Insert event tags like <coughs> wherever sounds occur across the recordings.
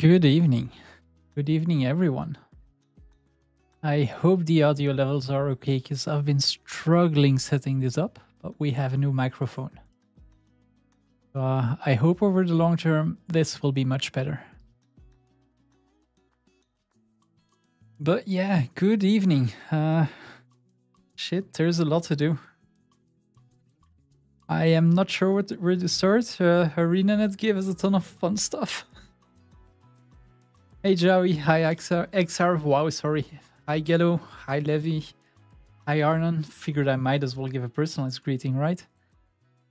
Good evening. Good evening, everyone. I hope the audio levels are okay because I've been struggling setting this up, but we have a new microphone. Uh, I hope over the long term this will be much better. But yeah, good evening. Uh, shit, there's a lot to do. I am not sure what, where to start. Uh, ArenaNet gave us a ton of fun stuff. <laughs> Hey Joey, hi XR, XR, wow, sorry. Hi Gello, hi Levy, hi Arnon. Figured I might as well give a personalized greeting, right?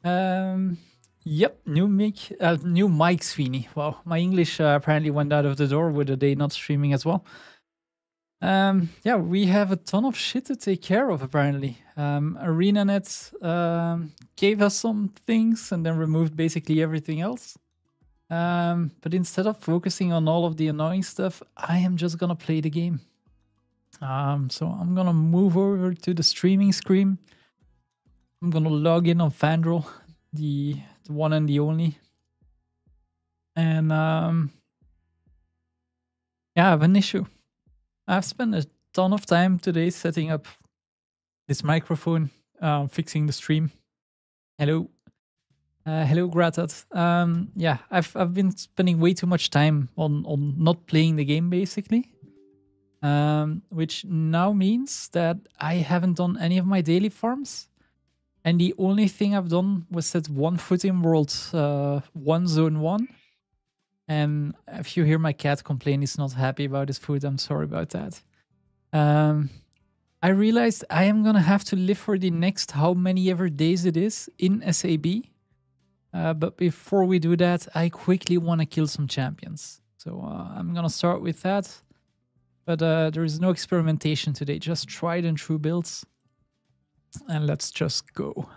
Um, yep, new mic, uh, new mic Sweeney. Wow, my English uh, apparently went out of the door with a day not streaming as well. Um, yeah, we have a ton of shit to take care of apparently. Um, ArenaNet um, gave us some things and then removed basically everything else. Um, but instead of focusing on all of the annoying stuff, I am just gonna play the game. Um, so I'm gonna move over to the streaming screen. I'm gonna log in on Phandrel, the the one and the only. And um, yeah, I have an issue. I've spent a ton of time today setting up this microphone, uh, fixing the stream. Hello. Uh, hello, Gratat. Um, yeah, I've I've been spending way too much time on on not playing the game basically, um, which now means that I haven't done any of my daily farms, and the only thing I've done was set one foot in World uh, One Zone One. And if you hear my cat complain, he's not happy about his food. I'm sorry about that. Um, I realized I am gonna have to live for the next how many ever days it is in SAB uh, but before we do that, I quickly want to kill some champions. So uh, I'm going to start with that. But uh, there is no experimentation today, just tried and true builds. And let's just go.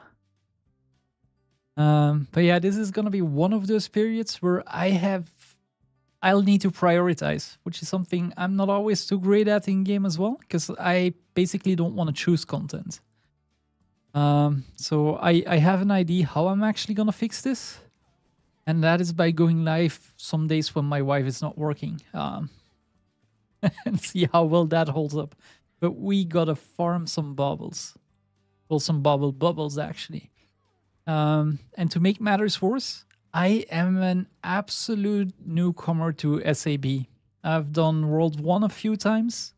Um, but yeah, this is going to be one of those periods where I have... I'll need to prioritize, which is something I'm not always too great at in game as well, because I basically don't want to choose content. Um, so I, I have an idea how I'm actually gonna fix this. And that is by going live some days when my wife is not working. Um, <laughs> and see how well that holds up. But we gotta farm some bubbles. Well, some bauble bubbles actually. Um, and to make matters worse, I am an absolute newcomer to SAB. I've done World 1 a few times.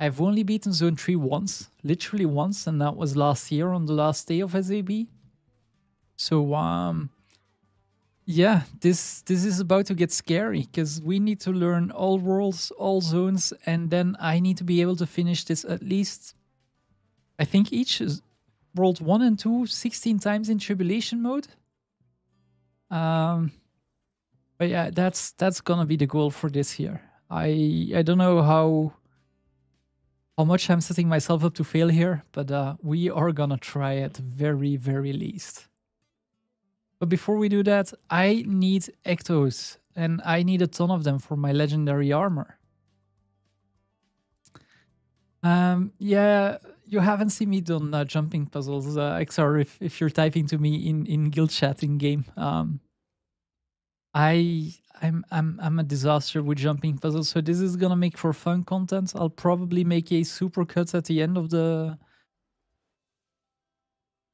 I've only beaten Zone 3 once, literally once, and that was last year on the last day of SAB. So, um, yeah, this this is about to get scary because we need to learn all worlds, all zones, and then I need to be able to finish this at least. I think each is world one and two 16 times in tribulation mode. Um, but yeah, that's that's gonna be the goal for this year. I I don't know how how much I'm setting myself up to fail here, but uh, we are gonna try at very, very least. But before we do that, I need Ectos, and I need a ton of them for my legendary armor. Um, yeah, you haven't seen me done uh, jumping puzzles, uh, XR, if, if you're typing to me in, in guild chat in game. Um, I I'm I'm I'm a disaster with jumping puzzles, so this is gonna make for fun content. I'll probably make a super cut at the end of the.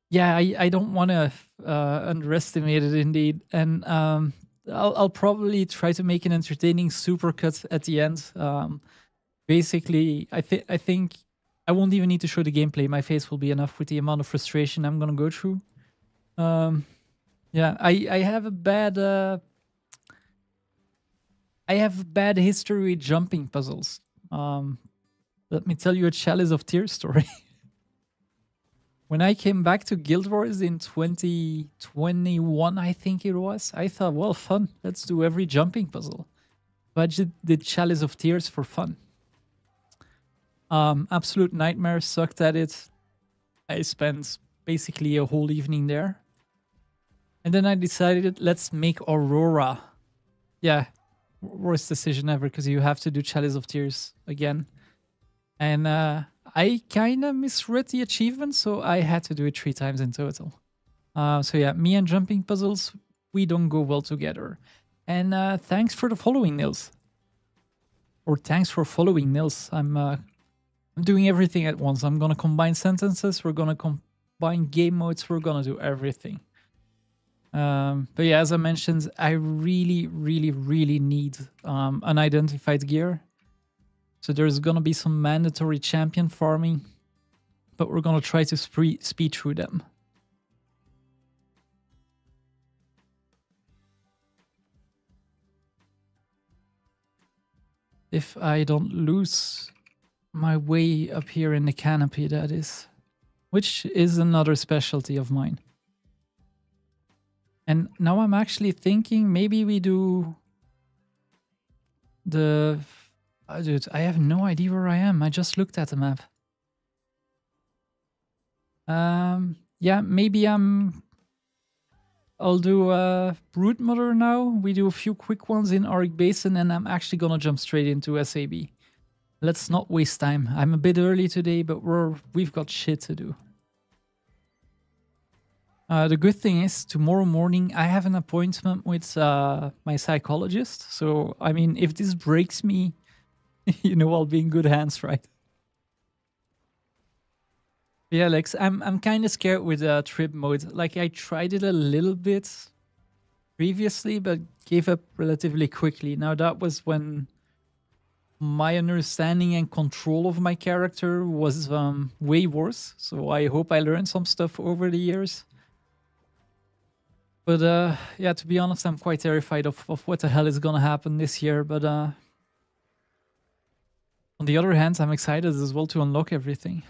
Yeah, I, I don't want to uh, underestimate it indeed, and um, I'll I'll probably try to make an entertaining super cut at the end. Um, basically, I think I think I won't even need to show the gameplay. My face will be enough with the amount of frustration I'm gonna go through. Um, yeah, I I have a bad. Uh, I have bad history with jumping puzzles. Um, let me tell you a Chalice of Tears story. <laughs> when I came back to Guild Wars in 2021, I think it was, I thought, well, fun. Let's do every jumping puzzle. But I did Chalice of Tears for fun. Um, absolute nightmare, sucked at it. I spent basically a whole evening there. And then I decided, let's make Aurora. Yeah, worst decision ever because you have to do Chalice of Tears again. And uh, I kind of misread the achievement, so I had to do it three times in total. Uh, so yeah, me and jumping puzzles, we don't go well together. And uh, thanks for the following, Nils. Or thanks for following, Nils. I'm uh, I'm doing everything at once. I'm gonna combine sentences. We're gonna combine game modes. We're gonna do everything. Um, but yeah, as I mentioned, I really, really, really need um, unidentified gear. So there's gonna be some mandatory champion farming, but we're gonna try to spree- speed through them. If I don't lose my way up here in the canopy, that is. Which is another specialty of mine. And now I'm actually thinking maybe we do the... Oh, dude, I have no idea where I am. I just looked at the map. Um, yeah, maybe I'm... I'll do uh, Broodmother now. We do a few quick ones in Auric Basin and I'm actually gonna jump straight into SAB. Let's not waste time. I'm a bit early today, but we're we've got shit to do. Uh, the good thing is tomorrow morning I have an appointment with uh, my psychologist. So I mean, if this breaks me, <laughs> you know I'll be in good hands, right? Yeah, Alex, I'm I'm kind of scared with uh, trib mode. Like I tried it a little bit previously, but gave up relatively quickly. Now that was when my understanding and control of my character was um, way worse. So I hope I learned some stuff over the years. But uh, yeah, to be honest, I'm quite terrified of, of what the hell is gonna happen this year. But uh, on the other hand, I'm excited as well to unlock everything.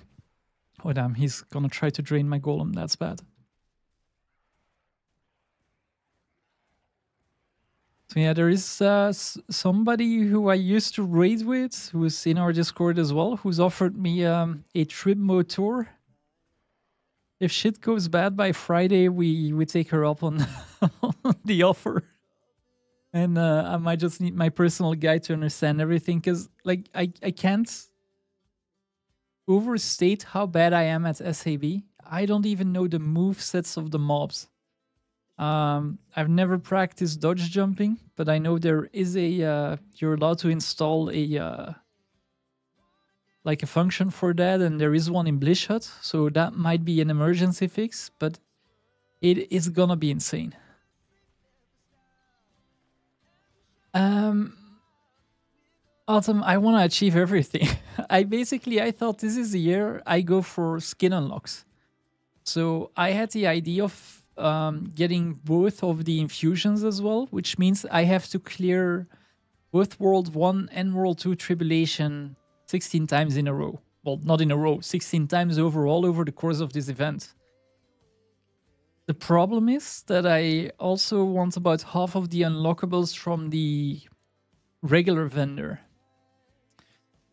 Oh damn, he's gonna try to drain my golem. That's bad. So yeah, there is uh, somebody who I used to raid with, who's in our Discord as well, who's offered me um, a trib mode tour if shit goes bad by Friday, we we take her up on, <laughs> the offer. And uh, I might just need my personal guide to understand everything because, like, I, I can't overstate how bad I am at SAB. I don't even know the move sets of the mobs. Um, I've never practiced dodge jumping, but I know there is a uh, you're allowed to install a uh, like a function for that, and there is one in Blish HUD, so that might be an emergency fix, but it is gonna be insane. Um, Autumn, I want to achieve everything. <laughs> I basically I thought this is the year I go for skin unlocks. So I had the idea of um, getting both of the infusions as well, which means I have to clear both World 1 and World 2 Tribulation 16 times in a row. Well, not in a row, 16 times overall over the course of this event. The problem is that I also want about half of the unlockables from the regular vendor.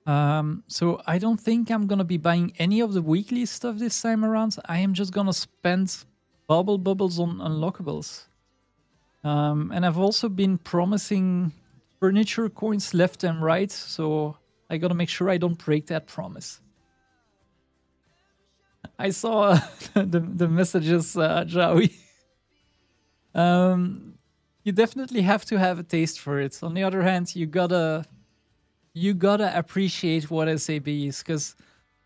Um, so I don't think I'm gonna be buying any of the weekly stuff this time around. I am just gonna spend bauble bubbles on unlockables. Um, and I've also been promising furniture coins left and right, so I gotta make sure I don't break that promise. I saw uh, <laughs> the the messages, uh, Joey. <laughs> um, you definitely have to have a taste for it. On the other hand, you gotta you gotta appreciate what SAB is, because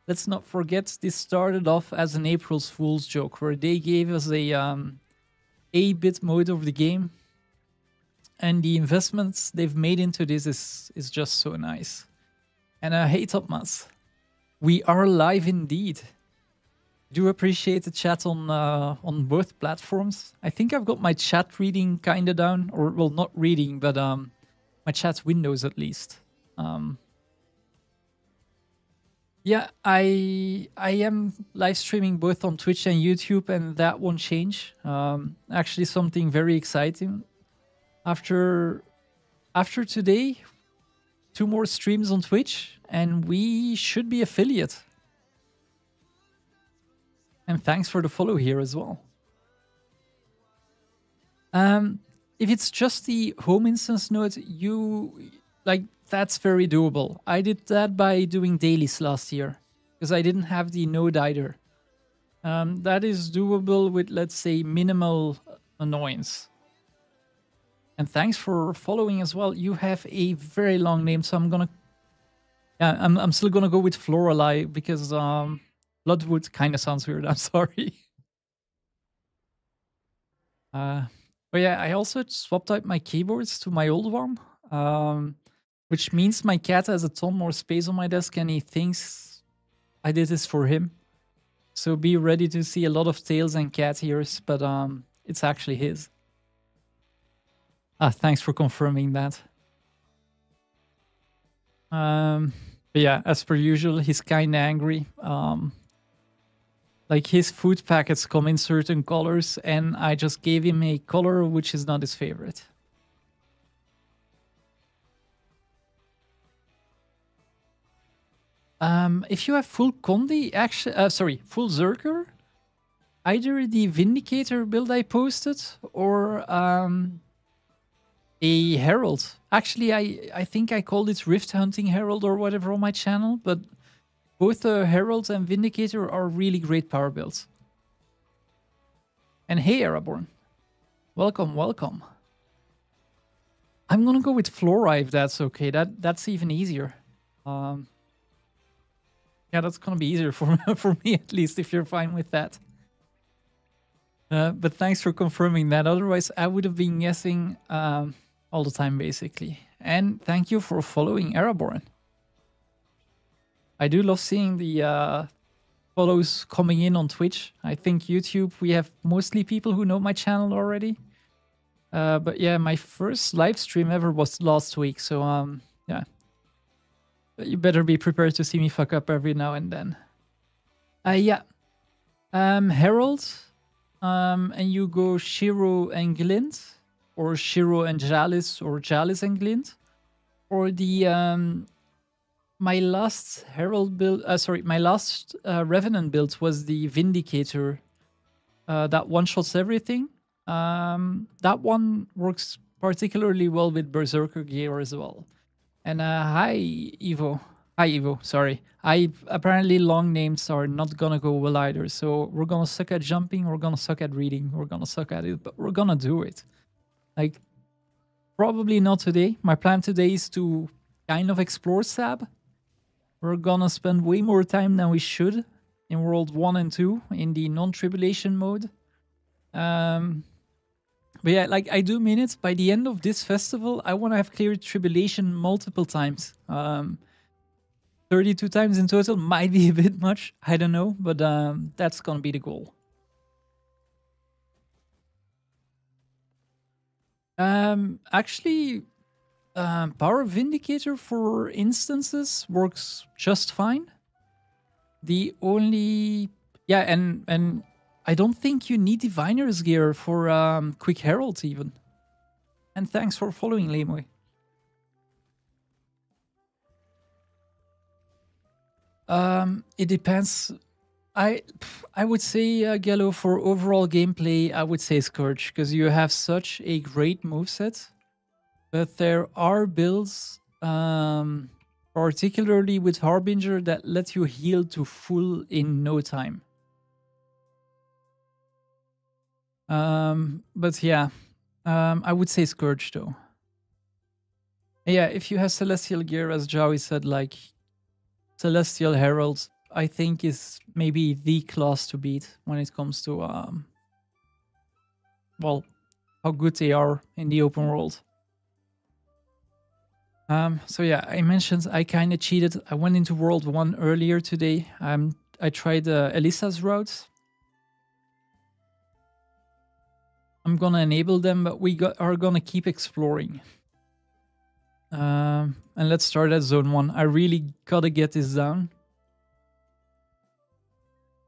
let's not forget this started off as an April's Fool's joke, where they gave us a um, a bit mode of the game, and the investments they've made into this is is just so nice. And hey, Topmas, we are live indeed. Do appreciate the chat on uh, on both platforms. I think I've got my chat reading kind of down, or well, not reading, but um, my chat windows at least. Um, yeah, I I am live streaming both on Twitch and YouTube, and that won't change. Um, actually, something very exciting. After after today, two more streams on Twitch, and we should be affiliate. And thanks for the follow here as well. Um, if it's just the home instance node, you like that's very doable. I did that by doing dailies last year because I didn't have the node either. Um, that is doable with let's say minimal annoyance. And thanks for following as well. You have a very long name, so I'm gonna yeah, I'm I'm still gonna go with Floralai because um Bloodwood kinda sounds weird. I'm <laughs> sorry. Uh but yeah, I also swapped out my keyboards to my old one. Um which means my cat has a ton more space on my desk and he thinks I did this for him. So be ready to see a lot of tails and cat ears, but um it's actually his. Ah, thanks for confirming that. Um, but yeah, as per usual, he's kind of angry. Um, like his food packets come in certain colors, and I just gave him a color which is not his favorite. Um, if you have full Condi, actually, uh, sorry, full Zerker, either the Vindicator build I posted or um, a herald. Actually, I, I think I called it Rift Hunting Herald or whatever on my channel, but both the Herald and Vindicator are really great power builds. And hey, Araborn. Welcome, welcome. I'm gonna go with Flora if that's okay. That That's even easier. Um, yeah, that's gonna be easier for, <laughs> for me at least, if you're fine with that. Uh, but thanks for confirming that. Otherwise, I would have been guessing... Um, all the time, basically. And thank you for following Araborn. I do love seeing the uh, follows coming in on Twitch. I think YouTube, we have mostly people who know my channel already. Uh, but yeah, my first live stream ever was last week. So um, yeah, but you better be prepared to see me fuck up every now and then. Uh, yeah, um, Herald, um, and you go Shiro and Glint or Shiro and Jalis or Jalis and Glint. Or the um, my last Herald build, uh, sorry, my last uh, Revenant build was the Vindicator. Uh, that one shots everything. Um, that one works particularly well with Berserker gear as well. And uh, hi, Evo. Hi, Evo. Sorry. I apparently long names are not gonna go well either. So we're gonna suck at jumping. We're gonna suck at reading. We're gonna suck at it, but we're gonna do it. Like, probably not today. My plan today is to kind of explore Sab. We're gonna spend way more time than we should in World 1 and 2 in the non-tribulation mode. Um, but yeah, like I do mean it. By the end of this festival, I want to have cleared tribulation multiple times. Um, 32 times in total might be <laughs> a bit much. I don't know, but um, that's gonna be the goal. Um, actually, um, Power Vindicator for instances works just fine. The only, yeah, and and I don't think you need Diviner's gear for um, Quick Herald even. And thanks for following, Lemoy. Um, it depends I I would say uh, Gallo for overall gameplay, I would say Scourge because you have such a great moveset. But there are builds, um, particularly with Harbinger, that let you heal to full in no time. Um, but yeah, um, I would say Scourge though. Yeah, if you have Celestial Gear, as Joey said, like Celestial Heralds, I think is maybe the class to beat when it comes to um well how good they are in the open world. Um so yeah, I mentioned I kind of cheated. I went into world 1 earlier today. Um I tried uh, Elyssa's routes. I'm gonna enable them, but we are gonna keep exploring. Um, and let's start at zone one. I really gotta get this down.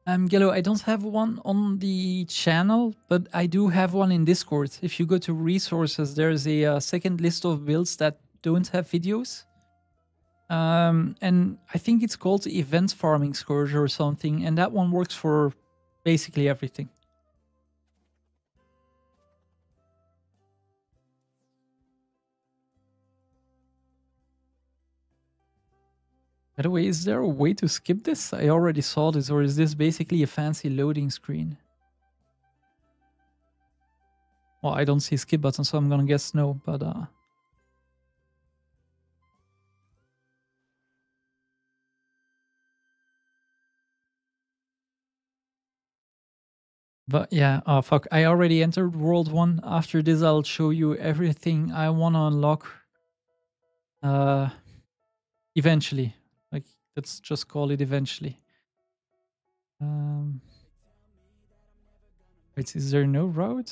Um, I don't have one on the channel, but I do have one in Discord. If you go to resources, there's a uh, second list of builds that don't have videos. Um, and I think it's called Event Farming Scourge or something, and that one works for basically everything. By the way, is there a way to skip this? I already saw this, or is this basically a fancy loading screen? Well, I don't see skip button, so I'm gonna guess no, but uh But yeah, oh fuck, I already entered world 1. After this I'll show you everything I wanna unlock. Uh eventually. Let's just call it eventually. Um Wait, is there no route?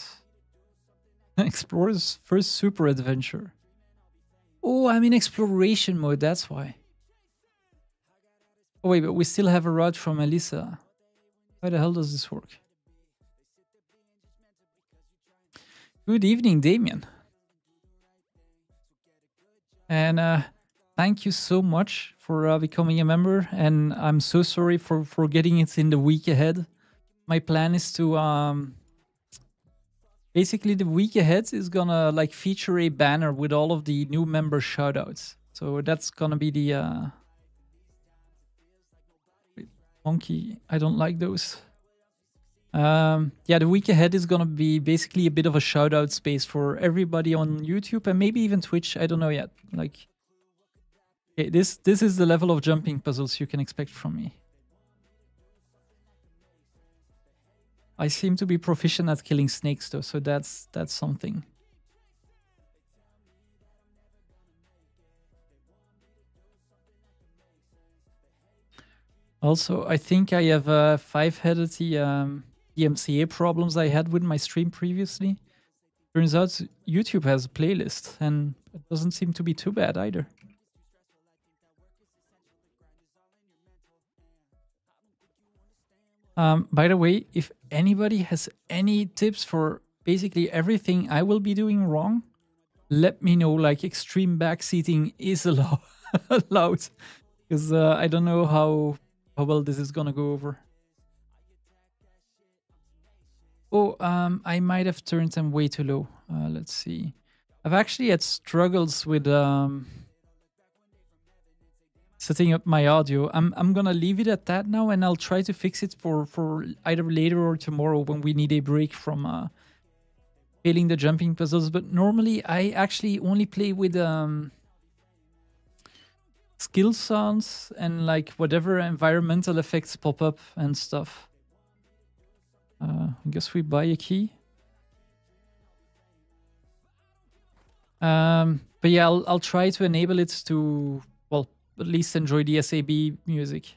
<laughs> Explorer's first super adventure. Oh, I'm in exploration mode, that's why. Oh wait, but we still have a route from Elyssa. How the hell does this work? Good evening, Damien. And uh, thank you so much for uh, becoming a member. And I'm so sorry for, for getting it in the week ahead. My plan is to um, basically the week ahead is gonna like feature a banner with all of the new member shoutouts. So that's gonna be the uh, monkey. I don't like those. Um, yeah, the week ahead is gonna be basically a bit of a shout out space for everybody on YouTube and maybe even Twitch. I don't know yet. Like, okay, this this is the level of jumping puzzles you can expect from me. I seem to be proficient at killing snakes though, so that's that's something. Also, I think I have a five-headed um, DMCA problems I had with my stream previously. Turns out YouTube has a playlist and it doesn't seem to be too bad either. Um, by the way, if anybody has any tips for basically everything I will be doing wrong, let me know. Like extreme backseating is allow <laughs> allowed, because uh, I don't know how how well this is gonna go over. Oh, um, I might have turned them way too low. Uh, let's see. I've actually had struggles with um, setting up my audio. I'm I'm gonna leave it at that now, and I'll try to fix it for for either later or tomorrow when we need a break from uh, failing the jumping puzzles. But normally, I actually only play with um, skill sounds and like whatever environmental effects pop up and stuff. Uh, I guess we buy a key. Um, but yeah, I'll, I'll try to enable it to, at least enjoy the SAB music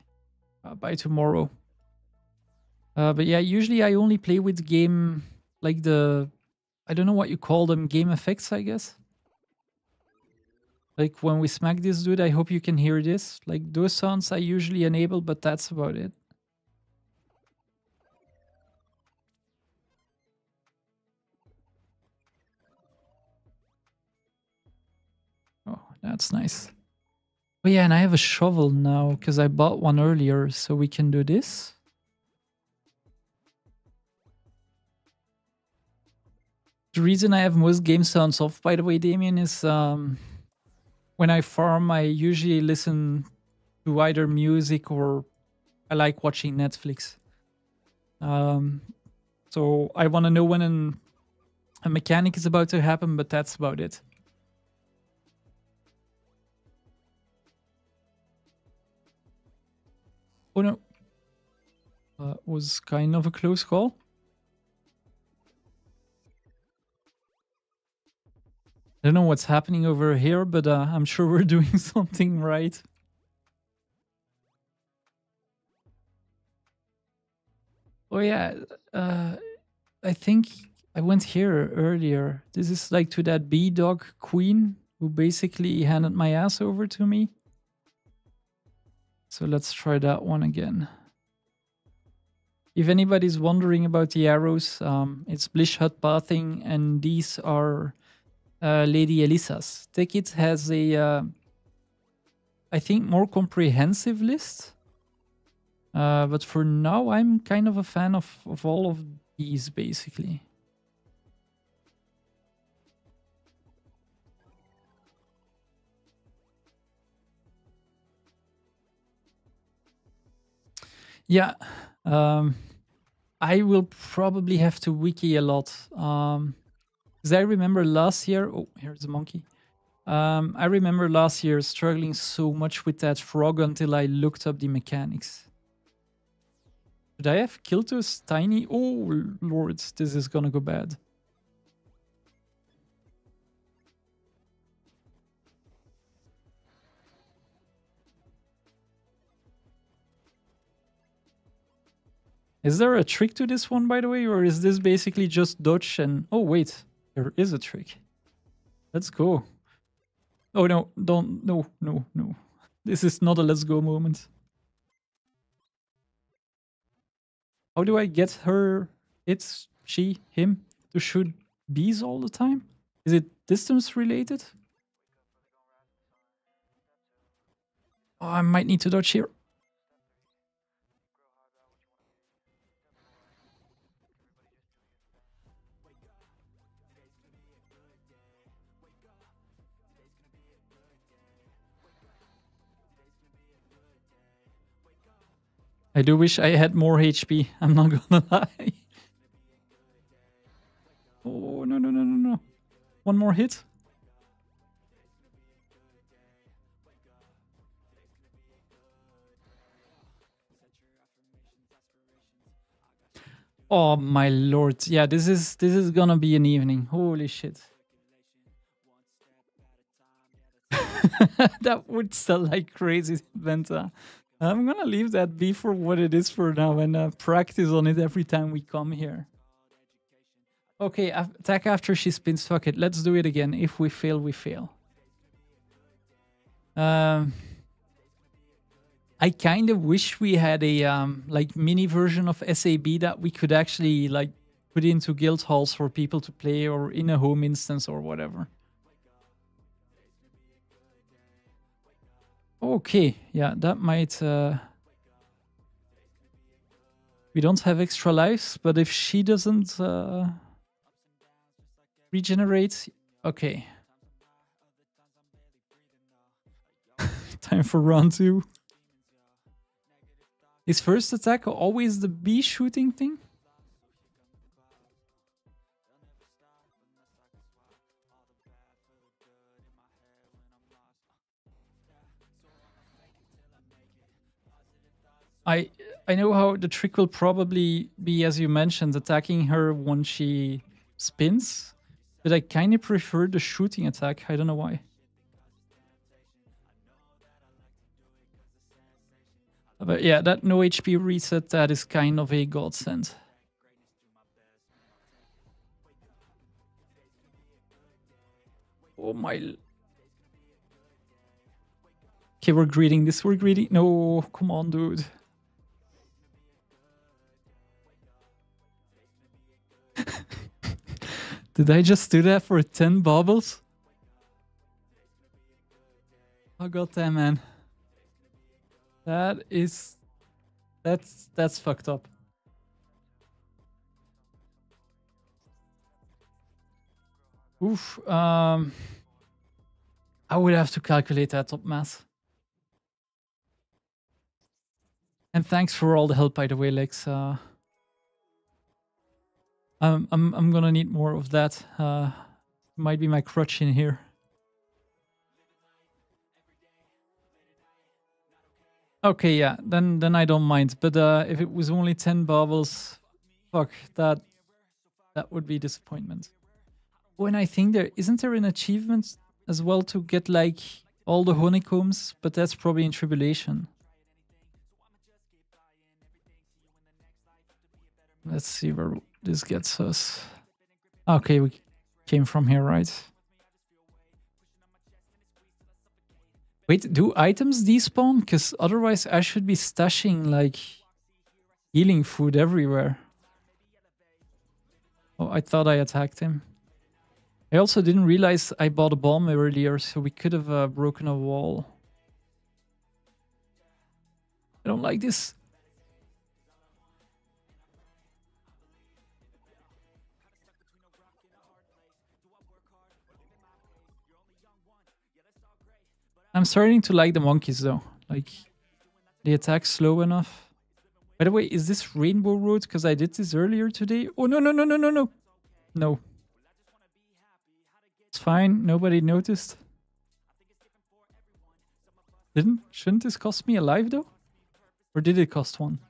uh, by tomorrow. Uh, but yeah, usually I only play with game, like the, I don't know what you call them, game effects, I guess. Like when we smack this dude, I hope you can hear this. Like those sounds I usually enable, but that's about it. Oh, that's nice. Oh yeah, and I have a shovel now because I bought one earlier, so we can do this. The reason I have most game sounds off, by the way, Damien, is um, when I farm, I usually listen to either music or I like watching Netflix. Um, so I want to know when an, a mechanic is about to happen, but that's about it. Oh no. That was kind of a close call. I don't know what's happening over here, but uh, I'm sure we're <laughs> doing something right. Oh yeah, uh, I think I went here earlier. This is like to that bee dog queen who basically handed my ass over to me. So let's try that one again. If anybody's wondering about the arrows, um, it's Blish HUD Pathing, and these are uh, Lady Elyssa's. Tekkit has a, uh, I think, more comprehensive list. Uh, but for now, I'm kind of a fan of, of all of these, basically. Yeah, um, I will probably have to wiki a lot. Um, Because I remember last year. Oh, here's a monkey. Um, I remember last year struggling so much with that frog until I looked up the mechanics. Should I have those tiny? Oh, lord, this is gonna go bad. Is there a trick to this one, by the way, or is this basically just dodge and... Oh, wait, there is a trick. Let's go. Oh, no, don't... No, no, no. This is not a let's go moment. How do I get her, it's, she, him, to shoot bees all the time? Is it distance related? Oh, I might need to dodge here. I do wish I had more HP. I'm not gonna <laughs> lie. Oh, no, no, no, no, no. One more hit. Oh my lord. Yeah, this is this is gonna be an evening. Holy shit. <laughs> that would sell like crazy, Venta. I'm gonna leave that be for what it is for now and uh, practice on it every time we come here. Okay, attack after she spins. Fuck it. Let's do it again. If we fail, we fail. Um, I kind of wish we had a um, like mini version of SAB that we could actually like put into guild halls for people to play or in a home instance or whatever. Okay, yeah, that might... Uh... We don't have extra lives, but if she doesn't uh... regenerate... Okay. <laughs> Time for round two. Is first attack always the bee shooting thing? I I know how the trick will probably be, as you mentioned, attacking her when she spins, but I kind of prefer the shooting attack. I don't know why. But yeah, that no HP reset, that is kind of a godsend. Oh my... Okay, we're greeting this, we're greeting... No, come on, dude. <laughs> Did I just do that for 10 bubbles? Oh god damn man. That is that's that's fucked up. Oof. Um I would have to calculate that top math. And thanks for all the help by the way, Lex. Uh I'm I'm I'm gonna need more of that. Uh, might be my crutch in here. Okay, yeah, then then I don't mind. But uh, if it was only ten bubbles, fuck that. That would be disappointment. When I think there isn't there an achievement as well to get like all the honeycombs, but that's probably in tribulation. Let's see where this gets us. Okay, we came from here, right? Wait, do items despawn? Because otherwise I should be stashing like healing food everywhere. Oh, I thought I attacked him. I also didn't realize I bought a bomb earlier, so we could have uh, broken a wall. I don't like this. I'm starting to like the monkeys though. Like, they attack slow enough. By the way, is this Rainbow Road? Because I did this earlier today. Oh, no, no, no, no, no, no. No. It's fine. Nobody noticed. Didn't shouldn't this cost me a life though? Or did it cost one?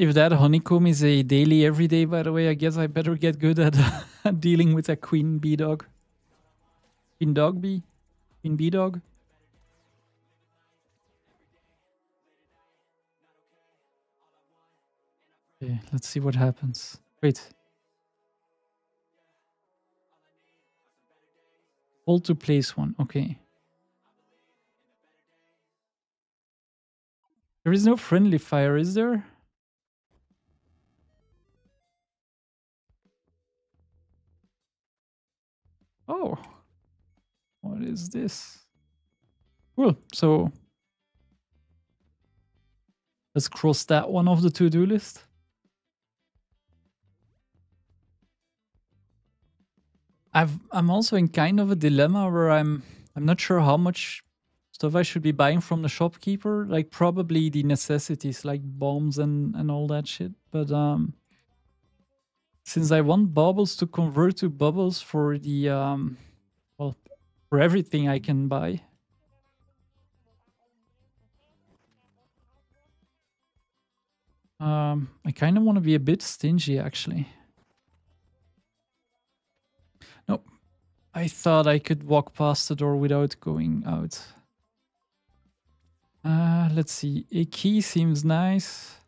If that honeycomb is a daily everyday, by the way, I guess I better get good at <laughs> dealing with a queen bee dog. Queen dog bee? Queen bee dog? Okay, let's see what happens. Wait. Hold to place one. Okay. There is no friendly fire, is there? Oh. What is this? Cool. So let's cross that one off the to-do list. I've I'm also in kind of a dilemma where I'm I'm not sure how much stuff I should be buying from the shopkeeper. Like probably the necessities like bombs and and all that shit. But um, since I want bubbles to convert to bubbles for the um, well, for everything I can buy. Um, I kind of want to be a bit stingy actually. Nope. I thought I could walk past the door without going out. Uh, let's see. A key seems nice.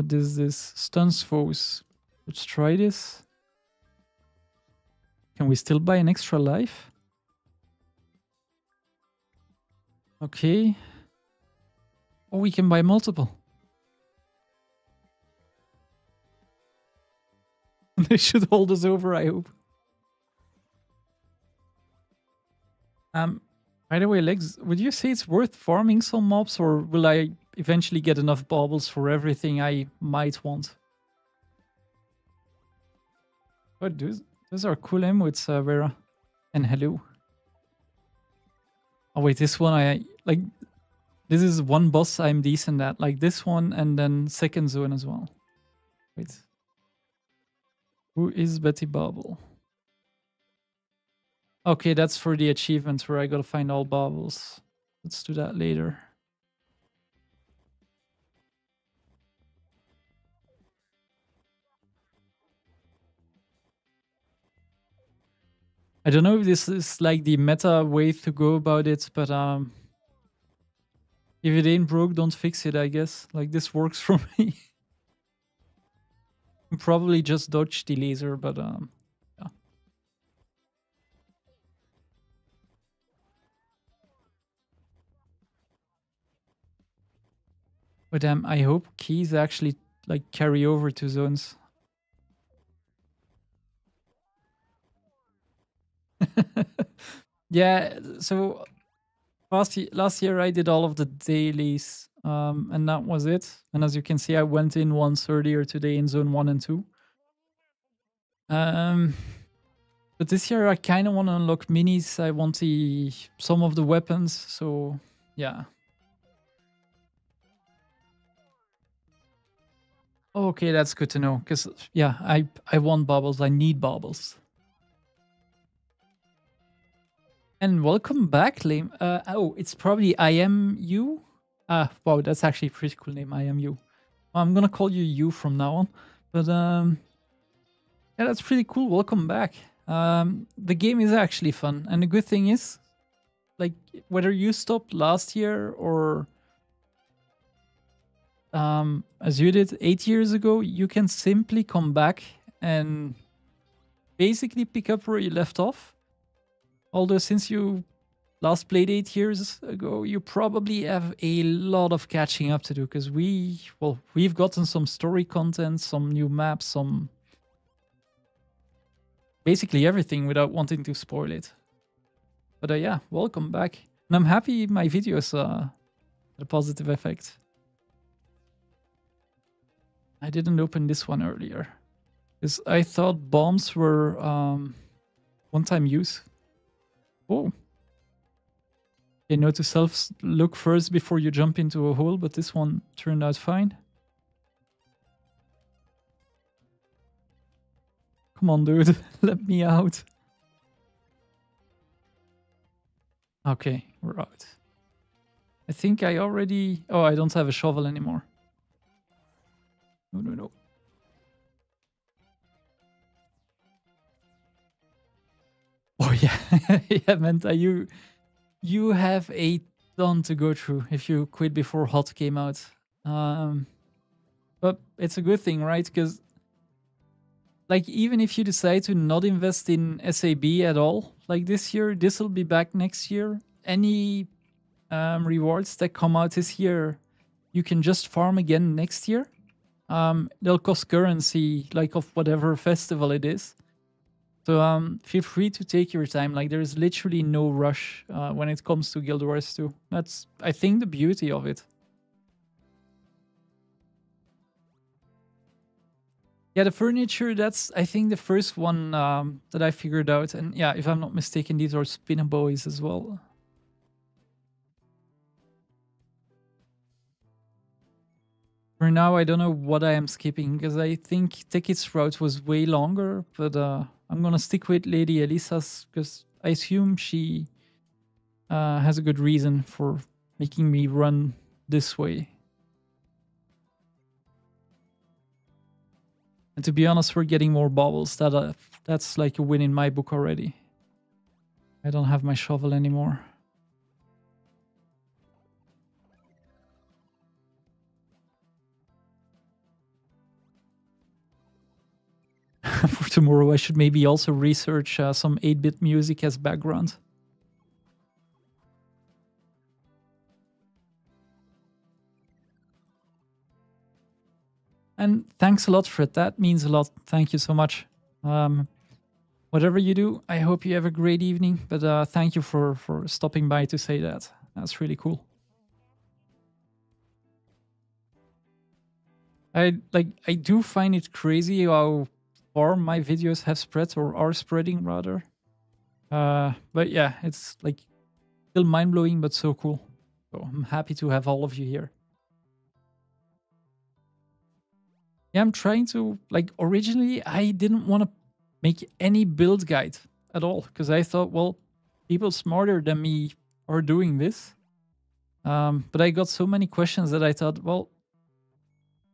What is this? Stuns foes. Let's try this. Can we still buy an extra life? Okay. Oh, we can buy multiple. <laughs> they should hold us over, I hope. Um, by the way, Lex, would you say it's worth farming some mobs or will I eventually get enough baubles for everything I might want? But those, those are cool emotes, uh, Vera. And hello. Oh wait, this one I like this is one boss I'm decent at. Like this one and then second zone as well. Wait. Who is Betty Bobble? Okay, that's for the achievement where I gotta find all baubles. Let's do that later. I don't know if this is like the meta way to go about it, but um, if it ain't broke, don't fix it, I guess. Like this works <laughs> for me. Probably just dodge the laser, but um, yeah. But um, I hope keys actually like carry over to zones. <laughs> yeah, so last last year I did all of the dailies um, and that was it. And as you can see, I went in once earlier today in zone one and two. Um, but this year I kind of want to unlock minis. I want the some of the weapons. So yeah. Okay, that's good to know. Because yeah, I I want bubbles. I need bubbles. And welcome back, Lame. Uh, oh, it's probably I am you. Ah, wow, that's actually a pretty cool name. I am you. I'm gonna call you you from now on. But um, yeah, that's pretty cool. Welcome back. Um, the game is actually fun, and the good thing is, like, whether you stopped last year or um, as you did eight years ago, you can simply come back and basically pick up where you left off. Although since you last played eight years ago, you probably have a lot of catching up to do because we, well, we've gotten some story content, some new maps, some basically everything without wanting to spoil it. But uh, yeah, welcome back. And I'm happy my videos uh, had a positive effect. I didn't open this one earlier because I thought bombs were um, one-time use. Oh, You know to self look first before you jump into a hole, but this one turned out fine. Come on, dude. <laughs> Let me out. Okay, we're out. I think I already... Oh, I don't have a shovel anymore. No, no, no. Oh yeah, <laughs> yeah, Menta, you you have a ton to go through if you quit before HOT came out. Um, but it's a good thing, right? Because like even if you decide to not invest in SAB at all, like this year, this will be back next year. Any um, rewards that come out this year, you can just farm again next year. Um, they'll cost currency, like of whatever festival it is. So um, feel free to take your time. Like there's literally no rush uh, when it comes to Guild Wars 2. That's I think the beauty of it. Yeah, the furniture, that's I think the first one um, that I figured out. And yeah, if I'm not mistaken, these are spin boys as well. For now, I don't know what I am skipping because I think Tekkit's route was way longer, but uh, I'm gonna stick with Lady Elyssa's because I assume she uh, has a good reason for making me run this way. And to be honest, we're getting more bubbles. That uh, that's like a win in my book already. I don't have my shovel anymore. Tomorrow, I should maybe also research uh, some 8-bit music as background. And thanks a lot, Fred. That means a lot. Thank you so much. Um, whatever you do, I hope you have a great evening. But uh, thank you for, for stopping by to say that. That's really cool. I like I do find it crazy how far my videos have spread or are spreading rather. Uh, but yeah, it's like still mind blowing, but so cool. So I'm happy to have all of you here. Yeah, I'm trying to like originally I didn't want to make any build guide at all because I thought, well, people smarter than me are doing this. Um, but I got so many questions that I thought, well,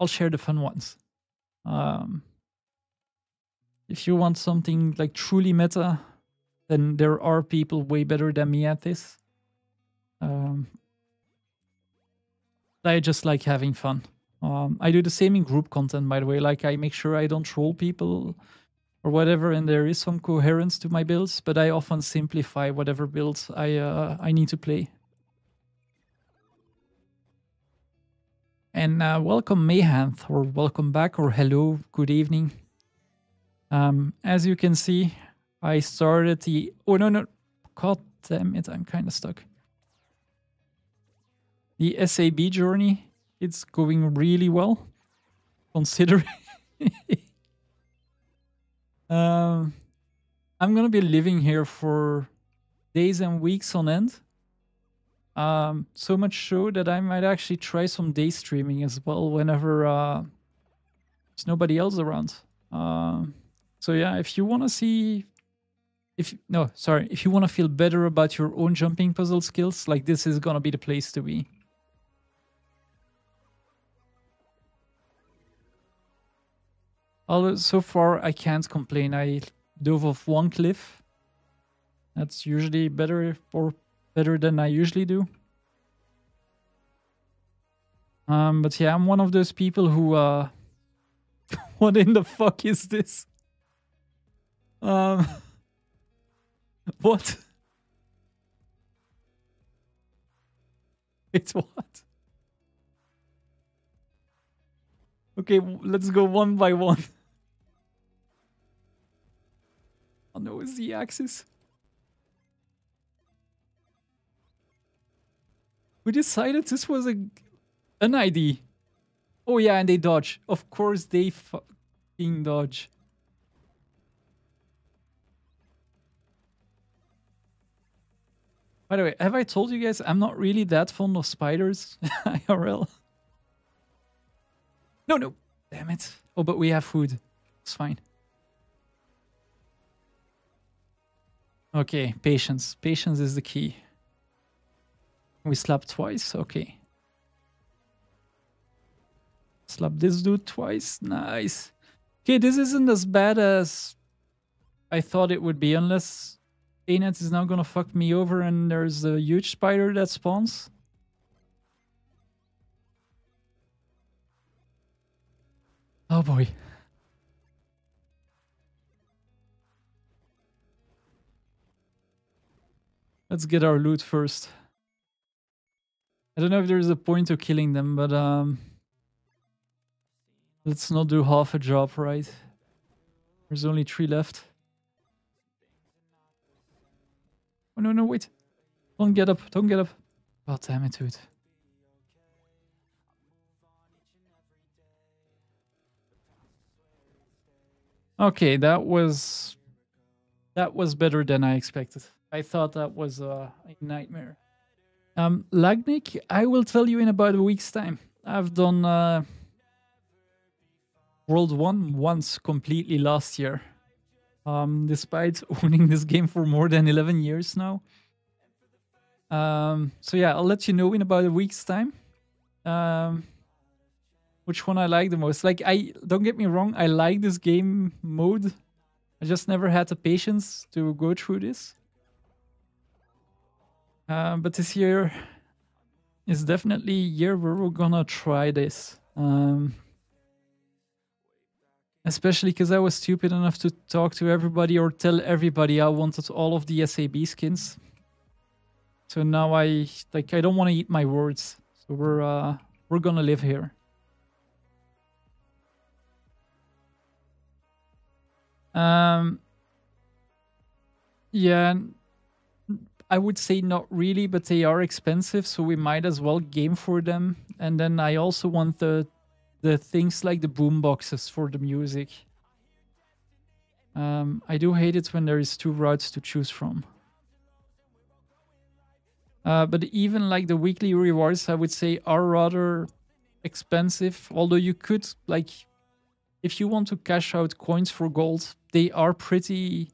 I'll share the fun ones. Um, if you want something like truly meta, then there are people way better than me at this. Um, I just like having fun. Um, I do the same in group content, by the way. Like I make sure I don't troll people or whatever, and there is some coherence to my builds. But I often simplify whatever builds I uh, I need to play. And uh, welcome Mayhanth, or welcome back, or hello, good evening. Um, as you can see, I started the... Oh, no, no. God damn it, I'm kind of stuck. The SAB journey, it's going really well, <laughs> considering... um, I'm going to be living here for days and weeks on end. Um, so much so that I might actually try some day streaming as well whenever uh, there's nobody else around. Um, so yeah, if you want to see if no, sorry, if you want to feel better about your own jumping puzzle skills, like this is going to be the place to be. Although so far I can't complain. I dove off one cliff. That's usually better or better than I usually do. Um, but yeah, I'm one of those people who, uh, <laughs> what in the fuck is this? Um, <laughs> what? It's what? Okay, let's go one by one. <laughs> Oh no, it's the axis. We decided this was a an ID. Oh yeah, and they dodge. Of course they fucking dodge. By the way, have I told you guys I'm not really that fond of spiders <laughs> IRL? No, no. Damn it. Oh, but we have food. It's fine. Okay, patience. Patience is the key. We slap twice. Okay. Slap this dude twice. Nice. Okay, this isn't as bad as I thought it would be, unless ANET is now gonna fuck me over and there's a huge spider that spawns. Oh boy. Let's get our loot first. I don't know if there's a point to killing them, but um, let's not do half a job, right? There's only three left. Oh no, no, wait. Don't get up, don't get up. God damn it, dude. Okay, that was that was better than I expected. I thought that was uh, a nightmare. Um, Lagnik, I will tell you in about a week's time. I've done uh, World 1 once completely last year. Um, despite <laughs> owning this game for more than 11 years now. Um, so yeah, I'll let you know in about a week's time. Um, which one I like the most. Like I don't get me wrong, I like this game mode. I just never had the patience to go through this. Uh, but this year is definitely a year where we're gonna try this. Um, especially because I was stupid enough to talk to everybody or tell everybody I wanted all of the SAB skins. So now I like I don't want to eat my words. So we're uh, we're gonna live here. Um, yeah, I would say not really, but they are expensive, so we might as well game for them. And then I also want the the things like the boom boxes for the music. Um, I do hate it when there is two routes to choose from. Uh, but even like the weekly rewards, I would say are rather expensive. Although you could like, if you want to cash out coins for gold, they are pretty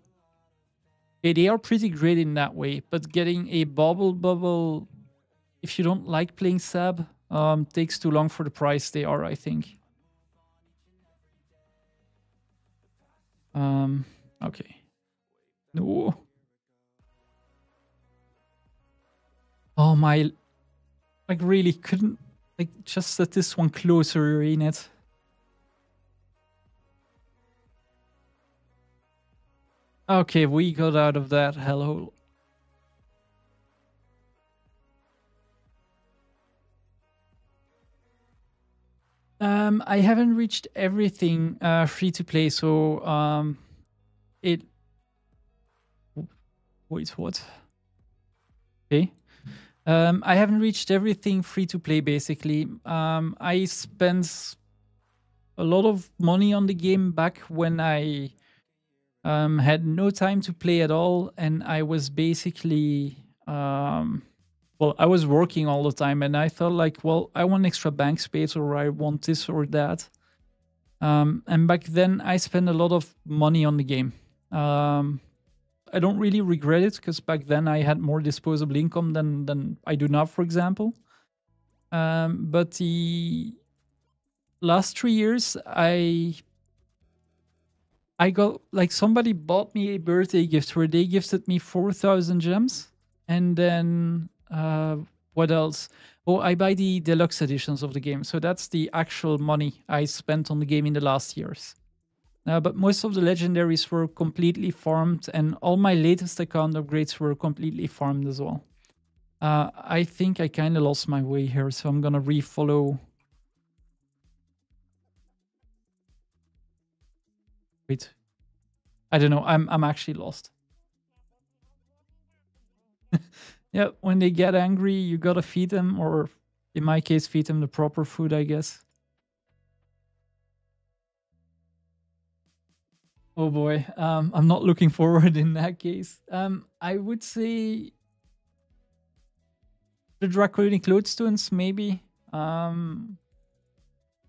they are pretty great in that way, but getting a bubble bubble, if you don't like playing Sab, um, takes too long for the price they are, I think. Um, okay. No. Oh my, like really couldn't, like just set this one closer in it. Okay, we got out of that hellhole. Um, I haven't reached everything uh, free to play, so um, it. Wait, what? Okay. Um, I haven't reached everything free to play. Basically, um, I spent a lot of money on the game back when I um, had no time to play at all, and I was basically, um, well, I was working all the time, and I thought like, well, I want extra bank space, or I want this or that. Um, and back then, I spent a lot of money on the game. Um, I don't really regret it because back then I had more disposable income than than I do now, for example. Um, but the last three years, I I got like somebody bought me a birthday gift where they gifted me 4,000 gems. And then uh, what else? Oh, I buy the deluxe editions of the game. So that's the actual money I spent on the game in the last years. Uh, but most of the legendaries were completely farmed, and all my latest account upgrades were completely farmed as well. Uh, I think I kind of lost my way here, so I'm gonna refollow Wait. I don't know. I'm I'm actually lost. <laughs> yeah, when they get angry, you gotta feed them, or in my case, feed them the proper food, I guess. Oh boy, um, I'm not looking <laughs> forward in that case. Um, I would say the Draconic Lodestones, maybe. Um,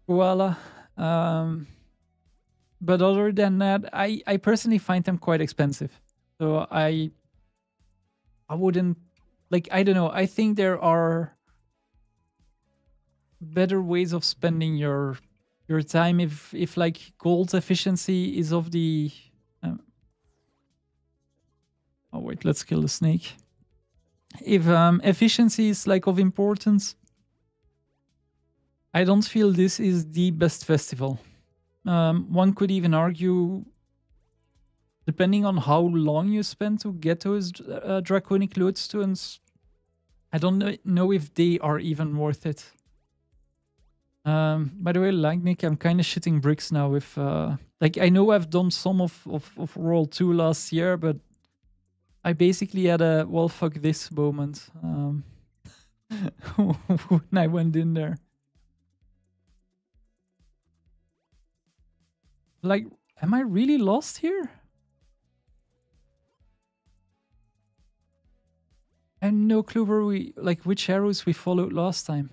Koala. Um, but other than that, I, I personally find them quite expensive. So I I wouldn't like I don't know. I think there are better ways of spending your your time if if like gold efficiency is of the um, oh wait let's kill the snake if um efficiency is like of importance i don't feel this is the best festival um one could even argue depending on how long you spend to get those uh, draconic lodestones i don't know if they are even worth it um, by the way, like Nick, I'm kind of shitting bricks now with, uh, like, I know I've done some of, of, of World 2 last year, but I basically had a, well, fuck this moment, um, <laughs> when I went in there. Like, am I really lost here? Have no clue where we, like, which arrows we followed last time.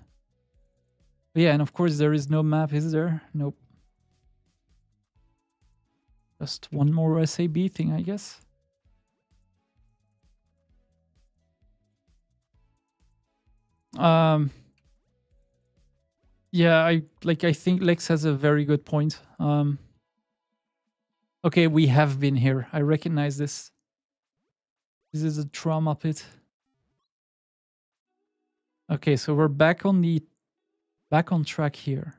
Yeah, and of course there is no map, is there? Nope. Just one more SAB thing, I guess. Um, yeah, I like. I think Lex has a very good point. Um, okay, we have been here. I recognize this. This is a trauma pit. Okay, so we're back on the back on track here.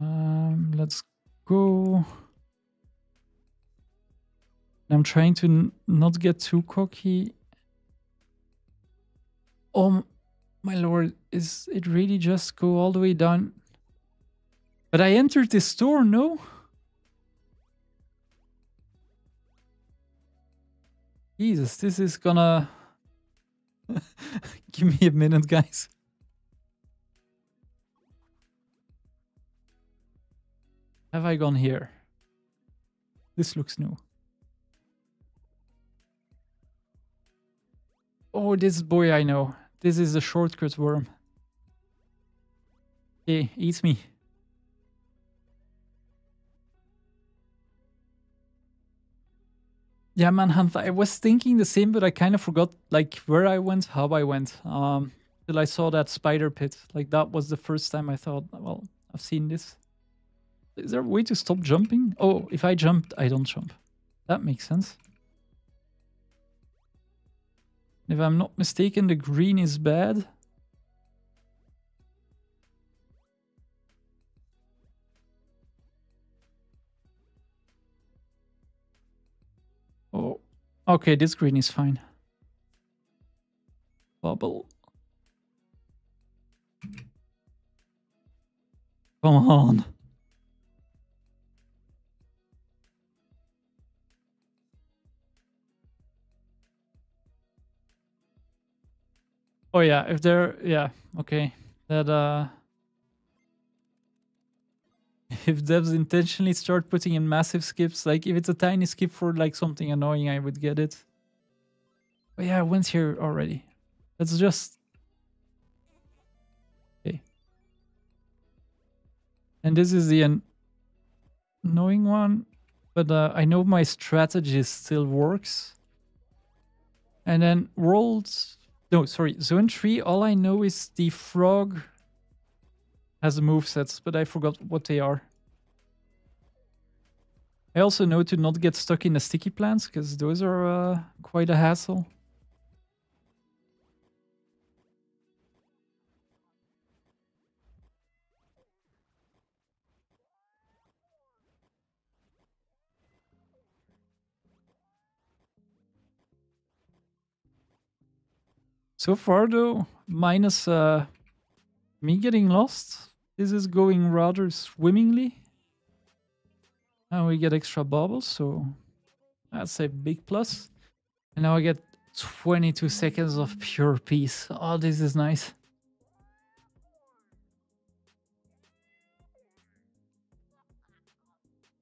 Um, let's go. I'm trying to not get too cocky. Oh my lord, is it really just go all the way down? But I entered this store, no? Jesus, this is gonna <laughs> Give me a minute, guys. Have I gone here? This looks new. Oh, this boy I know. This is a shortcut worm. Hey, eats me. Yeah, Manhunt. I was thinking the same, but I kind of forgot like where I went, how I went. Um, till I saw that spider pit. Like that was the first time I thought, well, I've seen this. Is there a way to stop jumping? Oh, if I jumped, I don't jump. That makes sense. If I'm not mistaken, the green is bad. Okay, this green is fine. Bubble. Come on. Oh yeah, if there, yeah, okay. That, uh, <laughs> if devs intentionally start putting in massive skips, like if it's a tiny skip for like something annoying, I would get it. But yeah, went here already. Let's just... Okay. And this is the an annoying one, but uh, I know my strategy still works. And then worlds... No, sorry, zone 3, all I know is the frog has move sets, but I forgot what they are. I also know to not get stuck in the sticky plants, because those are uh, quite a hassle. So far though, minus uh, me getting lost, this is going rather swimmingly. And we get extra bubbles, so that's a big plus. And now I get 22 seconds of pure peace. Oh, this is nice.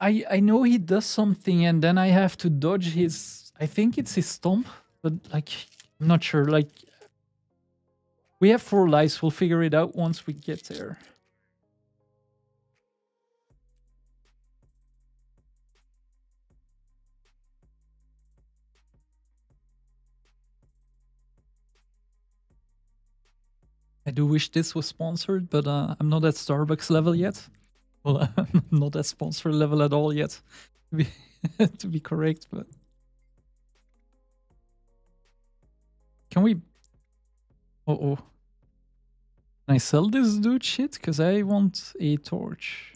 I I know he does something and then I have to dodge his I think it's his stomp But like, I'm not sure. Like, we have four lives. We'll figure it out once we get there. I do wish this was sponsored, but uh, I'm not at Starbucks level yet. Well, <laughs> I'm not at sponsor level at all yet, to be, <laughs> to be correct, but... Can we... Uh-oh. Can I sell this dude shit? Because I want a torch.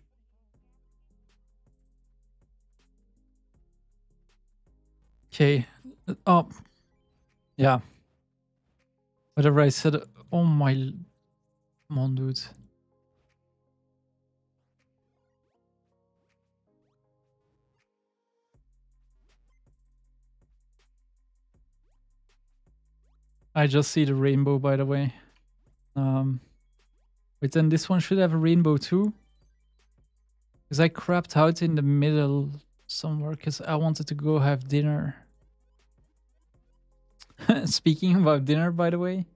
Okay. Oh. Yeah. Whatever I said Oh my... Come on, dude. I just see the rainbow, by the way. Um, but then this one should have a rainbow too. Because I crapped out in the middle somewhere because I wanted to go have dinner. <laughs> Speaking about dinner, by the way,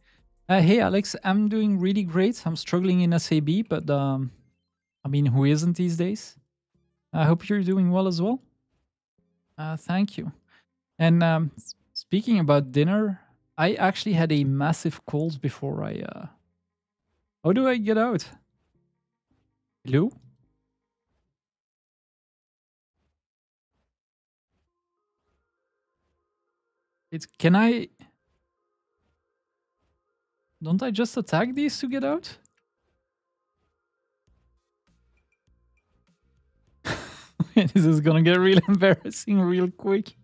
uh, hey Alex, I'm doing really great. I'm struggling in SAB, but um, I mean, who isn't these days? I hope you're doing well as well. Uh, thank you. And um, speaking about dinner, I actually had a massive cold before I. Uh... How do I get out? Hello? It's can I don't I just attack these to get out? <laughs> this is gonna get real <laughs> embarrassing real quick.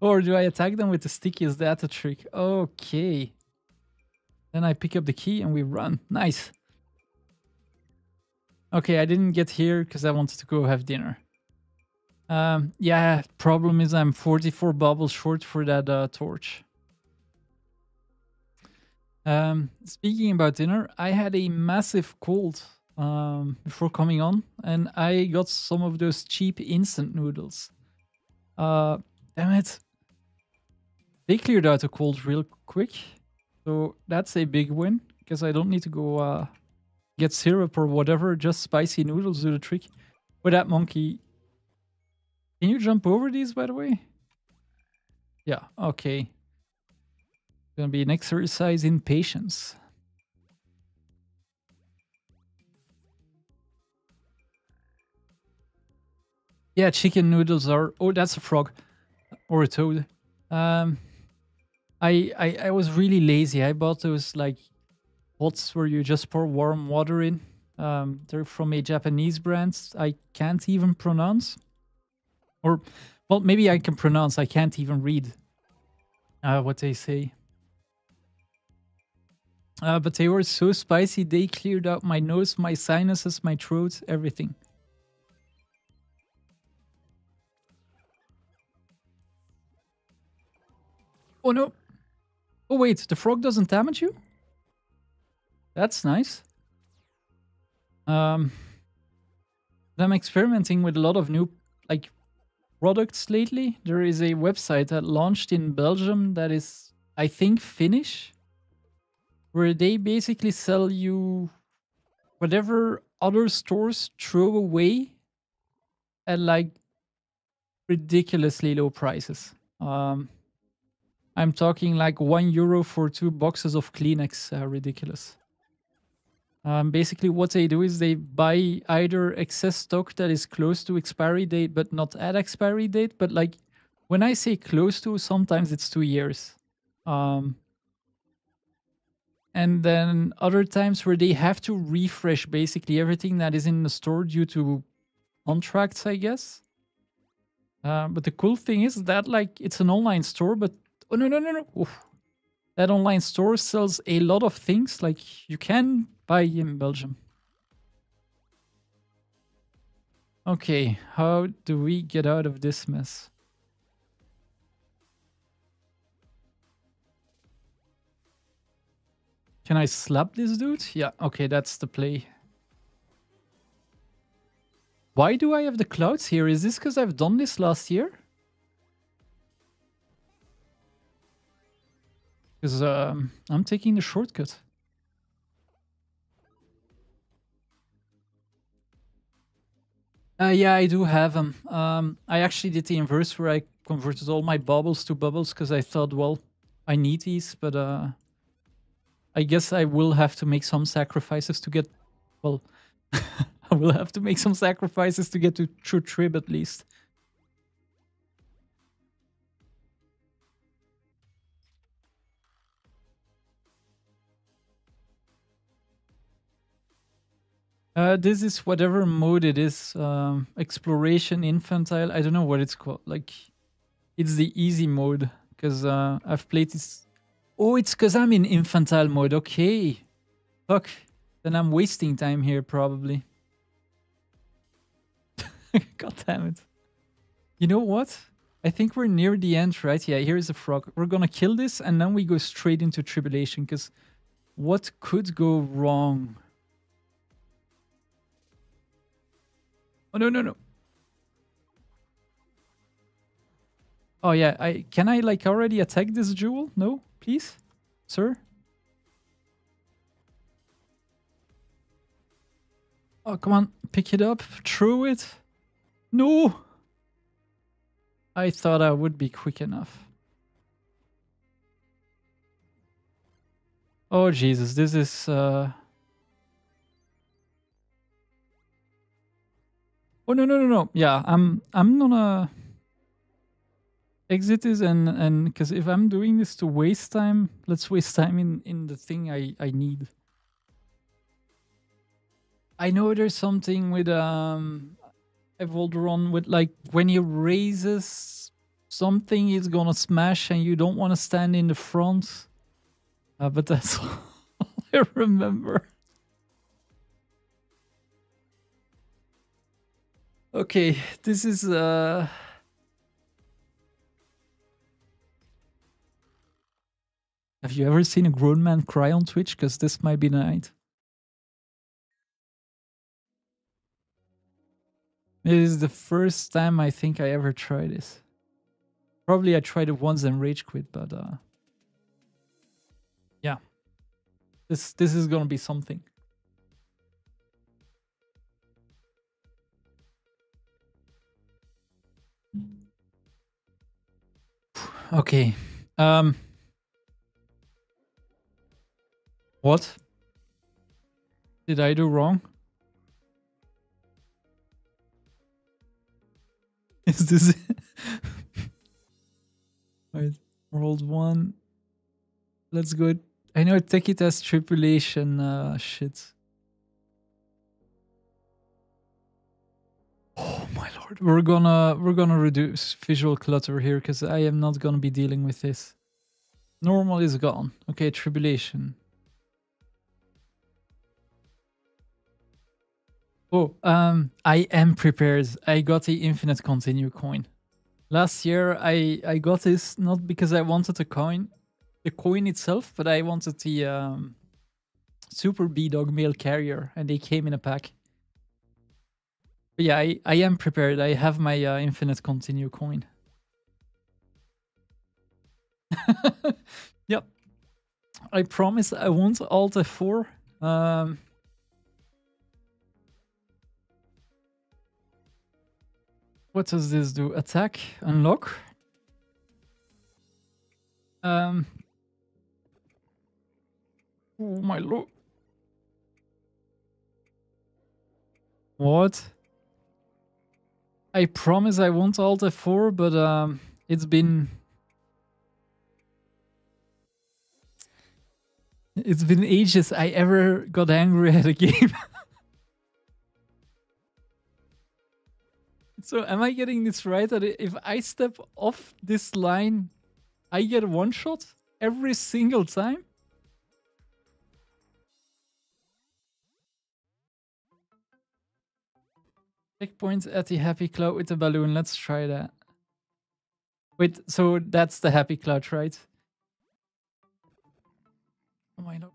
Or do I attack them with the sticky? Is that a trick? Okay. Then I pick up the key and we run. Nice. Okay, I didn't get here because I wanted to go have dinner. Um, yeah, problem is I'm 44 bubbles short for that uh, torch. Um, speaking about dinner, I had a massive cold um, before coming on, and I got some of those cheap instant noodles. Uh, damn it. They cleared out the cold real quick, so that's a big win, because I don't need to go uh, get syrup or whatever, just spicy noodles do the trick. With that monkey, can you jump over these, by the way? Yeah, okay. Gonna be an exercise in patience. Yeah, chicken noodles are... Oh, that's a frog. Or a toad. Um, I, I, I was really lazy. I bought those, like, pots where you just pour warm water in. Um, they're from a Japanese brand I can't even pronounce. Or, well, maybe I can pronounce. I can't even read uh, what they say. Uh, but they were so spicy, they cleared out my nose, my sinuses, my throat, everything. Oh no! Oh wait, the frog doesn't damage you? That's nice. Um, I'm experimenting with a lot of new like products lately. There is a website that launched in Belgium that is, I think, Finnish where they basically sell you whatever other stores throw away at like ridiculously low prices. Um, I'm talking like one euro for two boxes of Kleenex. Uh, ridiculous. Um, basically, what they do is they buy either excess stock that is close to expiry date but not at expiry date. But like when I say close to, sometimes it's two years. Um, and then other times where they have to refresh basically everything that is in the store due to contracts, I guess. Uh, but the cool thing is that like it's an online store, but oh no no no no, Oof. that online store sells a lot of things like you can buy in Belgium. Okay, how do we get out of this mess? Can I slap this dude? Yeah, okay, that's the play. Why do I have the clouds here? Is this because I've done this last year? Because um, I'm taking the shortcut. Uh, yeah, I do have them. Um, I actually did the inverse where I converted all my bubbles to bubbles because I thought, well, I need these, but uh, I guess I will have to make some sacrifices to get, well, <laughs> I will have to make some sacrifices to get to true trib at least. Uh, this is whatever mode it is. Um, exploration, infantile. I don't know what it's called. Like, it's the easy mode because uh, I've played this. Oh, it's because I'm in infantile mode. Okay. Fuck. Then I'm wasting time here probably. <laughs> God damn it. You know what? I think we're near the end, right? Yeah, here's a frog. We're gonna kill this and then we go straight into tribulation because what could go wrong? Oh no no no. Oh yeah, I can I like already attack this jewel? No, please, sir. Oh come on, pick it up, throw it. No. I thought I would be quick enough. Oh Jesus, this is uh Oh no no no no. Yeah, I'm I'm gonna exit is and and because if I'm doing this to waste time, let's waste time in in the thing I I need. I know there's something with um Evolderon with like when he raises something, he's gonna smash and you don't want to stand in the front. Uh, but that's <laughs> all I remember. Okay, this is uh Have you ever seen a grown man cry on Twitch? Because this might be the night. It is the first time I think I ever tried this. Probably I tried it once and rage quit, but uh yeah. This this is gonna be something. <sighs> Okay. Um. What? Did I do wrong? <laughs> Is this <laughs> Wait, rolled one. Let's go. I know take it as tribulation uh shit. Oh my lord. We're gonna we're gonna reduce visual clutter here because I am not gonna be dealing with this. Normal is gone. Okay, tribulation. Oh, um, I am prepared. I got the infinite continue coin. Last year I I got this not because I wanted a coin, the coin itself, but I wanted the um, Super Bee Dog mail carrier, and they came in a pack. But yeah, I, I am prepared. I have my uh, infinite continue coin. <laughs> yep. I promise I won't alt F4. Um, what does this do? Attack, unlock. Um. Oh my lord. What? I promise I won't alt F4, but um, it's been... It's been ages I ever got angry at a <laughs> game. So am I getting this right that if I step off this line, I get one shot every single time? Checkpoints at the Happy Cloud with the balloon. Let's try that. Wait, so that's the Happy Cloud, right? Oh my god.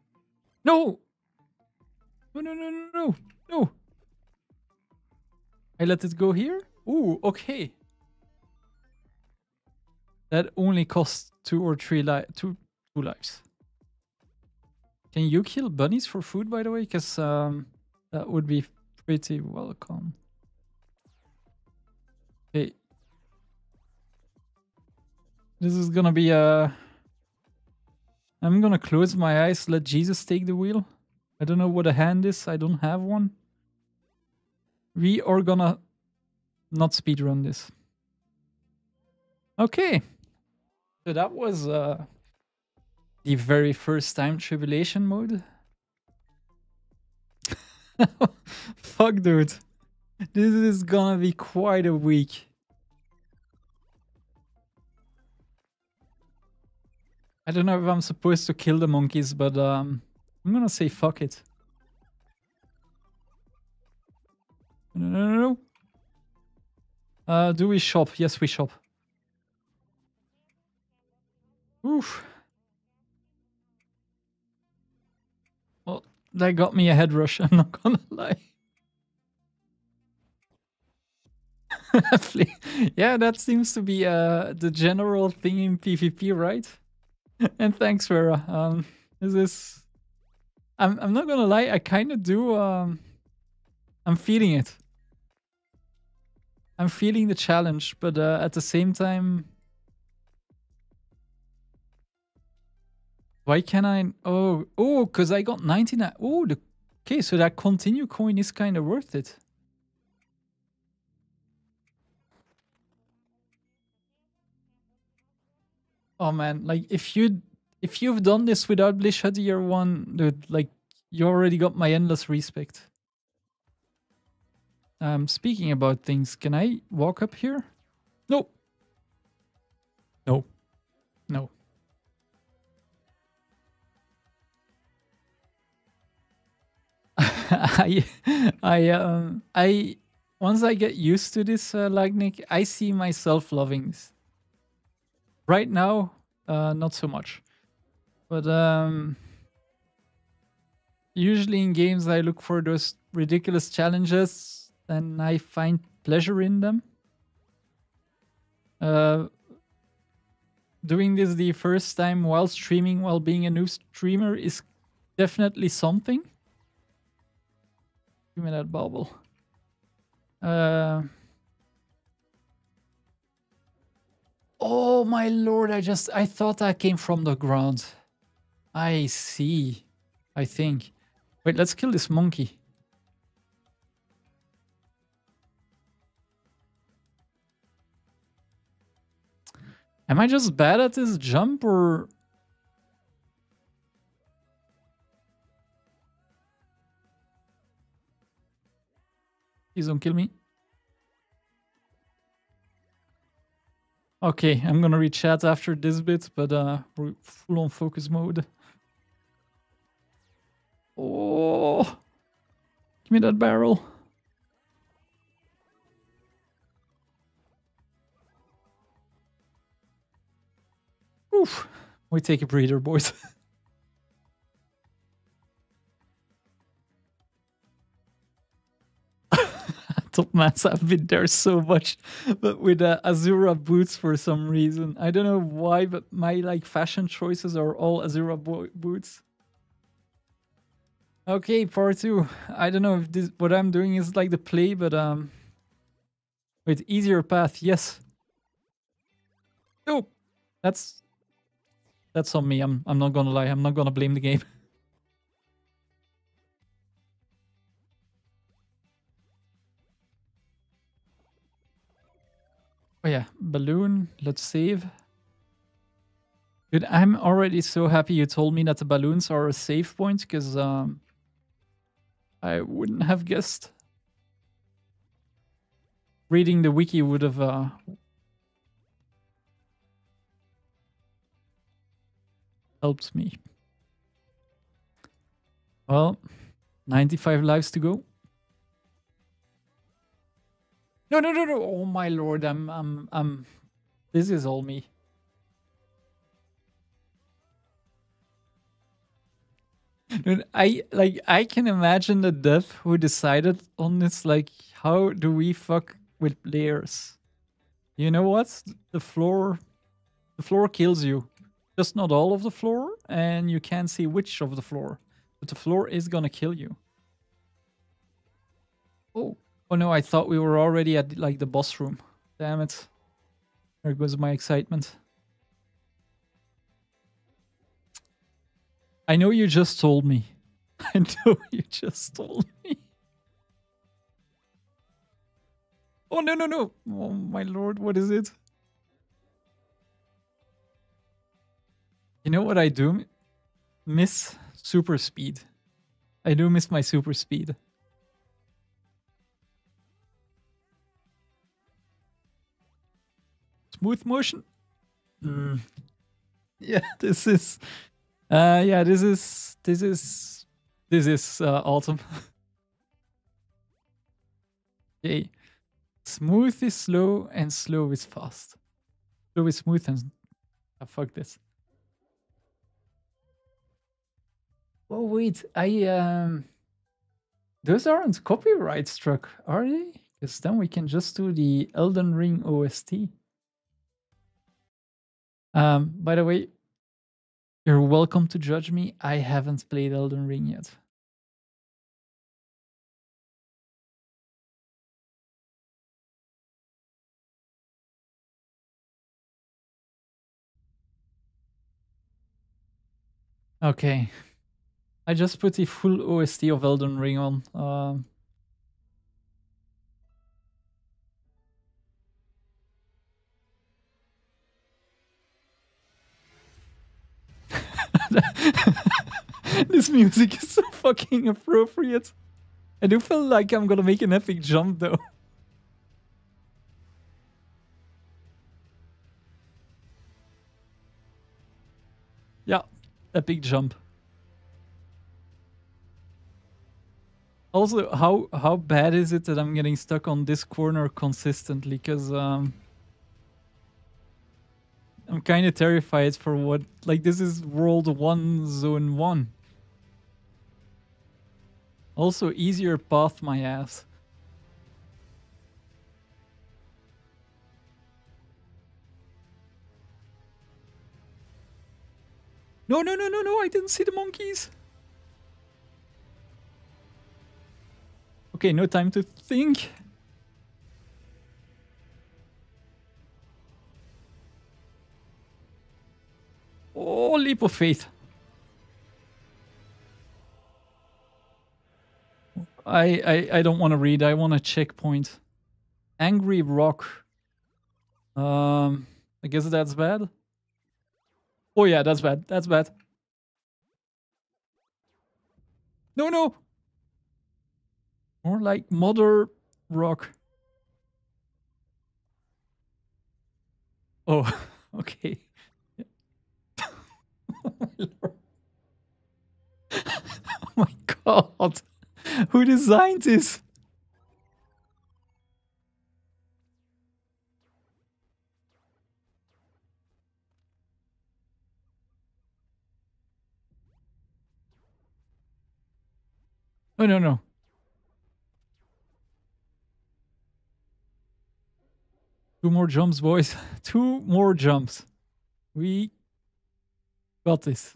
No! No, no, no, no, no, no. I let it go here? Ooh, okay. That only costs two or three life, two, Two lives. Can you kill bunnies for food, by the way? Because um, that would be pretty welcome. Hey. This is gonna be a... Uh, I'm gonna close my eyes, let Jesus take the wheel. I don't know what a hand is, I don't have one. We are gonna not speedrun this. Okay. So that was uh, the very first time tribulation mode. <laughs> Fuck, dude. This is gonna be quite a week. I don't know if I'm supposed to kill the monkeys, but um, I'm gonna say fuck it. No, no, no, no. Uh, do we shop? Yes, we shop. Oof. Well, that got me a head rush, <laughs> I'm not gonna lie. yeah, that seems to be uh, the general thing in PvP, right? <laughs> and thanks, Vera. Um, is this... I'm, I'm not gonna lie, I kind of do... Um, I'm feeling it. I'm feeling the challenge, but uh, at the same time... Why can I... Oh, oh, because I got 99... Oh, the... okay, so that continue coin is kind of worth it. Oh man, like if you if you've done this without Blish HUD year one, dude, like you already got my endless respect. Um, speaking about things, can I walk up here? No. No. <laughs> No. I, I, um, I, once I get used to this, uh, Lagnik, I see myself loving this. Right now, uh, not so much. But um, usually in games, I look for those ridiculous challenges and I find pleasure in them. Uh, doing this the first time while streaming, while being a new streamer, is definitely something. Give me that bubble. Uh, Oh my lord, I just I thought that came from the ground. I see. I think. Wait, let's kill this monkey. Am I just bad at this jump or... Please don't kill me. Okay, I'm gonna read chat after this bit, but uh, we're full on focus mode. Oh, give me that barrel. Oof, we take a breather, boys. <laughs> top mats. I've been there so much, but with uh, Azura boots for some reason. I don't know why, but my like fashion choices are all Azura bo boots. Okay, part two. I don't know if this what I'm doing is like the play, but um, with easier path. Yes. Oh, that's that's on me. I'm I'm not gonna lie. I'm not gonna blame the game. <laughs> Oh yeah, balloon. Let's save. Dude, I'm already so happy you told me that the balloons are a save point because um, I wouldn't have guessed. Reading the wiki would have uh, helped me. Well, 95 lives to go. No, no, no, no. Oh my lord, I'm, I'm, I'm. This is all me. Dude, I like I can imagine the dev who decided on this. Like, how do we fuck with layers? You know what? The floor, the floor kills you. Just not all of the floor, and you can't see which of the floor. But the floor is gonna kill you. Oh, oh no! I thought we were already at like the boss room. Damn it! There goes my excitement. I know you just told me. <laughs> I know you just told me. Oh no no no! Oh my lord, what is it? You know what I do miss? Super speed. I do miss my super speed. Smooth motion. Mm. <laughs> Yeah, this is. Uh, yeah, this is this is this is uh, okay, <laughs> smooth is slow and slow is fast. Slow is smooth and. Oh, fuck this. Oh wait, I um those aren't copyright struck, are they? Because then we can just do the Elden Ring OST. Um, by the way, you're welcome to judge me. I haven't played Elden Ring yet. Okay, I just put the full OST of Elden Ring on. Um, <laughs> this music is so fucking appropriate. I do feel like I'm gonna make an epic jump though. yeah, epic jump. Also, how how bad is it that I'm getting stuck on this corner consistently? Because um, I'm kind of terrified for what... Like, this is World 1, Zone 1. Also, easier path my ass. No, no, no, no, no, I didn't see the monkeys. Okay, no time to think. Oh, leap of faith. I I, I don't want to read. I want a checkpoint. Angry rock. Um, I guess that's bad. Oh yeah, that's bad. That's bad. No, no. More like mother rock. Oh, <laughs> okay. <laughs> oh my god. Who designed this? Oh, no, no. Two more jumps, boys. <laughs> Two more jumps. We got this.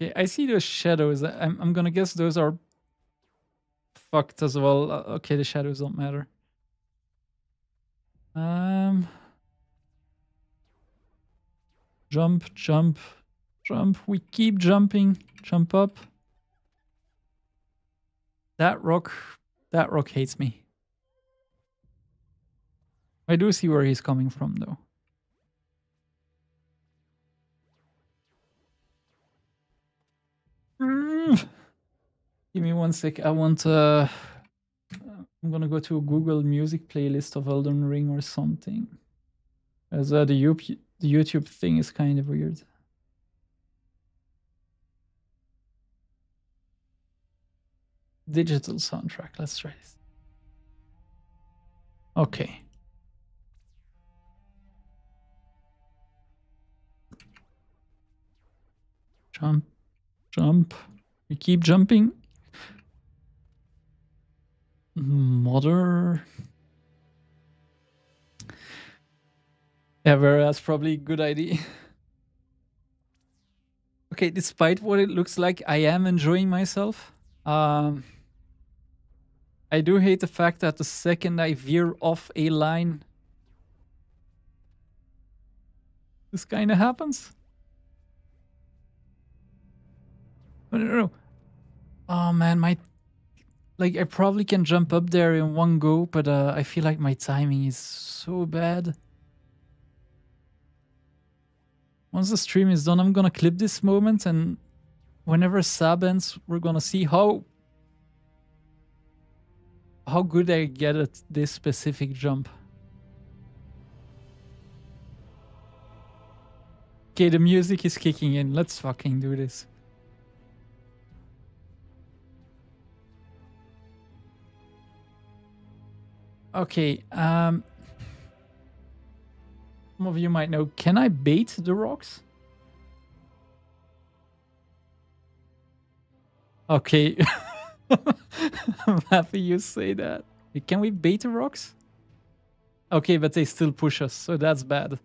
Okay, I see those shadows. I'm, I'm gonna guess those are fucked as well. Uh, okay, the shadows don't matter. Um, jump, jump, jump. We keep jumping. Jump up. That rock, that rock hates me. I do see where he's coming from, though. Mm. Give me one sec. I want. Uh, I'm gonna go to a Google Music playlist of Elden Ring or something. As uh, the the YouTube thing is kind of weird. Digital soundtrack. Let's try this. Okay. Jump, jump. We keep jumping. Mother. Yeah, that's probably a good idea. <laughs> okay, despite what it looks like, I am enjoying myself. Um, I do hate the fact that the second I veer off a line, this kind of happens. No, no, no. Oh man, my like I probably can jump up there in one go, but uh, I feel like my timing is so bad. Once the stream is done, I'm gonna clip this moment and whenever sub ends, we're gonna see how how good I get at this specific jump. Okay, the music is kicking in. Let's fucking do this. Okay, um... Some of you might know, can I bait the rocks? Okay. <laughs> <laughs> I'm happy you say that. Can we bait the rocks? Okay, but they still push us, so that's bad.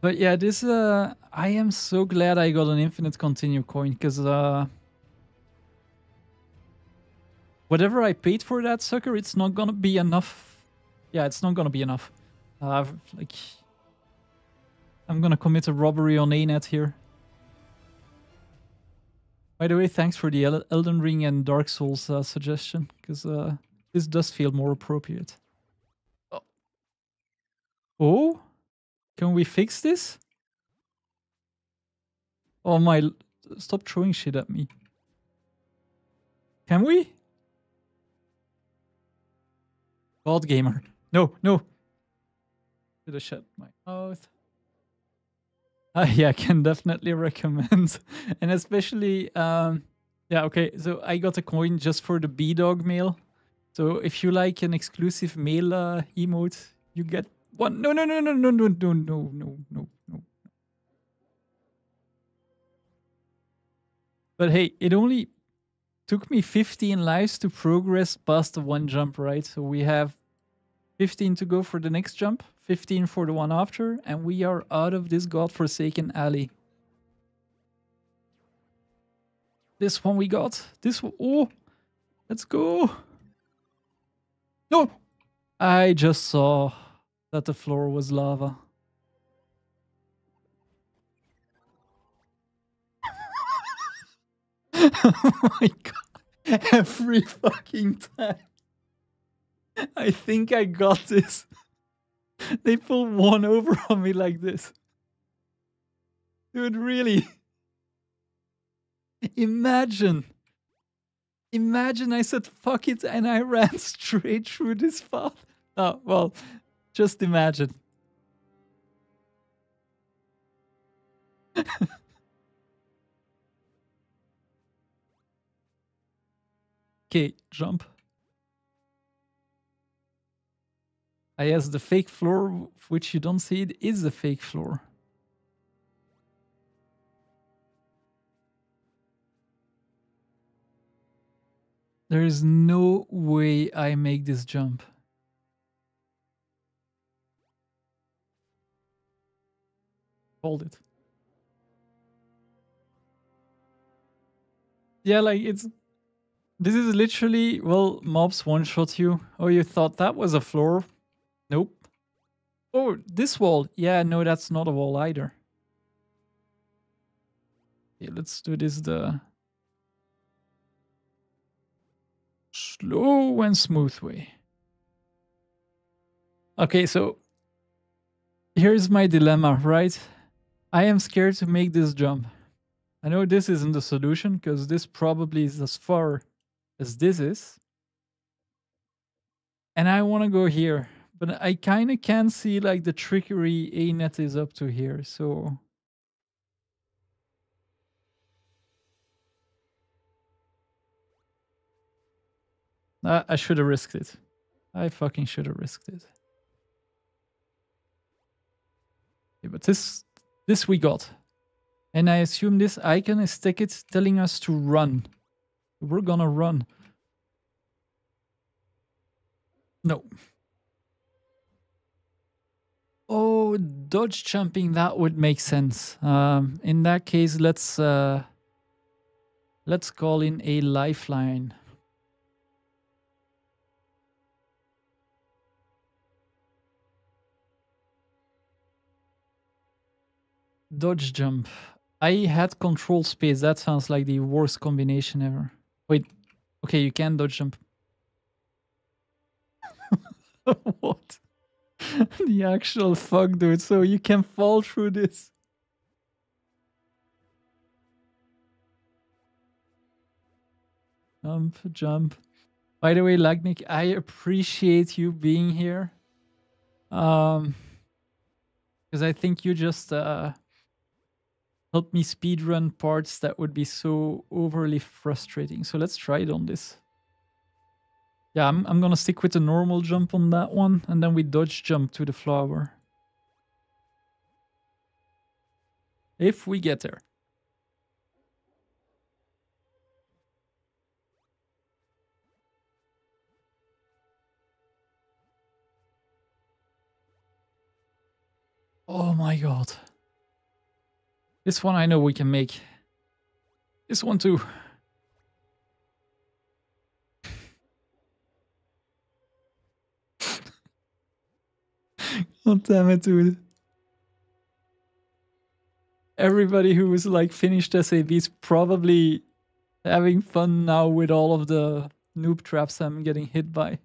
But yeah, this uh I am so glad I got an infinite continue coin because uh whatever I paid for that sucker, it's not gonna be enough. Yeah, it's not gonna be enough. Uh like I'm gonna commit a robbery on ANET here. By the way, thanks for the Elden Ring and Dark Souls uh, suggestion, because uh, this does feel more appropriate. Oh. oh? Can we fix this? Oh my... Stop throwing shit at me. Can we? God gamer. No, no. Should have shut my mouth. <laughs> Uh, yeah, can definitely recommend. <laughs> and especially, um, yeah, okay. So I got a coin just for the Bee Dog mail. So if you like an exclusive mail uh, emote, you get one. No, no, no, no, no, no, no, no, no, no, no. But hey, it only took me 15 lives to progress past the one jump, right? So we have 15 to go for the next jump. 15 for the one after, and we are out of this godforsaken alley. This one we got. This one. Oh, let's go. No, I just saw that the floor was lava. <laughs> oh my god. Every fucking time. <laughs> I think I got this. <laughs> they pull one over <laughs> on me like this. Dude, really? Imagine. Imagine I said fuck it and I ran straight through this path. Oh, well, just imagine. okay, jump. I guess the fake floor, which you don't see it, is a fake floor. There is no way I make this jump. Hold it. Yeah, like it's... This is literally, well, mobs one-shot you. Oh, you thought that was a floor? Nope. Oh, this wall. Yeah, no, that's not a wall either. Okay, let's do this the slow and smooth way. Okay, so here's my dilemma, right? I am scared to make this jump. I know this isn't the solution because this probably is as far as this is. And I want to go here. But I kind of can see like the trickery ANET is up to here, so... Uh, I should have risked it. I fucking should have risked it. Yeah, but this this we got. And I assume this icon is ticket telling us to run. We're gonna run. No. Oh, dodge jumping, that would make sense. Um, in that case, let's uh, let's call in a lifeline. Dodge jump. I had control space. That sounds like the worst combination ever. Wait. Okay, you can dodge jump. <laughs> what? <laughs> the actual fuck, dude. So you can fall through this. Jump, jump. By the way, Lagnik, I appreciate you being here. Um, because I think you just uh helped me speedrun parts that would be so overly frustrating. So let's try it on this. Yeah, I'm, I'm gonna stick with the normal jump on that one, and then we dodge jump to the flower. If we get there. Oh my god. This one I know we can make. This one too. God damn it, dude. Everybody who was like finished SAB is probably having fun now with all of the noob traps I'm getting hit by.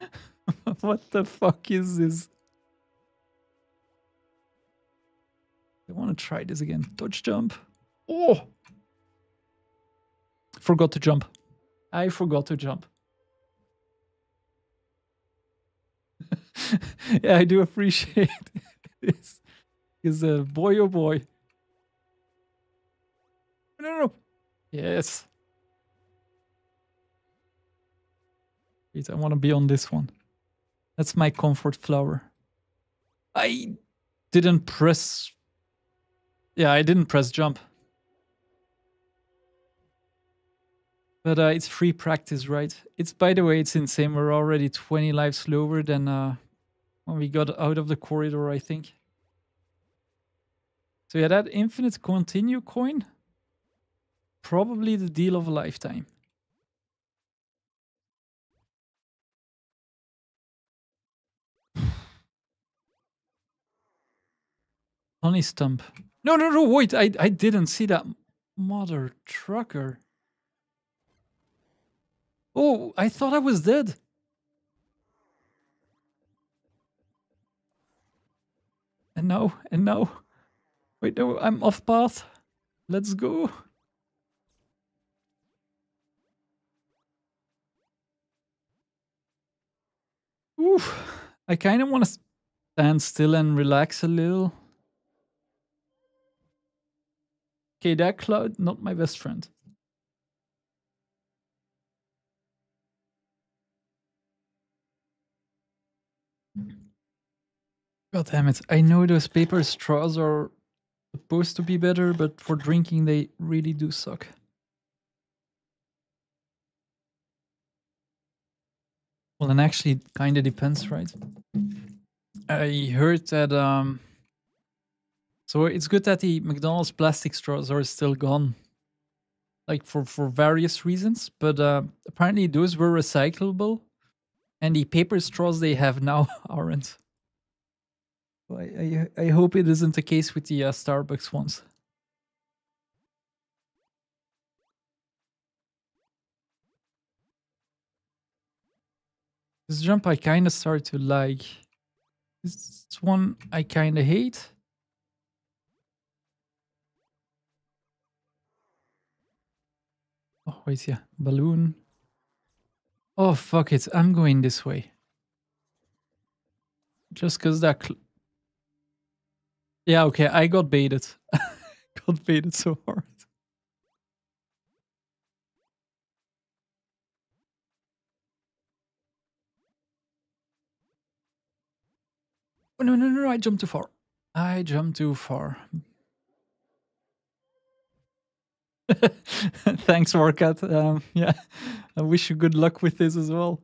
<laughs> what the fuck is this? I want to try this again. Dodge jump. Oh! Forgot to jump. I forgot to jump. <laughs> yeah, I do appreciate <laughs> this. Because, uh, boy oh boy. No, no, no. Yes. Wait, I want to be on this one. That's my comfort flower. I didn't press yeah, I didn't press jump. But uh, it's free practice, right? It's, by the way, it's insane. We're already 20 lives lower than uh, when we got out of the corridor, I think. So yeah, that infinite continue coin, probably the deal of a lifetime. <sighs> Honey stump. No, no, no, wait, I, I didn't see that mother trucker. Oh, I thought I was dead. And now, and now. Wait, no, I'm off path. Let's go. Oof. I kind of want to stand still and relax a little. Okay, that cloud, not my best friend. God damn it. I know those paper straws are supposed to be better, but for drinking they really do suck. Well, and actually it kind of depends, right? I heard that um, so it's good that the McDonald's plastic straws are still gone, like for for various reasons. But uh, apparently those were recyclable, and the paper straws they have now <laughs> aren't. I I, I hope it isn't the case with the uh, Starbucks ones. This jump I kind of start to like. This one I kind of hate. Oh, wait, yeah. Balloon. Oh, fuck it. I'm going this way. Just because that... yeah, okay. I got baited. <laughs> got baited so hard. Oh, no, no, no, I jumped too far. I jumped too far. <laughs> Thanks, Warcat. Um, yeah, I wish you good luck with this as well.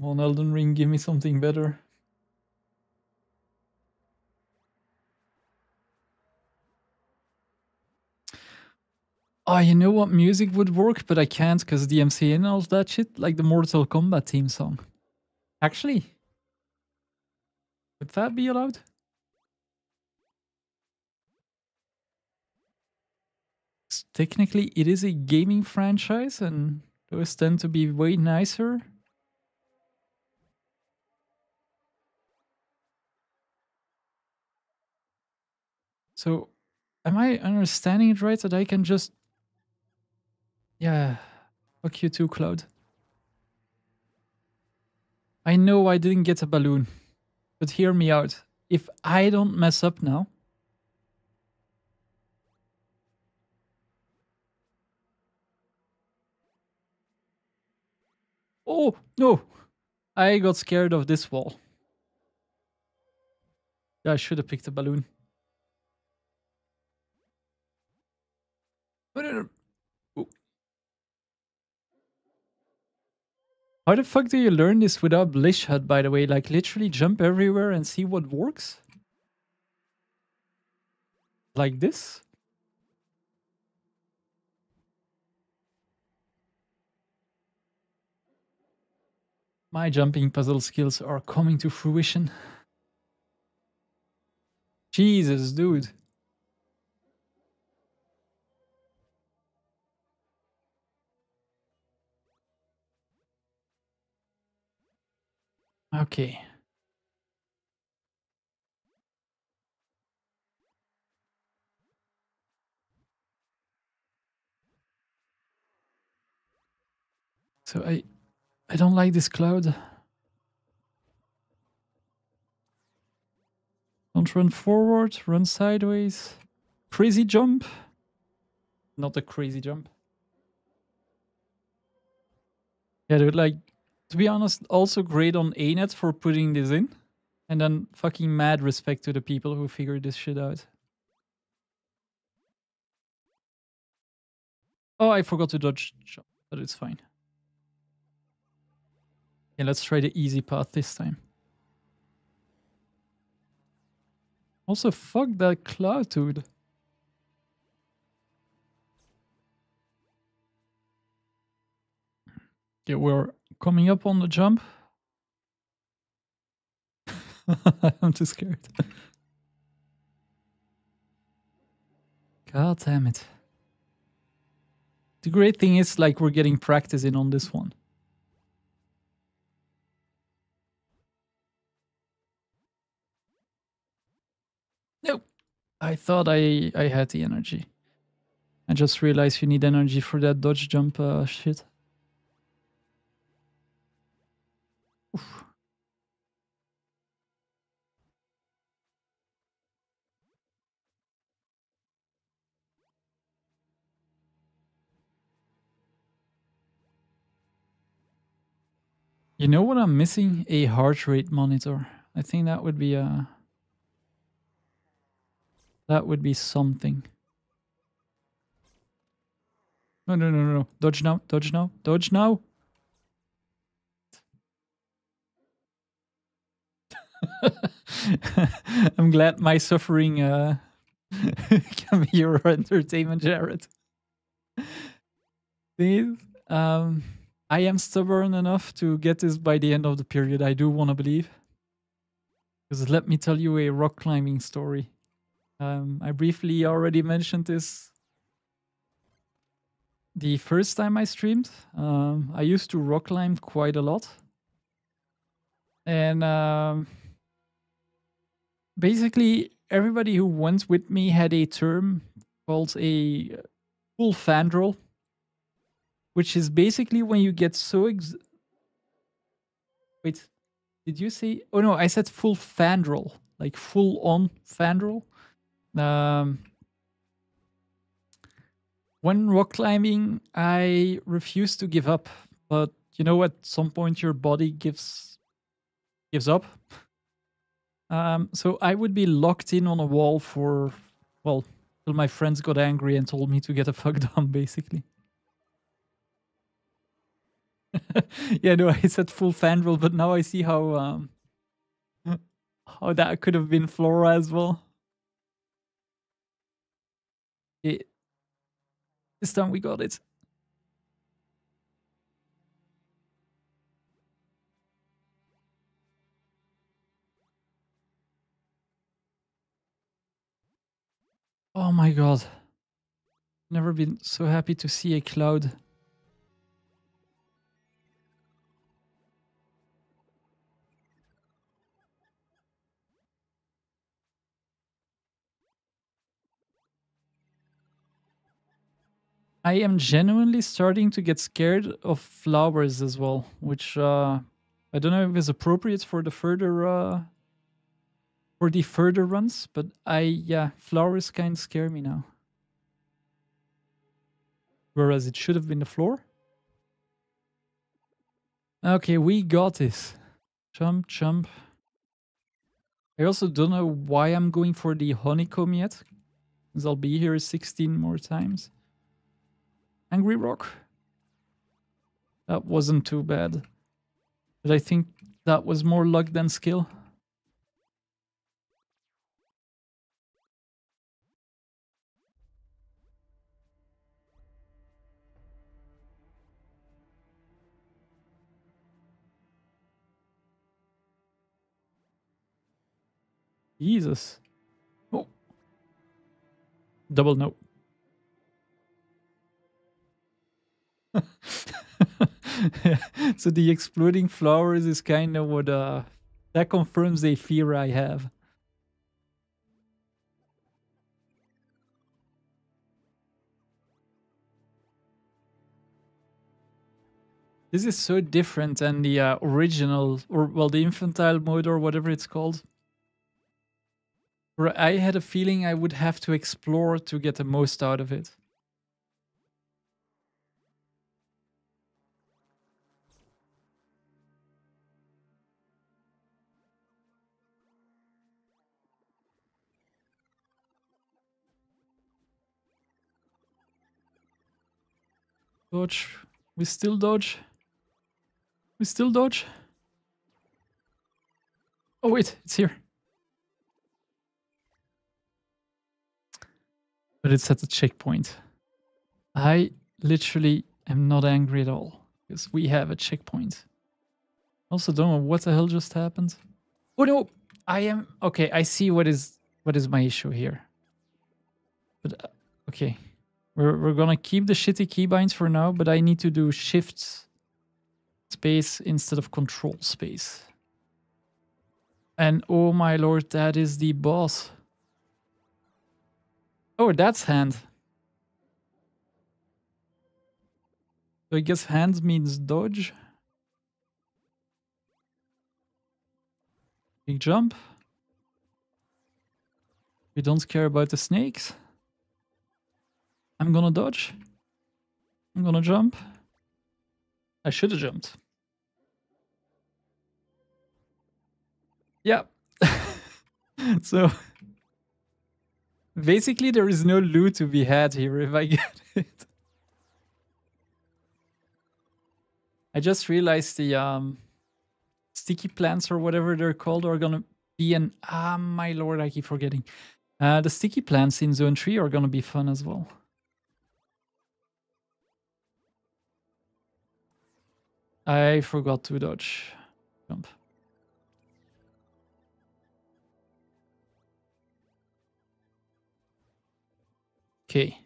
Come on, Elden Ring, give me something better. Oh, you know what music would work, but I can't because DMC and all that shit, like the Mortal Kombat theme song. Actually, would that be allowed? Technically, it is a gaming franchise, and those tend to be way nicer. So, am I understanding it right that I can just... Yeah, fuck you too, Cloud. I know I didn't get a balloon, but hear me out. If I don't mess up now... Oh, no! I got scared of this wall. Yeah, I should have picked a balloon. How the fuck do you learn this without Blish HUD, by the way? Like, literally jump everywhere and see what works? Like this? My jumping puzzle skills are coming to fruition. Jesus, dude. Okay. So I I don't like this cloud. Don't run forward, run sideways. Crazy jump. Not a crazy jump. Yeah, dude, like to be honest, also great on ANET for putting this in. And then fucking mad respect to the people who figured this shit out. Oh, I forgot to dodge, but it's fine. Yeah, let's try the easy path this time. Also, fuck that cloud, dude. Yeah, we're coming up on the jump. <laughs> I'm too scared. God damn it. The great thing is like we're getting practice in on this one. Nope. I thought I, I had the energy. I just realized you need energy for that dodge jump uh, shit. You know what I'm missing? A heart rate monitor. I think that would be a... Uh, that would be something. No, no, no, no. Dodge now, dodge now, dodge now. <laughs> I'm glad my suffering uh, <laughs> can be your <laughs> entertainment, Jared. Please, um, I am stubborn enough to get this by the end of the period. I do want to believe. Because let me tell you a rock climbing story. Um, I briefly already mentioned this the first time I streamed. Um, I used to rock climb quite a lot. And um, basically everybody who went with me had a term called a full Phandrel, which is basically when you get so ex- wait did you say oh no i said full Phandrel like full on Phandrel Um, when rock climbing, I refuse to give up, but you know, at some point your body gives gives up. Um, so I would be locked in on a wall for well till my friends got angry and told me to get a <laughs> fuck down, basically. <laughs> yeah, no, I said full Phandrel, but now I see how um how that could have been Flora as well. It, this time we got it. Oh my god. Never been so happy to see a cloud. I am genuinely starting to get scared of flowers as well, which uh, I don't know if it's appropriate for the further uh, for the further runs, but I yeah, flowers kind of scare me now. Whereas it should have been the floor. Okay, we got this. Jump, jump. I also don't know why I'm going for the honeycomb yet. Because I'll be here 16 more times. Angry Rock. That wasn't too bad. But I think that was more luck than skill. Jesus. Oh. Double no. <laughs> so the exploding flowers is kind of what uh that confirms a fear I have. This is so different than the uh, original, or well, the infantile mode or whatever it's called. Where I had a feeling I would have to explore to get the most out of it. Dodge. We still dodge. We still dodge. Oh wait, it's here. But it's at the checkpoint. I literally am not angry at all. Because we have a checkpoint. Also don't know what the hell just happened. Oh no! I am... Okay, I see what is what is my issue here. But, uh, okay. We're, we're gonna keep the shitty keybinds for now, but I need to do shift space instead of control space. And oh my lord, that is the boss. Oh, that's hand. So I guess hand means dodge. Big jump. We don't care about the snakes. I'm gonna dodge. I'm gonna jump. I should have jumped. Yeah. <laughs> so basically there is no loot to be had here if I <laughs> get it. I just realized the um sticky plants or whatever they're called are gonna be an ah my lord I keep forgetting. Uh the sticky plants in zone 3 are gonna be fun as well. I forgot to dodge. Jump. Okay.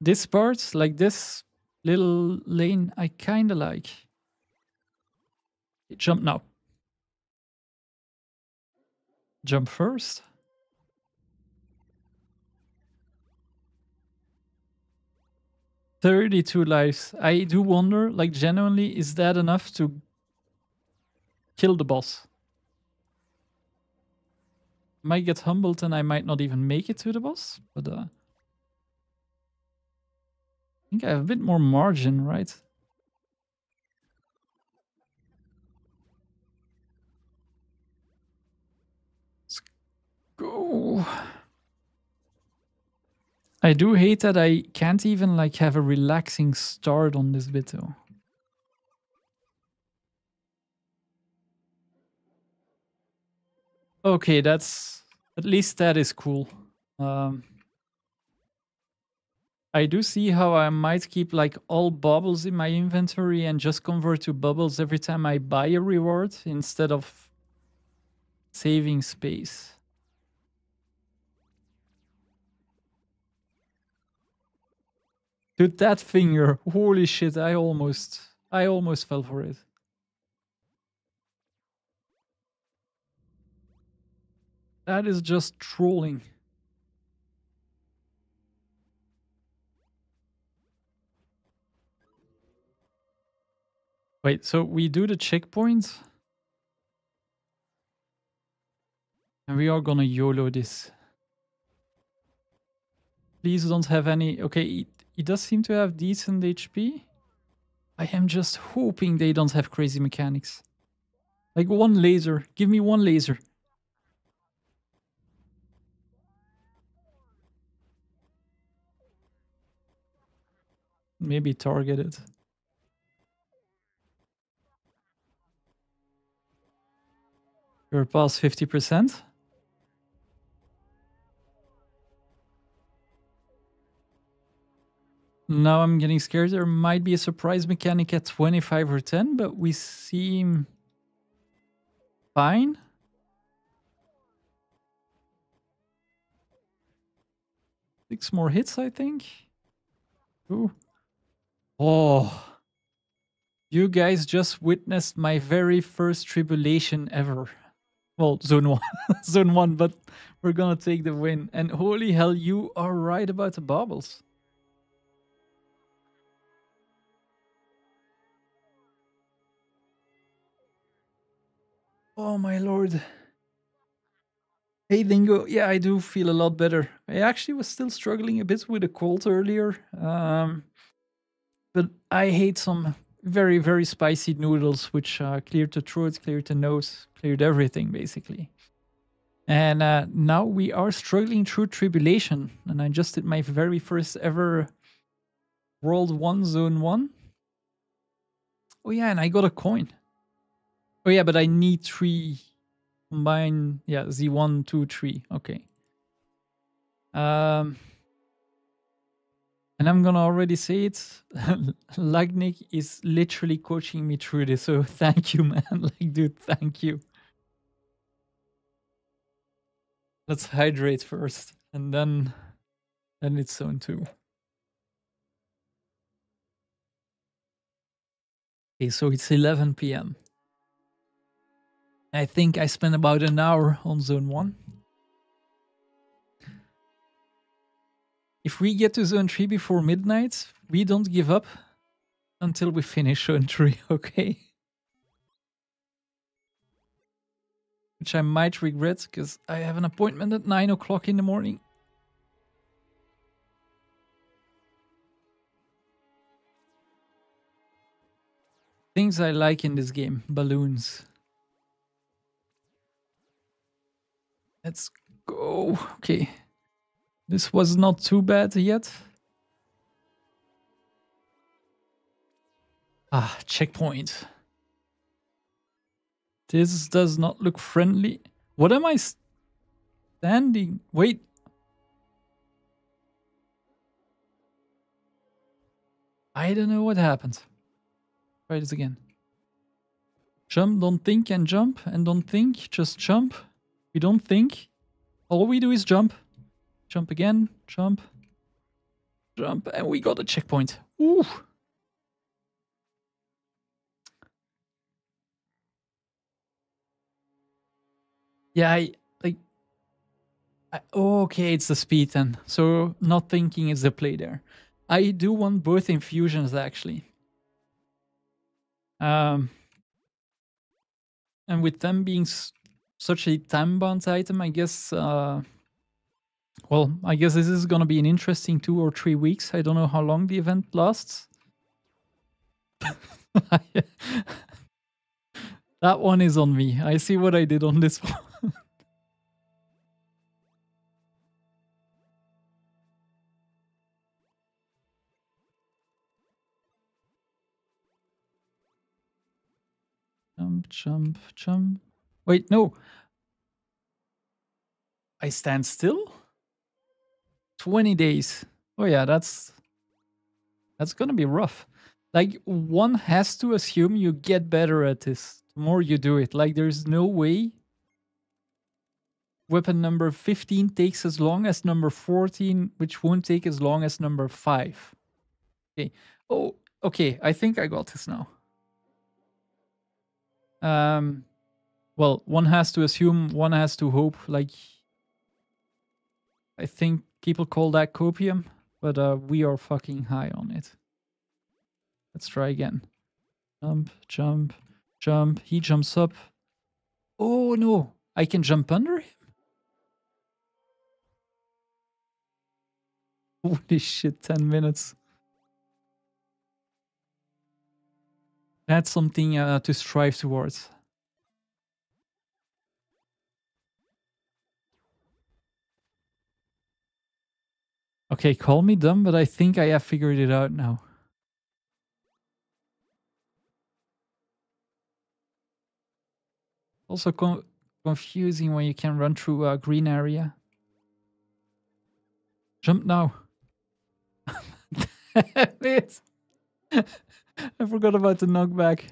This part, like this little lane, I kind of like. Jump now. Jump first. 32 lives. I do wonder, like, genuinely, is that enough to kill the boss? Might get humbled and I might not even make it to the boss, but uh, I think I have a bit more margin, right? Let's go. I do hate that I can't even like have a relaxing start on this bit though. Okay, that's at least that is cool. Um, I do see how I might keep like all bubbles in my inventory and just convert to bubbles every time I buy a reward instead of saving space. Dude, that finger, holy shit, I almost, I almost fell for it. That is just trolling. Wait, so we do the checkpoints? And we are gonna YOLO this. Please don't have any... Okay, he, does seem to have decent HP. I am just hoping they don't have crazy mechanics. Like one laser. Give me one laser. Maybe targeted. You're past 50%? Now I'm getting scared. There might be a surprise mechanic at 25 or 10, but we seem fine. Six more hits, I think. Ooh. Oh. You guys just witnessed my very first tribulation ever. Well, zone one. <laughs> zone one, but we're gonna take the win. And holy hell, you are right about the bubbles. Oh my lord. Hey Dingo, yeah, I do feel a lot better. I actually was still struggling a bit with a cold earlier. Um, but I hate some very, very spicy noodles, which uh, cleared the throat, cleared the nose, cleared everything, basically. And uh, now we are struggling through tribulation. And I just did my very first ever World 1 Zone 1. Oh yeah, and I got a coin. Oh yeah, but I need three combine. Yeah, Z1, 2, 3. Okay. Um... And I'm gonna already say it. <laughs> Lagnik is literally coaching me through this. So <laughs> thank you, man. <laughs> Like, dude, thank you. Let's hydrate first, and then, then it's zone two. Okay, so it's 11 p.m. I think I spent about an hour on zone one. If we get to zone 3 before midnight, we don't give up until we finish zone 3, <laughs> okay? Which I might regret, because I have an appointment at 9 o'clock in the morning. Things I like in this game. Balloons. Let's go. Okay. This was not too bad yet. Ah, checkpoint. This does not look friendly. What am I standing? Wait. I don't know what happened. Try this again. Jump, don't think and jump, and don't think, just jump. We don't think. All we do is jump. Jump again. Jump. Jump. And we got a checkpoint. Ooh. Yeah, I like. I, okay, it's the speed then. So not thinking is the play there. I do want both infusions actually. Um, and with them being such a time-bound item, I guess. Uh, well, I guess this is gonna be an interesting two or three weeks. I don't know how long the event lasts. <laughs> that one is on me. I see what I did on this <laughs> one. jump, jump, jump. Wait, no. I stand still? 20 days. Oh yeah, that's that's gonna be rough. Like one has to assume you get better at this the more you do it. Like there's no way weapon number 15 takes as long as number 14, which won't take as long as number 5. Okay. Oh, okay. I think I got this now. Um, well, one has to assume, one has to hope. Like, I think people call that copium, but uh, we are fucking high on it. Let's try again. Jump, jump, jump. He jumps up. Oh no, I can jump under him? <laughs> Holy shit, 10 minutes. That's something uh, to strive towards. Okay, call me dumb, but I think I have figured it out now. Also co confusing when you can run through a green area. Jump now. <laughs> Damn it. <laughs> I forgot about the knockback.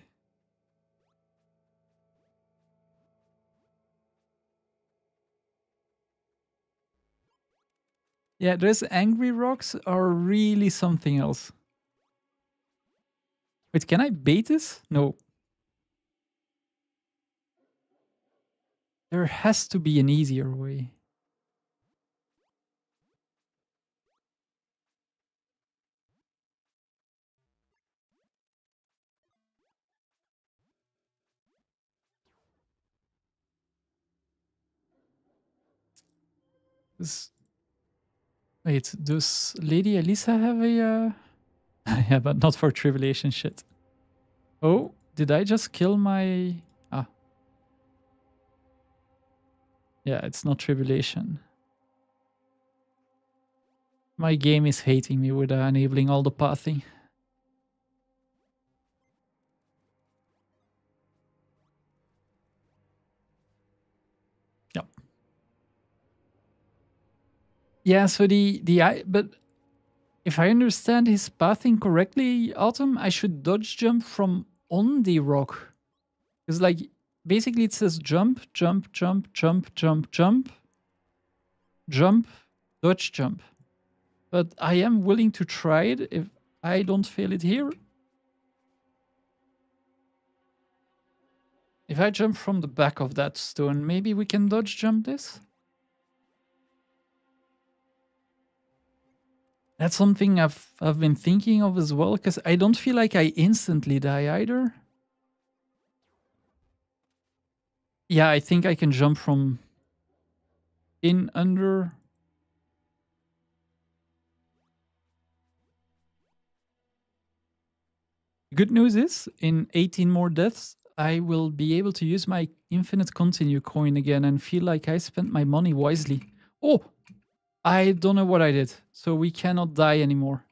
Yeah, those angry rocks are really something else. Wait, can I bait this? No. There has to be an easier way. This... Wait, does Lady Elyssa have a... Uh... <laughs> yeah, but not for tribulation shit. Oh, did I just kill my... Ah. Yeah, it's not tribulation. My game is hating me with uh, enabling all the pathing. Yeah, so the the but if I understand his pathing correctly, Autumn, I should dodge jump from on the rock. Because like basically it says jump, jump, jump, jump, jump, jump, jump, dodge jump. But I am willing to try it if I don't fail it here. If I jump from the back of that stone, maybe we can dodge jump this? That's something I've I've been thinking of as well, because I don't feel like I instantly die either. Yeah, I think I can jump from in under. Good news is, in 18 more deaths, I will be able to use my infinite continue coin again and feel like I spent my money wisely. Oh, I don't know what I did, so we cannot die anymore.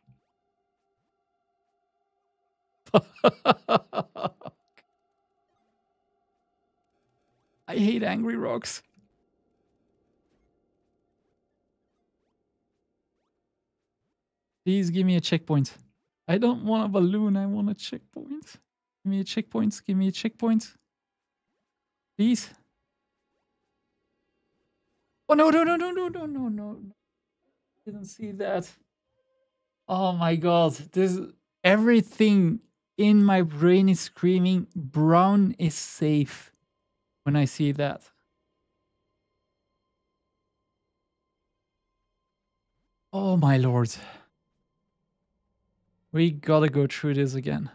<laughs> I hate angry rocks. Please give me a checkpoint. I don't want a balloon, I want a checkpoint. Give me a checkpoint, give me a checkpoint. Please. Oh no no no no no no no no didn't see that. Oh my god, this everything in my brain is screaming brown is safe when I see that. Oh my lord. We gotta go through this again.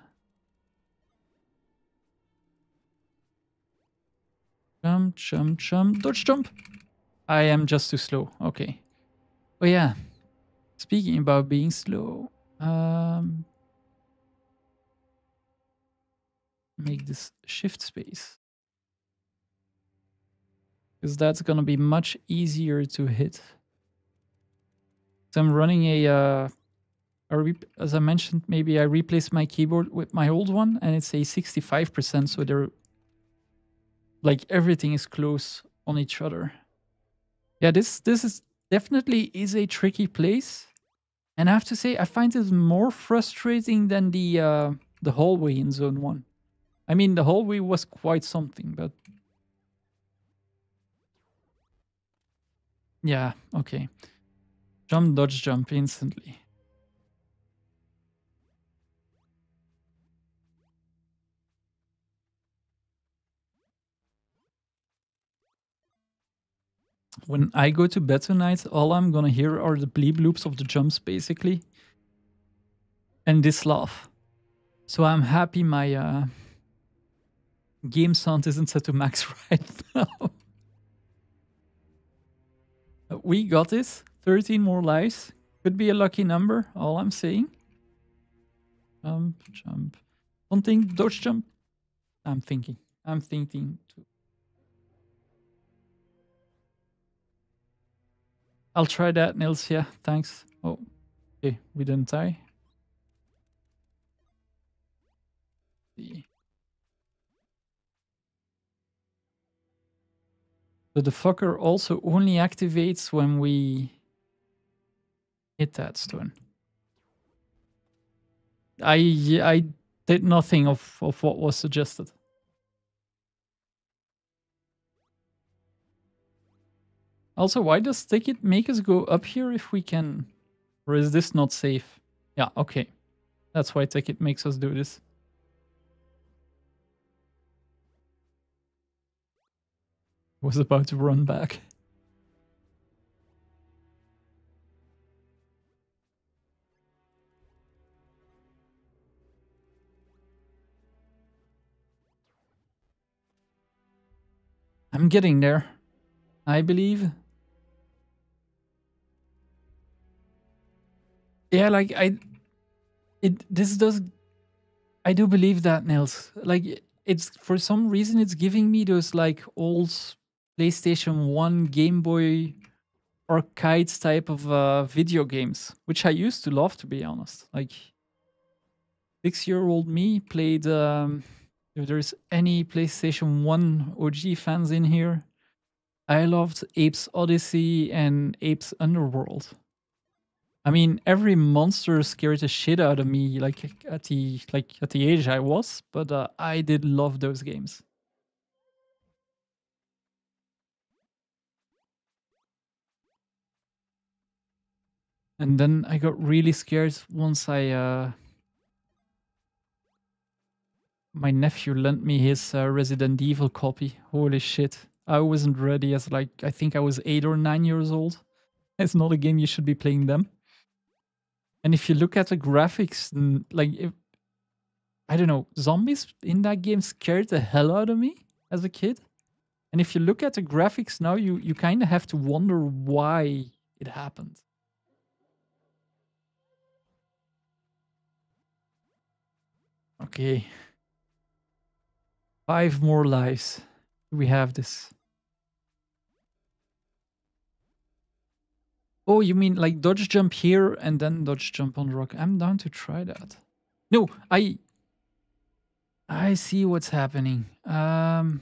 Jump, jump, jump, dodge, jump. I am just too slow. Okay. Oh yeah. Speaking about being slow, um, make this shift space because that's gonna be much easier to hit. So I'm running a, uh, a as I mentioned, maybe I replaced my keyboard with my old one, and it's a 65%. So they're like everything is close on each other. Yeah, this this is definitely is a tricky place, and I have to say I find it more frustrating than the uh, the hallway in Zone One. I mean, the hallway was quite something, but yeah, okay. Jump, dodge, jump instantly. When I go to bed tonight, all I'm gonna hear are the bleep loops of the jumps, basically. And this laugh. So I'm happy my uh, game sound isn't set to max <laughs> right now. we got this. 13 more lives. Could be a lucky number, all I'm saying. Jump, jump. Something, dodge jump. I'm thinking. I'm thinking too. I'll try that, Nils. Yeah, thanks. Oh, okay. We didn't die. So the fucker also only activates when we hit that stone. I I did nothing of, of what was suggested. Also, why does Tekkit make us go up here if we can? Or is this not safe? Yeah, okay. That's why Tekkit makes us do this. Was about to run back. I'm getting there. I believe. Yeah, like I it this does I do believe that Nils. Like it's for some reason it's giving me those like old PlayStation 1 Game Boy arcades type of uh, video games, which I used to love to be honest. Like six year old me played um, if there's any PlayStation 1 OG fans in here, I loved Abe's Oddysee and Apes Underworld. I mean, every monster scared the shit out of me, like at the like at the age I was. But uh, I did love those games. And then I got really scared once I uh, my nephew lent me his uh, Resident Evil copy. Holy shit. I wasn't ready as like, I think I was eight or nine years old. It's not a game you should be playing them. And if you look at the graphics, like, if, I don't know, zombies in that game scared the hell out of me as a kid. And if you look at the graphics now, you, you kind of have to wonder why it happened. Okay, Five more lives. We have this. Oh, you mean like dodge jump here and then dodge jump on rock? I'm down to try that. No, I... I see what's happening. Um,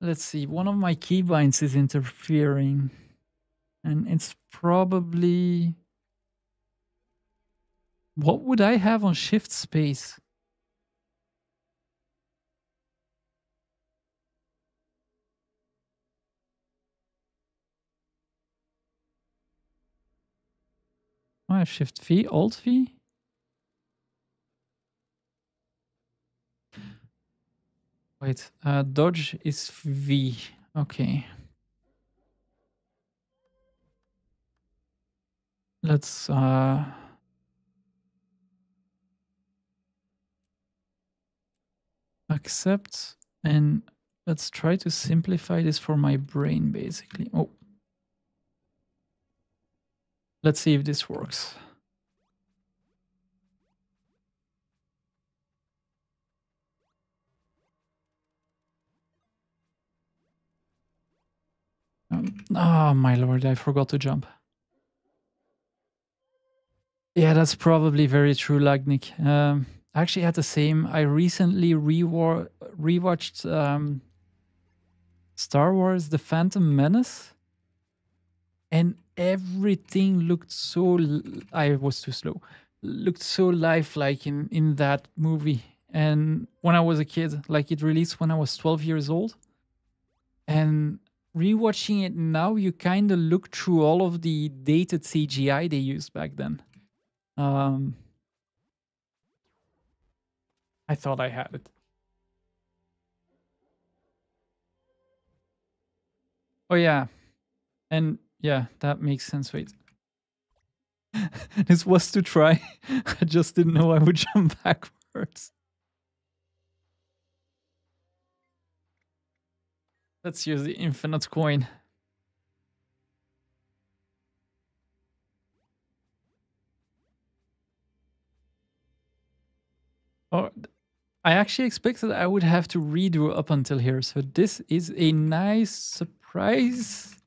let's see. One of my keybinds is interfering. And it's probably... What would I have on shift space? Oh, Shift V, Alt V. Wait, uh, dodge is V. Okay. Let's uh accept and let's try to simplify this for my brain, basically. Oh. Let's see if this works. Um, oh my lord, I forgot to jump. Yeah, that's probably very true, Lagnik. Um, I actually had the same. I recently rewatched um, Star Wars The Phantom Menace, and everything looked so. I was too slow. Looked so lifelike in, in that movie. And when I was a kid, like it released when I was 12 years old. And rewatching it now, you kind of look through all of the dated CGI they used back then. Um, I thought I had it. Oh yeah, and yeah, that makes sense. Wait, <laughs> this was to try. <laughs> I just didn't know I would <laughs> jump backwards. Let's use the infinite coin. Oh, I actually expected I would have to redo up until here. So this is a nice surprise.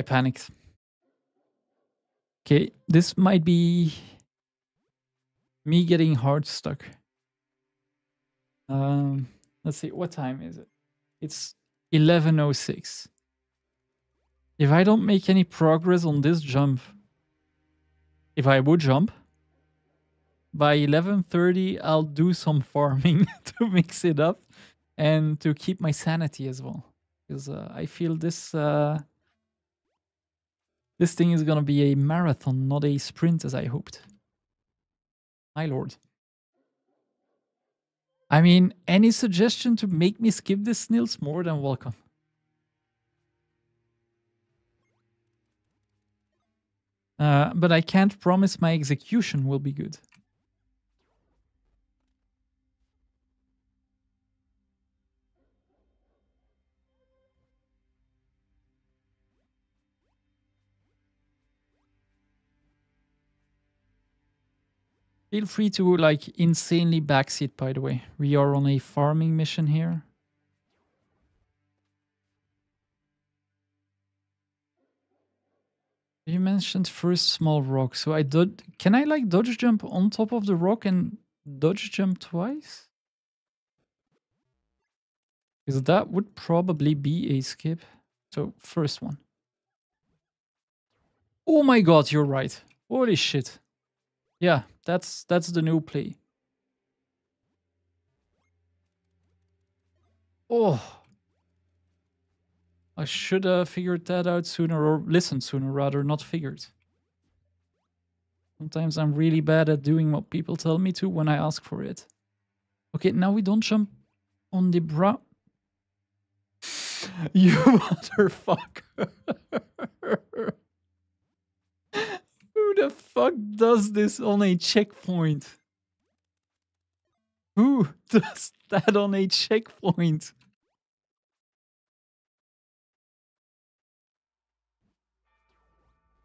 I panicked. Okay, this might be me getting hard stuck. Um, let's see, what time is it? It's 11.06. If I don't make any progress on this jump, if I would jump, by 11.30 I'll do some <laughs> farming <laughs> to mix it up and to keep my sanity as well. Because uh, I feel this uh, this thing is gonna be a marathon, not a sprint as I hoped. My lord. I mean, any suggestion to make me skip this Nils more than welcome. Uh, but I can't promise my execution will be good. Feel free to like insanely backseat, by the way. We are on a farming mission here. You mentioned first small rock. So I did. Can I like dodge jump on top of the rock and dodge jump twice? Because that would probably be a skip. So first one. Oh my god, you're right. Holy shit. Yeah, that's that's the new play. Oh. I should have figured that out sooner or listened sooner rather, not figured. Sometimes I'm really bad at doing what people tell me to when I ask for it. Okay, now we don't jump on the bra. <laughs> you <laughs> motherfucker. <laughs> The fuck does this on a checkpoint? Who <laughs> does that on a checkpoint?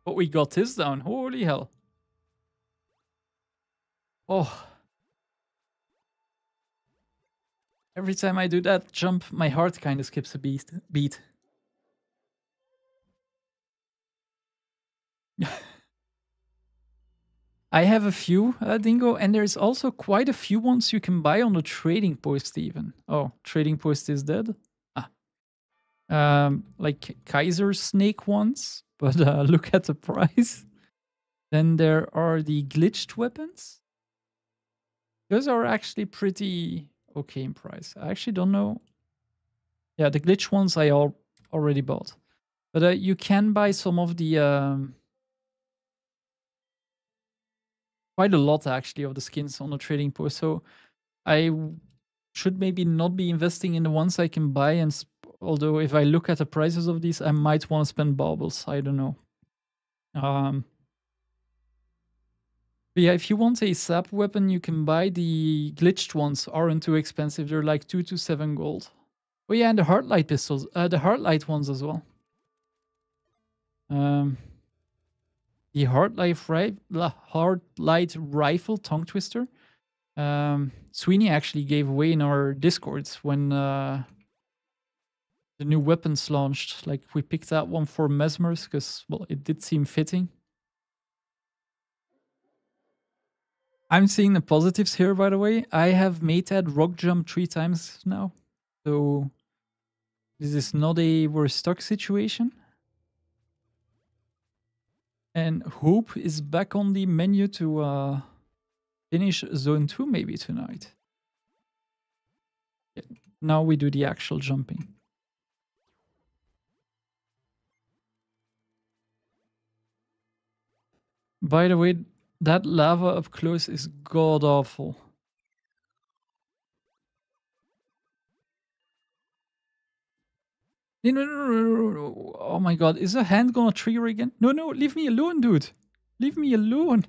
But we got this down. Holy hell. Oh. Every time I do that jump, my heart kind of skips a beat. beat. I have a few uh, Dingo, and there's also quite a few ones you can buy on the trading post even. Oh, trading post is dead. Ah. Um, like Kaiser Snake ones, <laughs> but uh, look at the price. <laughs> Then there are the glitched weapons. Those are actually pretty okay in price. I actually don't know. Yeah, the glitch ones I all already bought. But uh, you can buy some of the um, quite a lot actually of the skins on the trading post. So I should maybe not be investing in the ones I can buy. And although if I look at the prices of these, I might want to spend baubles. I don't know. Um, yeah, if you want a SAB weapon, you can buy the glitched ones. Aren't too expensive. They're like two to seven gold. Oh yeah, and the Heartlight pistols, uh, the Heartlight ones as well. Um, the Heartlight, ri Heartlight rifle tongue twister. Um, Sweeney actually gave away in our discords when uh, the new weapons launched. Like we picked that one for Mesmers because well, it did seem fitting. I'm seeing the positives here, by the way. I have made that rock jump three times now. So this is not a we're stuck situation. And Hope is back on the menu to uh, finish Zone 2 maybe tonight. Yeah. Now we do the actual jumping. By the way, that lava up close is god awful. No, no, no, no, no, Oh my god, is a hand gonna trigger again? No, no, leave me alone, dude. Leave me alone.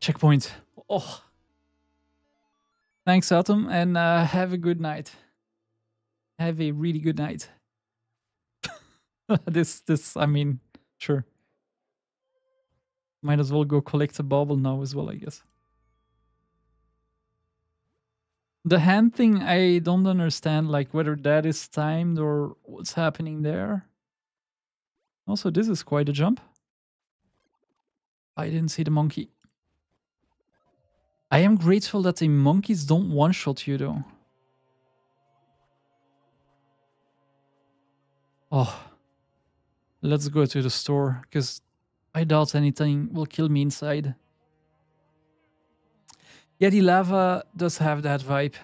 Checkpoint. Oh. Thanks, Atom, and uh, have a good night. Have a really good night. <laughs> this, this, I mean, sure. Might as well go collect a bubble now as well, I guess. The hand thing, I don't understand, like whether that is timed or what's happening there. Also, this is quite a jump. I didn't see the monkey. I am grateful that the monkeys don't one-shot you, though. Oh. Let's go to the store, because I doubt anything will kill me inside. Yeah, the lava does have that vibe.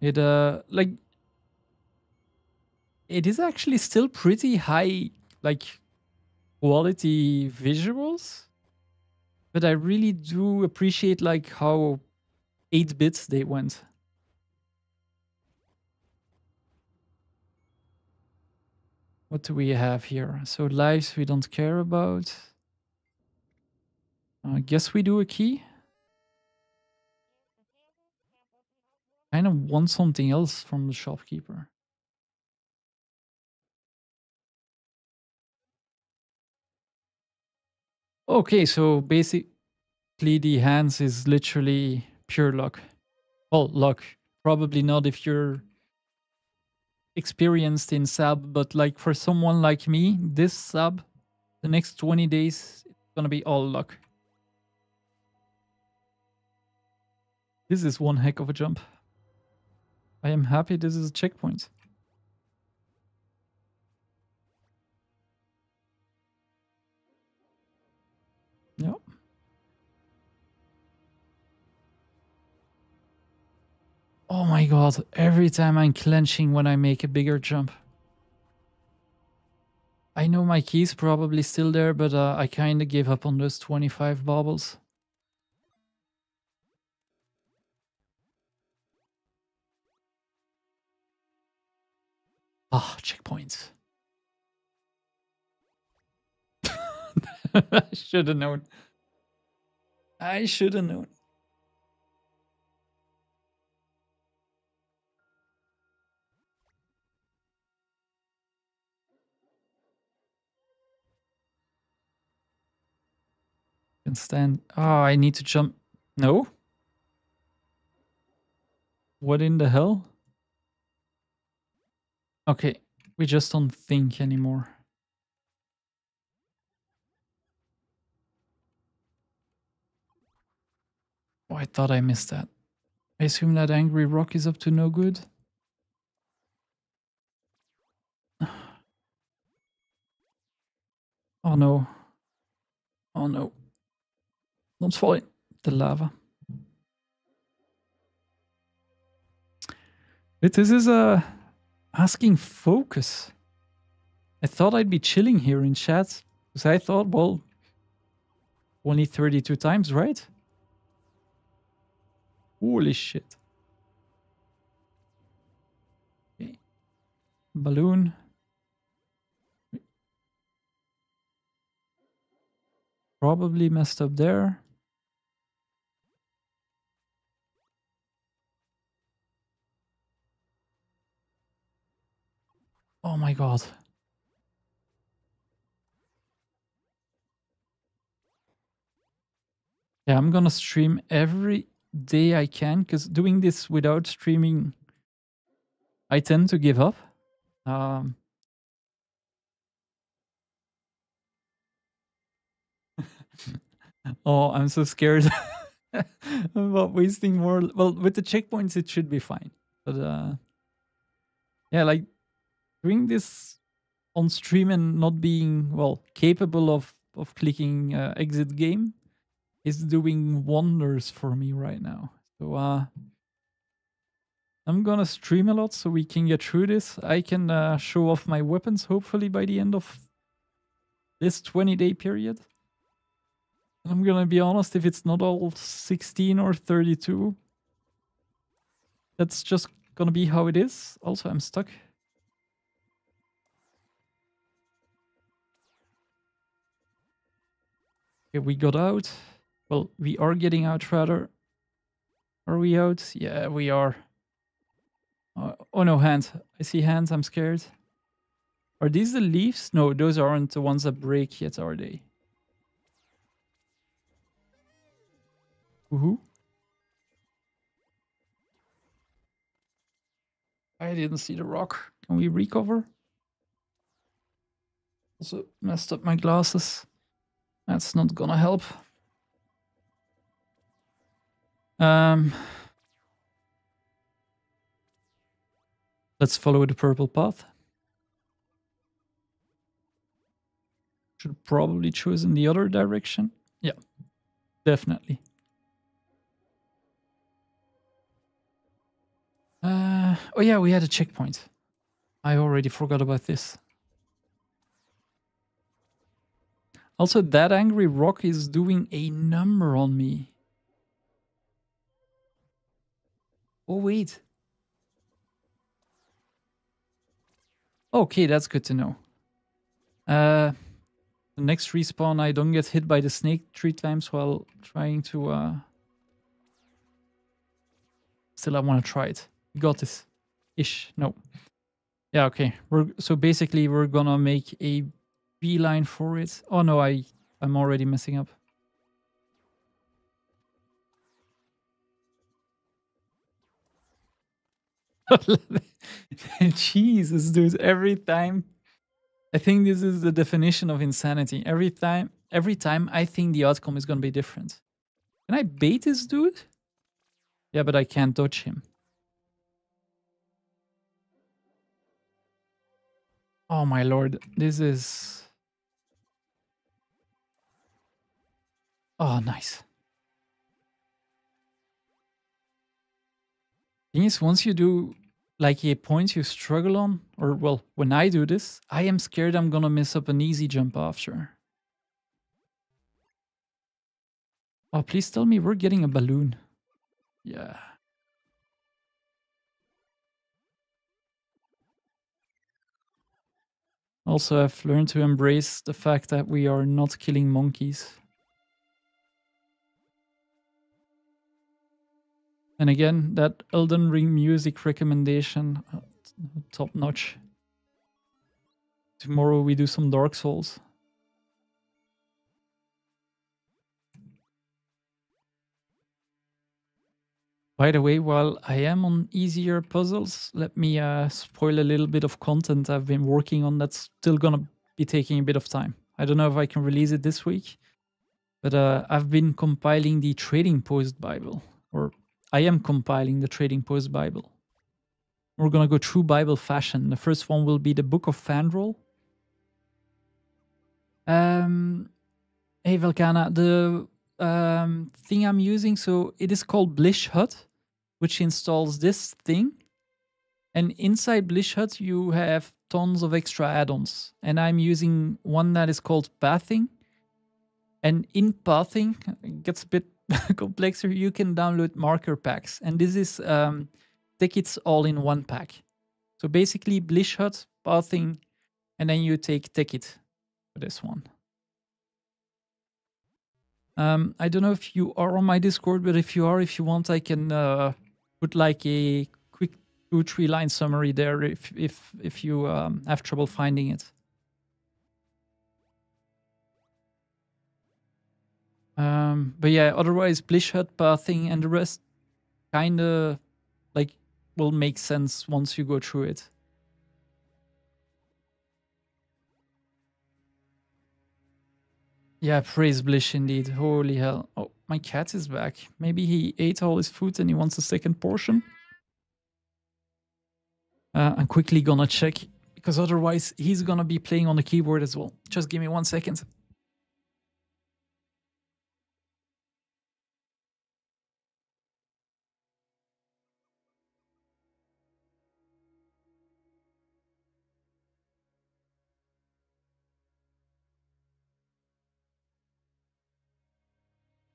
It, uh, like... It is actually still pretty high, like, quality visuals. But I really do appreciate, like, how 8 bits they went. What do we have here? So lives we don't care about. I guess we do a key. Kind of want something else from the shopkeeper. Okay, so basically the hands is literally pure luck. Well, luck. Probably not if you're experienced in SAB, but like for someone like me, this SAB, the next 20 days, it's gonna be all luck. This is one heck of a jump. I am happy this is a checkpoint. Yep. Oh my god, every time I'm clenching when I make a bigger jump. I know my key's probably still there, but uh, I kinda gave up on those 25 baubles. Ah, oh, checkpoints. <laughs> I should have known. I should have known. Can stand. Oh, I need to jump. No? What in the hell? Okay, we just don't think anymore. Oh, I thought I missed that. I assume that angry rock is up to no good. <sighs> Oh no. Oh no. Don't fall in the lava. It, This is a asking focus. I thought I'd be chilling here in chat because I thought, well, only 32 times, right? Holy shit. Okay. balloon. Probably messed up there. Oh my god. Yeah, I'm gonna stream every day I can because doing this without streaming, I tend to give up. Um, <laughs> oh, I'm so scared <laughs> about wasting more. Well, with the checkpoints, it should be fine. But uh, yeah, like doing this on stream and not being well capable of of clicking uh, exit game is doing wonders for me right now. So uh I'm gonna stream a lot so we can get through this. I can uh, show off my weapons hopefully by the end of this 20 day period. I'm gonna be honest, if it's not all 16 or 32, that's just gonna be how it is. Also, I'm stuck. Okay, we got out. Well, we are getting out rather. Are we out? Yeah, we are. Uh, oh no, hands. I see hands. I'm scared. Are these the leaves? No, those aren't the ones that break yet, are they? Woohoo. I didn't see the rock. Can we recover? Also messed up my glasses. That's not gonna help. Um, let's follow the purple path. Should probably choose in the other direction. Yeah, definitely. Uh, oh yeah, we had a checkpoint. I already forgot about this. Also, that angry rock is doing a number on me. Oh, wait. Okay, that's good to know. Uh, the next respawn, I don't get hit by the snake three times while trying to... Uh... Still, I want to try it. We got this. Ish. No. Yeah, okay. We're So basically, we're gonna make a beeline for it. Oh no, I, I'm already messing up. <laughs> Jesus, dude, every time I think this is the definition of insanity. Every time every time I think the outcome is gonna be different. Can I bait this dude? Yeah, but I can't dodge him. Oh my lord, this is Oh, nice. Thing is, once you do like a point you struggle on, or well, when I do this, I am scared I'm gonna miss up an easy jump after. Oh, please tell me we're getting a balloon. Yeah. Also, I've learned to embrace the fact that we are not killing monkeys. And again, that Elden Ring music recommendation, uh, top notch. Tomorrow we do some Dark Souls. By the way, while I am on easier puzzles, let me uh, spoil a little bit of content I've been working on that's still gonna be taking a bit of time. I don't know if I can release it this week, but uh, I've been compiling the Trading Post Bible, or I am compiling the Trading Post Bible. We're going to go through Bible fashion. The first one will be the Book of Phandrel. Um, hey, Velkana, the um, thing I'm using, so it is called Blish HUD, which installs this thing. And inside Blish HUD, you have tons of extra add-ons. And I'm using one that is called Pathing. And in Pathing, it gets a bit <laughs> complexer, you can download marker packs. And this is um, Tekkit's all in one pack. So basically, Blish HUD Pathing, and then you take Tekkit for this one. Um, I don't know if you are on my Discord, but if you are, if you want, I can uh, put like a quick two, three line summary there if if if you um, have trouble finding it. Um, but yeah, otherwise, Blish HUD pathing and the rest kind of like will make sense once you go through it. Yeah, praise Blish indeed. Holy hell. Oh, my cat is back. Maybe he ate all his food and he wants a second portion. Uh, I'm quickly gonna check because otherwise he's gonna be playing on the keyboard as well. Just give me one second.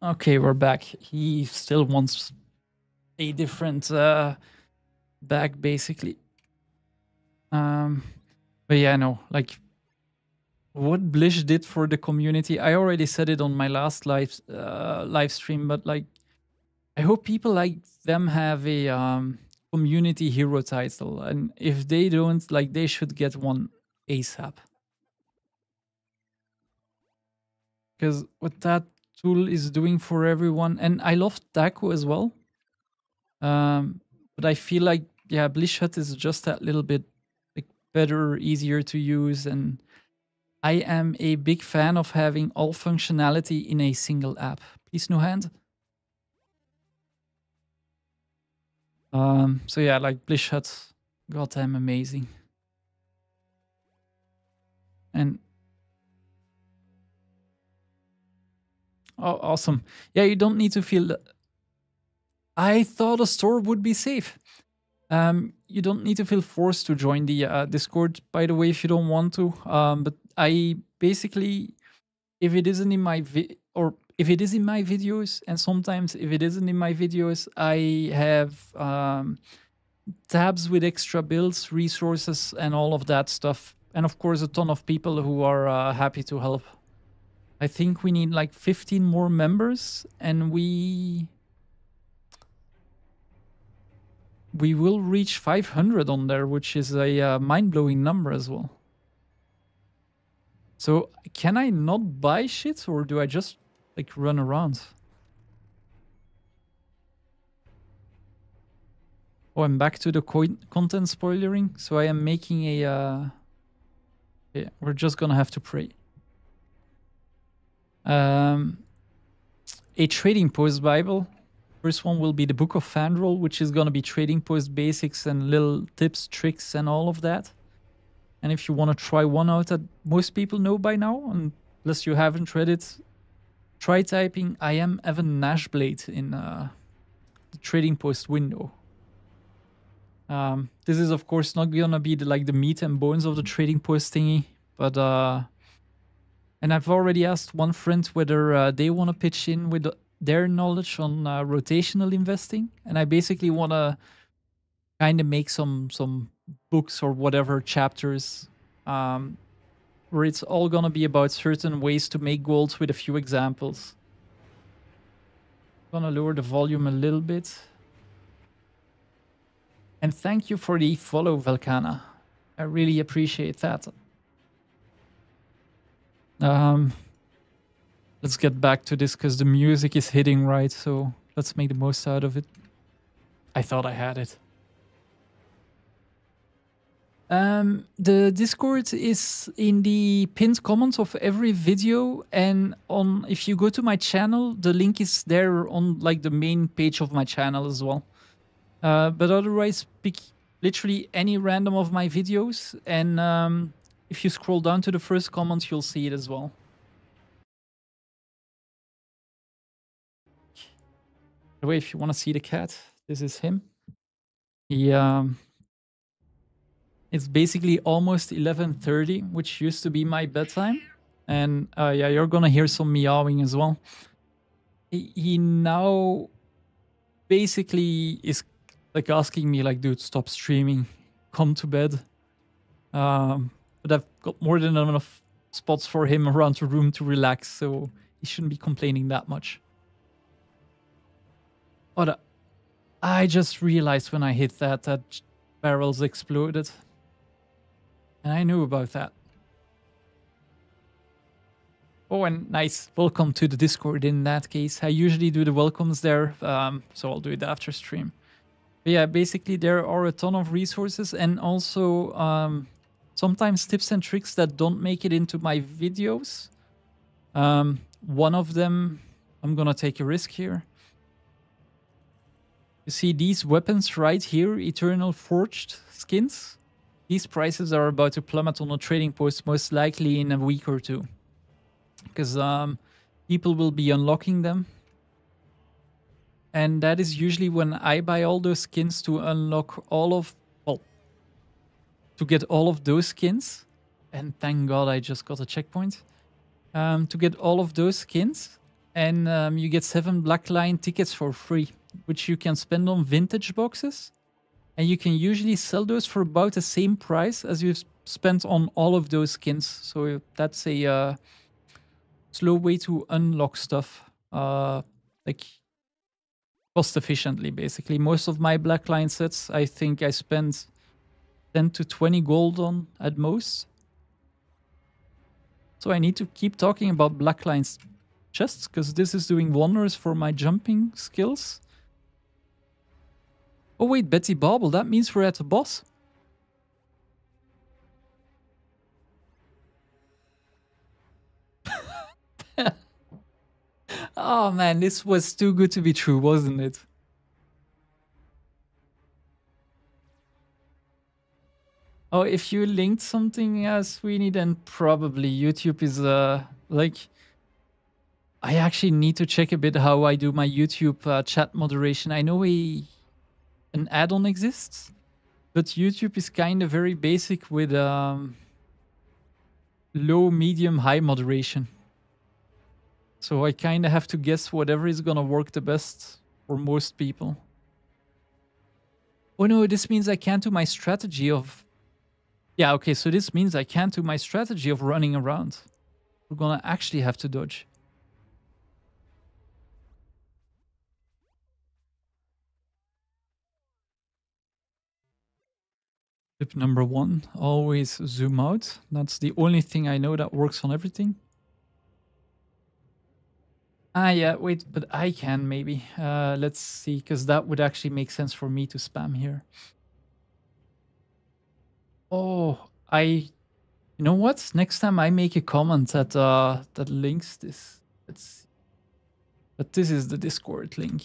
Okay, we're back. He still wants a different uh, bag, basically. Um, but yeah, no, like what Blish did for the community. I already said it on my last live uh, live stream, but like, I hope people like them have a um, community hero title, and if they don't, like, they should get one ASAP. Because what that tool is doing for everyone. And I love Taco as well. Um, but I feel like, yeah, Blish HUD is just a little bit like better, easier to use. And I am a big fan of having all functionality in a single app. Please, no hand. Um, so yeah, like Blish HUD, goddamn amazing. And Oh, awesome. Yeah, you don't need to feel. I thought a store would be safe. Um, you don't need to feel forced to join the uh, Discord, by the way, if you don't want to. Um, but I basically, if it isn't in my vi- or if it is in my videos, and sometimes if it isn't in my videos, I have um, tabs with extra builds, resources, and all of that stuff. And of course, a ton of people who are uh, happy to help. I think we need like 15 more members and we we will reach 500 on there, which is a uh, mind-blowing number as well. So can I not buy shit or do I just like run around? Oh, I'm back to the content spoilering. So I am making a... Uh... Yeah, we're just gonna have to pray. Um, a trading post Bible. First one will be the Book of Phandrel, which is going to be trading post basics and little tips, tricks, and all of that. And if you want to try one out that most people know by now, unless you haven't read it, try typing I am Evon Gnashblade in uh, the trading post window. Um, this is of course not gonna be the, like the meat and bones of the trading post thingy, but uh, and I've already asked one friend whether uh, they want to pitch in with their knowledge on uh, rotational investing, and I basically want to kind of make some some books or whatever chapters um, where it's all gonna be about certain ways to make gold with a few examples. Gonna lower the volume a little bit. And thank you for the follow, Velkana. I really appreciate that. Um, let's get back to this because the music is hitting right, so let's make the most out of it. I thought I had it. Um, the Discord is in the pinned comments of every video, and on if you go to my channel, the link is there on like the main page of my channel as well. Uh, but otherwise, pick literally any random of my videos, and um, if you scroll down to the first comment, you'll see it as well. By the way, if you want to see the cat, this is him. He, um, it's basically almost 11.30, which used to be my bedtime. And uh, yeah, you're gonna hear some meowing as well. He, he now basically is like asking me like, dude, stop streaming, come to bed. Um, but I've got more than enough spots for him around the room to relax, so he shouldn't be complaining that much. But I just realized when I hit that that barrels exploded. And I knew about that. Oh, and nice. Welcome to the Discord in that case. I usually do the welcomes there, um, so I'll do it after stream. But yeah, basically there are a ton of resources and also um, sometimes tips and tricks that don't make it into my videos. Um, one of them, I'm gonna take a risk here. You see these weapons right here, Eternal Forged skins. These prices are about to plummet on a trading post most likely in a week or two. Because um, people will be unlocking them. And that is usually when I buy all those skins to unlock all of... To get all of those skins. And thank God I just got a checkpoint. Um, to get all of those skins. And um, you get seven Black Lion tickets for free which you can spend on vintage boxes. And you can usually sell those for about the same price as you've spent on all of those skins. So that's a uh, slow way to unlock stuff. Uh, like cost efficiently, basically. Most of my Black Lion sets, I think I spent 10 to 20 gold on at most. So I need to keep talking about Black Lion's chests, because this is doing wonders for my jumping skills. Oh wait, Betsy Bobble, that means we're at the boss. <laughs> oh man, this was too good to be true, wasn't it? Oh, if you linked something, uh, Sweeney, then probably YouTube is uh like. I actually need to check a bit how I do my YouTube uh, chat moderation. I know we an add-on exists, but YouTube is kind of very basic with um, low, medium, high moderation. So I kind of have to guess whatever is gonna work the best for most people. Oh no, this means I can't do my strategy of... Yeah, okay, so this means I can't do my strategy of running around. We're gonna actually have to dodge. Tip number one, always zoom out. That's the only thing I know that works on everything. Ah, yeah, wait, but I can maybe. Uh, let's see, because that would actually make sense for me to spam here. Oh, I... You know what? Next time I make a comment that uh, that links this. Let's But this is the Discord link.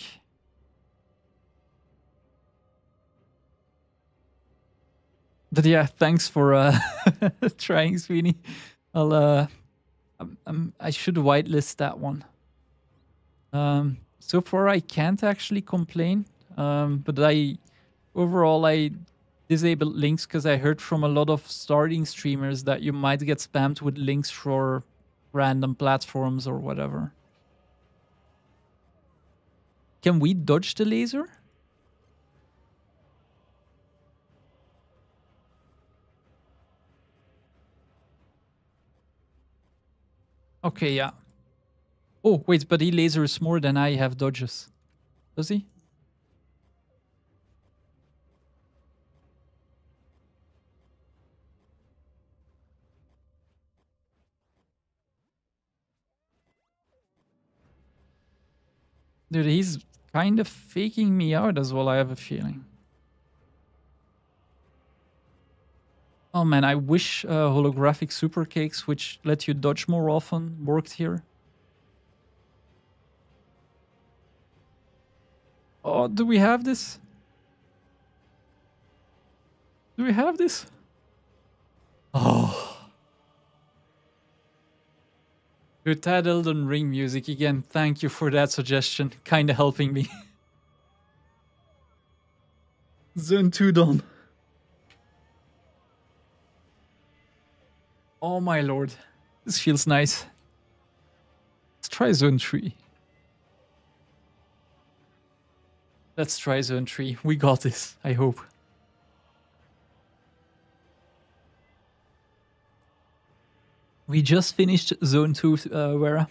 but yeah, thanks for uh, <laughs> trying, Sweeney. I'll uh, I'm, I'm, i should whitelist that one. Um, so far I can't actually complain, um, but I overall I disabled links because I heard from a lot of starting streamers that you might get spammed with links for random platforms or whatever. Can we dodge the laser? Okay, yeah. Oh, wait, but he lasers more than I have dodges. Does he? Dude, he's kind of faking me out as well, I have a feeling. Oh man, I wish uh, holographic super cakes, which let you dodge more often, worked here. Oh, do we have this? Do we have this? Oh. Good Tad Elden Ring music again. Thank you for that suggestion. Kinda helping me. <laughs> Zone 2 done. Oh my lord. This feels nice. Let's try zone 3. Let's try zone 3. We got this, I hope. We just finished Zone 2, uh, Vera.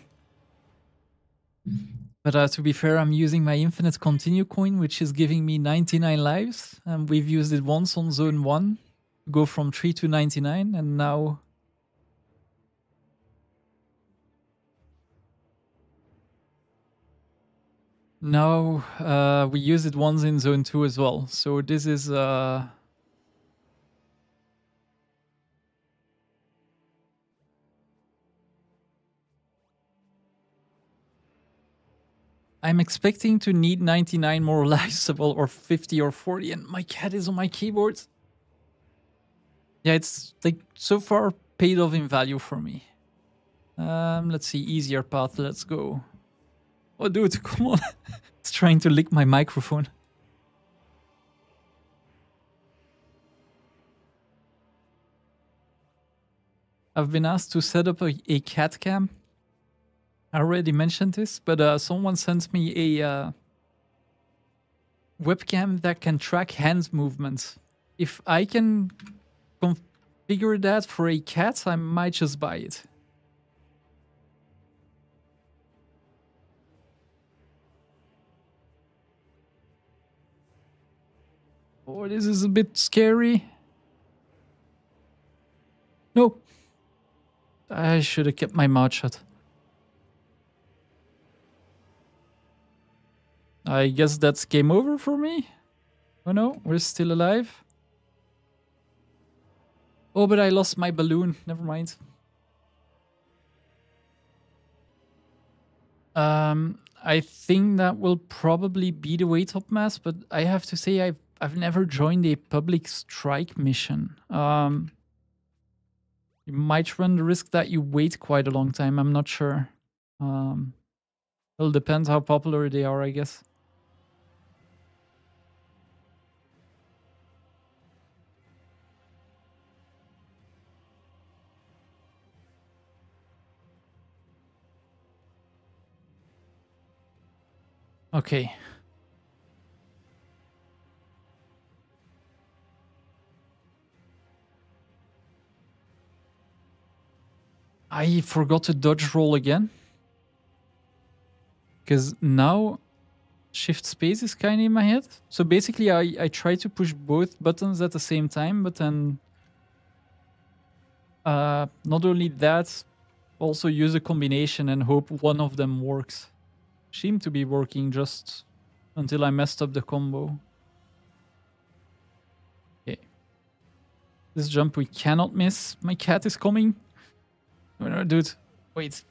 But uh, to be fair, I'm using my Infinite Continue coin, which is giving me 99 lives. And we've used it once on Zone 1, go from 3 to 99, and now... Now uh, we use it once in Zone 2 as well. So this is... Uh, I'm expecting to need 99 more <laughs> lives or 50 or 40 and my cat is on my keyboard. Yeah, it's like so far paid off in value for me. Um, let's see, easier path, let's go. Oh dude, <laughs> come on. it's trying to lick my microphone. I've been asked to set up a, a cat cam I already mentioned this, but uh, someone sent me a uh, webcam that can track hand movements. If I can configure that for a cat, I might just buy it. Oh, this is a bit scary. No. I should have kept my mouth shut. I guess that's game over for me. Oh no, we're still alive. Oh, but I lost my balloon. Never mind. Um, I think that will probably be the way top mass, but I have to say I've I've never joined a public strike mission. Um, you might run the risk that you wait quite a long time. I'm not sure. Um, it'll depend how popular they are, I guess. Okay. I forgot to dodge roll again. Because now shift space is kind of in my head. So basically I, I try to push both buttons at the same time, but then uh, not only that, also use a combination and hope one of them works seemed to be working just until I messed up the combo. Okay. This jump we cannot miss. My cat is coming. No, no, dude. Wait.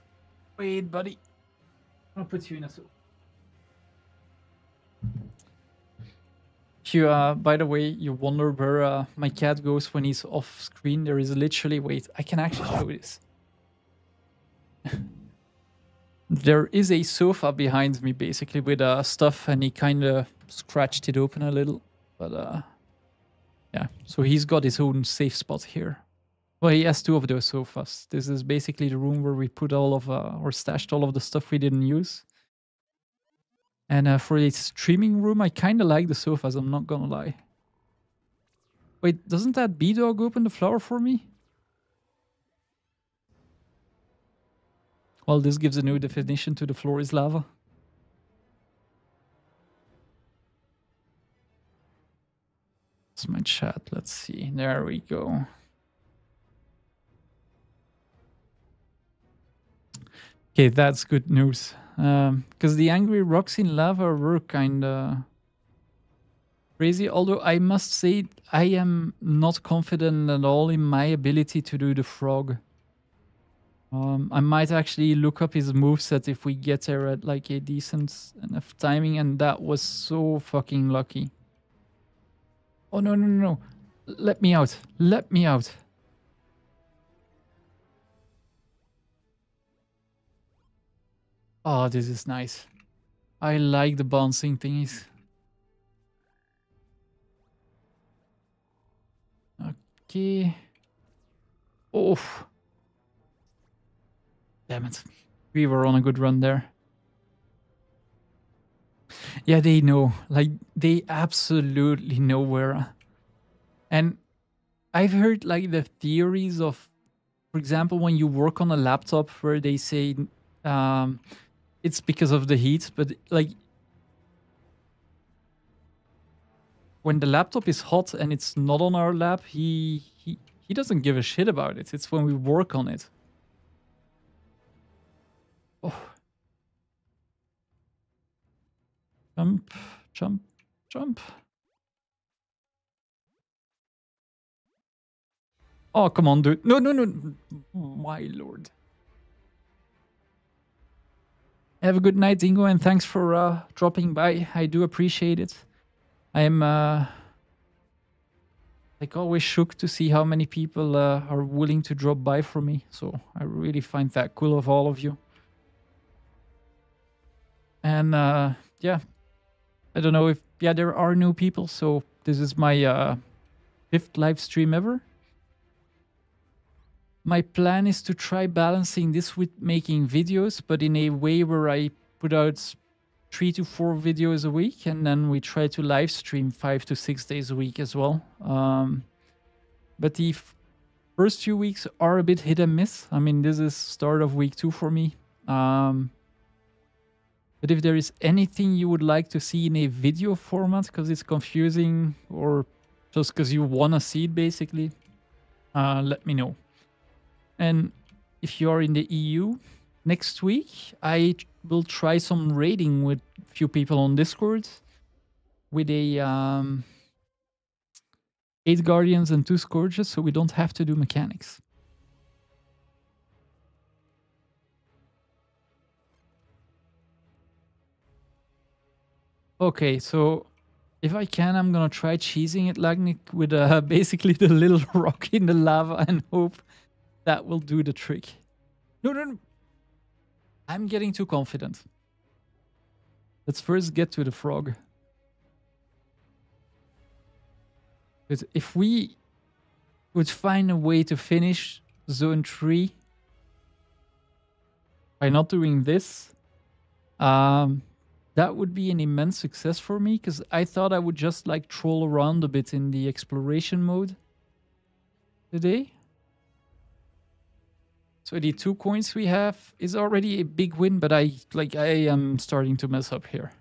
Wait, buddy. I'll put you in a soup. You, uh, by the way, you wonder where uh, my cat goes when he's off screen, there is literally, wait, I can actually show this. <laughs> There is a sofa behind me, basically, with uh, stuff, and he kind of scratched it open a little. But, uh, yeah, so he's got his own safe spot here. Well, he has two of those sofas. This is basically the room where we put all of, uh, or stashed all of the stuff we didn't use. And uh, for a streaming room, I kind of like the sofas, I'm not gonna lie. Wait, doesn't that Bee Dog open the flower for me? This gives a new definition to the floor is lava. It's my chat. Let's see. There we go. Okay, that's good news. Because um, the angry rocks in lava were kind of crazy. Although I must say, I am not confident at all in my ability to do the frog. Um, I might actually look up his moveset if we get there at like a decent enough timing, and that was so fucking lucky. Oh no no no no! Let me out! Let me out! Oh, this is nice. I like the bouncing thingies. Okay. Oh. Damn it. We were on a good run there. Yeah, they know. Like, they absolutely know where. And I've heard, like, the theories of for example, when you work on a laptop where they say um, it's because of the heat, but like when the laptop is hot and it's not on our lap, he he he doesn't give a shit about it. It's when we work on it. Oh. Jump, jump, jump. Oh, come on, dude. No, no, no. My lord. Have a good night, Dingo, and thanks for uh, dropping by. I do appreciate it. I am uh, like always shook to see how many people uh, are willing to drop by for me. So I really find that cool of all of you. And uh, yeah, I don't know if yeah there are new people. So this is my uh, fifth live stream ever. My plan is to try balancing this with making videos, but in a way where I put out three to four videos a week, and then we try to live stream five to six days a week as well. Um, but the first few weeks are a bit hit and miss. I mean, this is start of week two for me. Um, but if there is anything you would like to see in a video format, because it's confusing or just because you want to see it basically, uh, let me know. And if you are in the EU, next week I will try some raiding with a few people on Discord with a um, eight guardians and two scourges, so we don't have to do mechanics. Okay, so if I can, I'm gonna try cheesing it, Lagnik, with uh, <laughs> basically the little <laughs> rock in the lava and hope that will do the trick. No, no, no. I'm getting too confident. Let's first get to the frog. But if we would find a way to finish zone 3 by not doing this, um, that would be an immense success for me because I thought I would just like troll around a bit in the exploration mode today. So the two coins we have is already a big win, but I like I am starting to mess up here.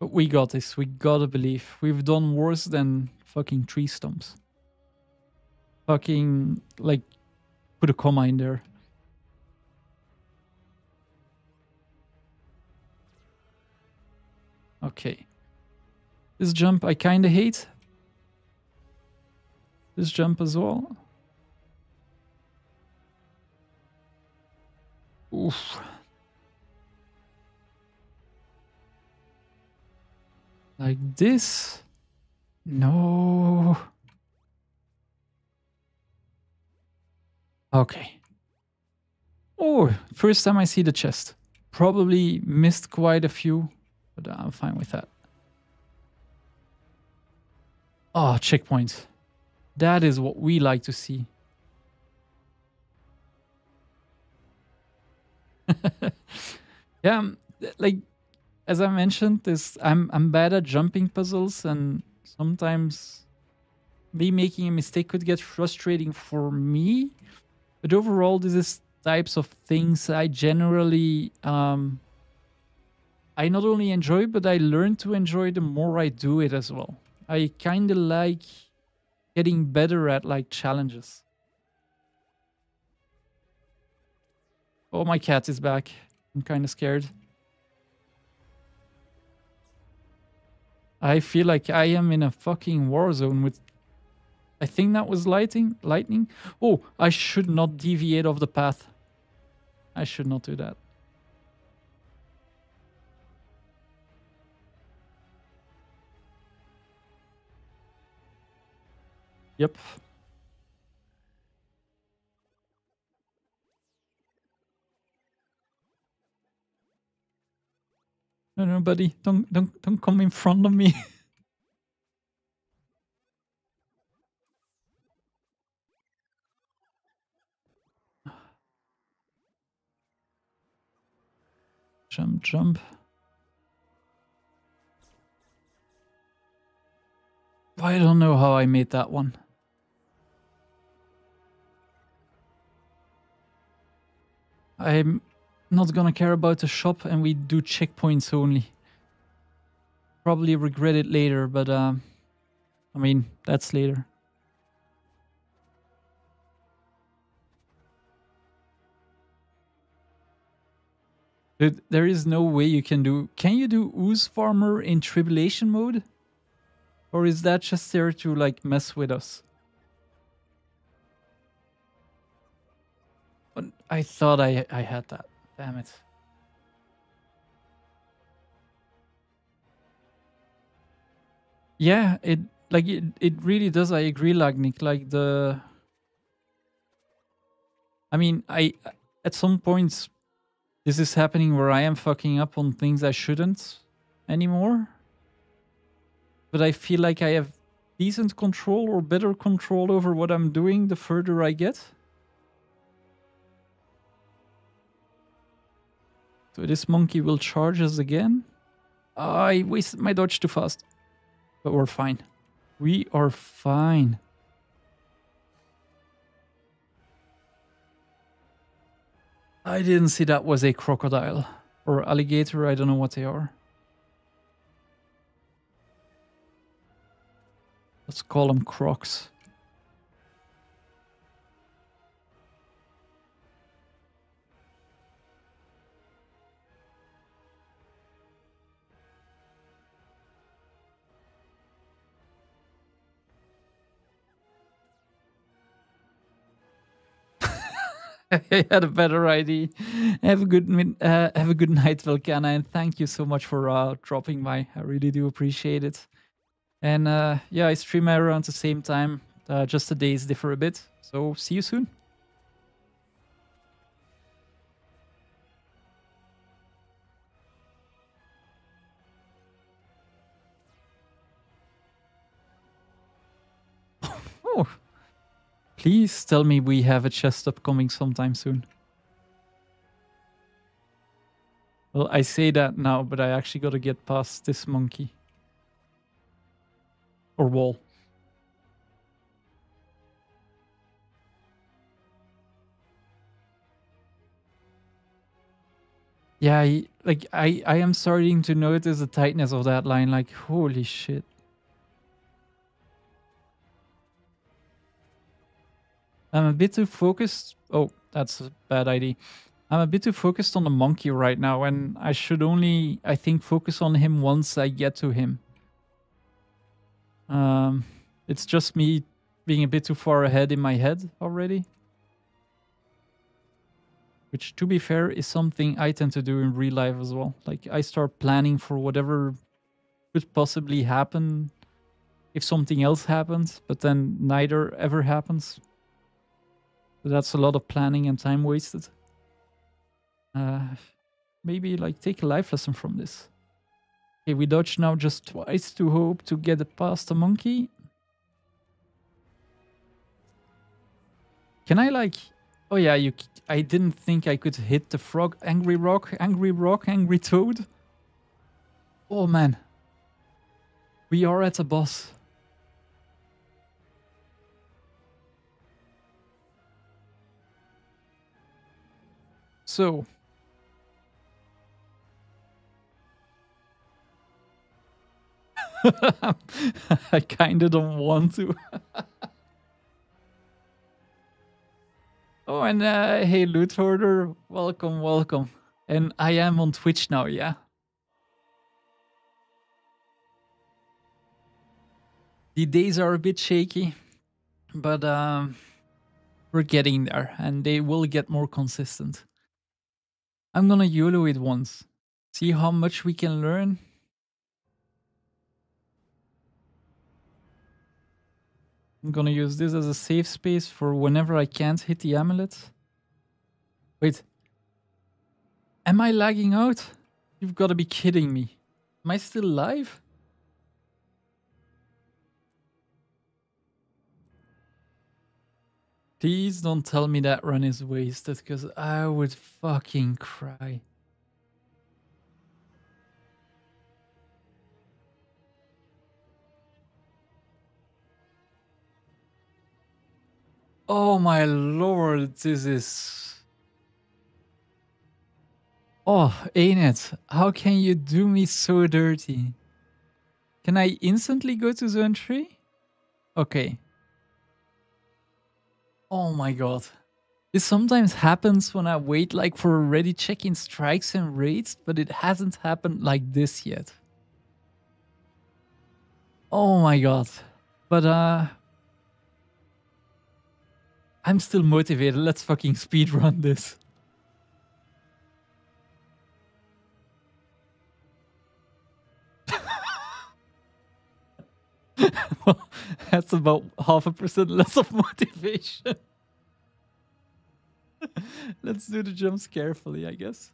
But we got this. We gotta believe. We've done worse than fucking tree stumps. Fucking like put a comma in there. Okay. This jump I kinda hate, this jump as well. Oof. Like this? No. Okay. Oh, first time I see the chest. Probably missed quite a few, but I'm fine with that. Oh, checkpoint. That is what we like to see. <laughs> yeah, um, like as I mentioned, this I'm I'm bad at jumping puzzles, and sometimes me making a mistake could get frustrating for me. But overall, this is types of things I generally um, I not only enjoy, but I learn to enjoy the more I do it as well. I kind of like getting better at like challenges. Oh, my cat is back. I'm kind of scared. I feel like I am in a fucking war zone with... I think that was lighting, lightning. Oh, I should not deviate off the path. I should not do that. Yep. No, no, buddy, don't, don't, don't come in front of me. <laughs> jump, jump. I don't know how I made that one. I'm not gonna care about the shop and we do checkpoints only. Probably regret it later, but um, I mean, that's later. Dude, there is no way you can do... Can you do Ooze Farmer in Tribulation mode? Or is that just there to, like, mess with us? I thought I, I had that. Damn it. Yeah, it like it, it really does. I agree, Lagnik. Like the I mean, I at some points this is happening where I am fucking up on things I shouldn't anymore. But I feel like I have decent control or better control over what I'm doing the further I get. So this monkey will charge us again. I wasted my dodge too fast. But we're fine. We are fine. I didn't see that was a crocodile. Or alligator, I don't know what they are. Let's call them crocs. <laughs> I had a better idea. Have a good uh, have a good <laughs> night, Volcana, and thank you so much for uh, dropping by. I really do appreciate it. And uh, yeah, I stream around the same time. Uh, just the days differ a bit. So see you soon. Please tell me we have a chest upcoming sometime soon. Well, I say that now, but I actually got to get past this monkey. Or wall. Yeah, like I, I am starting to notice the tightness of that line. Like, holy shit. I'm a bit too focused. Oh, that's a bad idea. I'm a bit too focused on the monkey right now, and I should only, I think, focus on him once I get to him. Um, it's just me being a bit too far ahead in my head already. Which, to be fair, is something I tend to do in real life as well. Like, I start planning for whatever could possibly happen if something else happens, but then neither ever happens. That's a lot of planning and time wasted. Uh, maybe like take a life lesson from this. Okay, we dodge now just twice to hope to get past the monkey. Can I like... Oh yeah, you. I didn't think I could hit the frog. Angry rock, angry rock, angry toad. Oh man. We are at a boss. So. <laughs> I kinda don't want to. <laughs> oh, and uh, hey, Loot Hoarder, welcome, welcome. And I am on Twitch now, yeah? The days are a bit shaky, but um, we're getting there and they will get more consistent. I'm gonna YOLO it once. See how much we can learn. I'm gonna use this as a safe space for whenever I can't hit the amulet. Wait. Am I lagging out? You've gotta be kidding me. Am I still live? Please don't tell me that run is wasted, because I would fucking cry. Oh my lord, this is... Oh, ANet? How can you do me so dirty? Can I instantly go to zone 3? Okay. Oh my god. This sometimes happens when I wait like for already checking strikes and raids, but it hasn't happened like this yet. Oh my god. But uh I'm still motivated. Let's fucking speed run this. <laughs> that's about half a percent less of <laughs> motivation. Let's do the jumps carefully, I guess.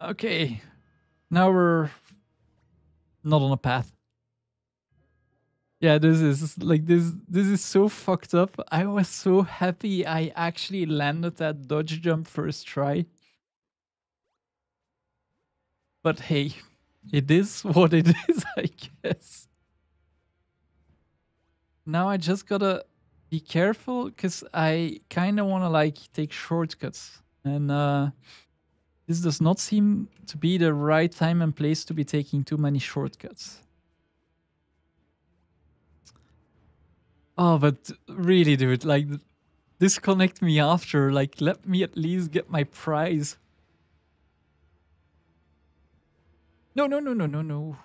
Okay, now we're not on a path. Yeah, this is like this this is so fucked up. I was so happy I actually landed that dodge jump first try. But hey, it is <laughs> what it is, <laughs> I guess. Now I just gotta be careful because I kind of want to like take shortcuts. And uh, this does not seem to be the right time and place to be taking too many shortcuts. Oh, but really, dude, like, disconnect me after. Like, let me at least get my prize. No, no, no, no, no, no.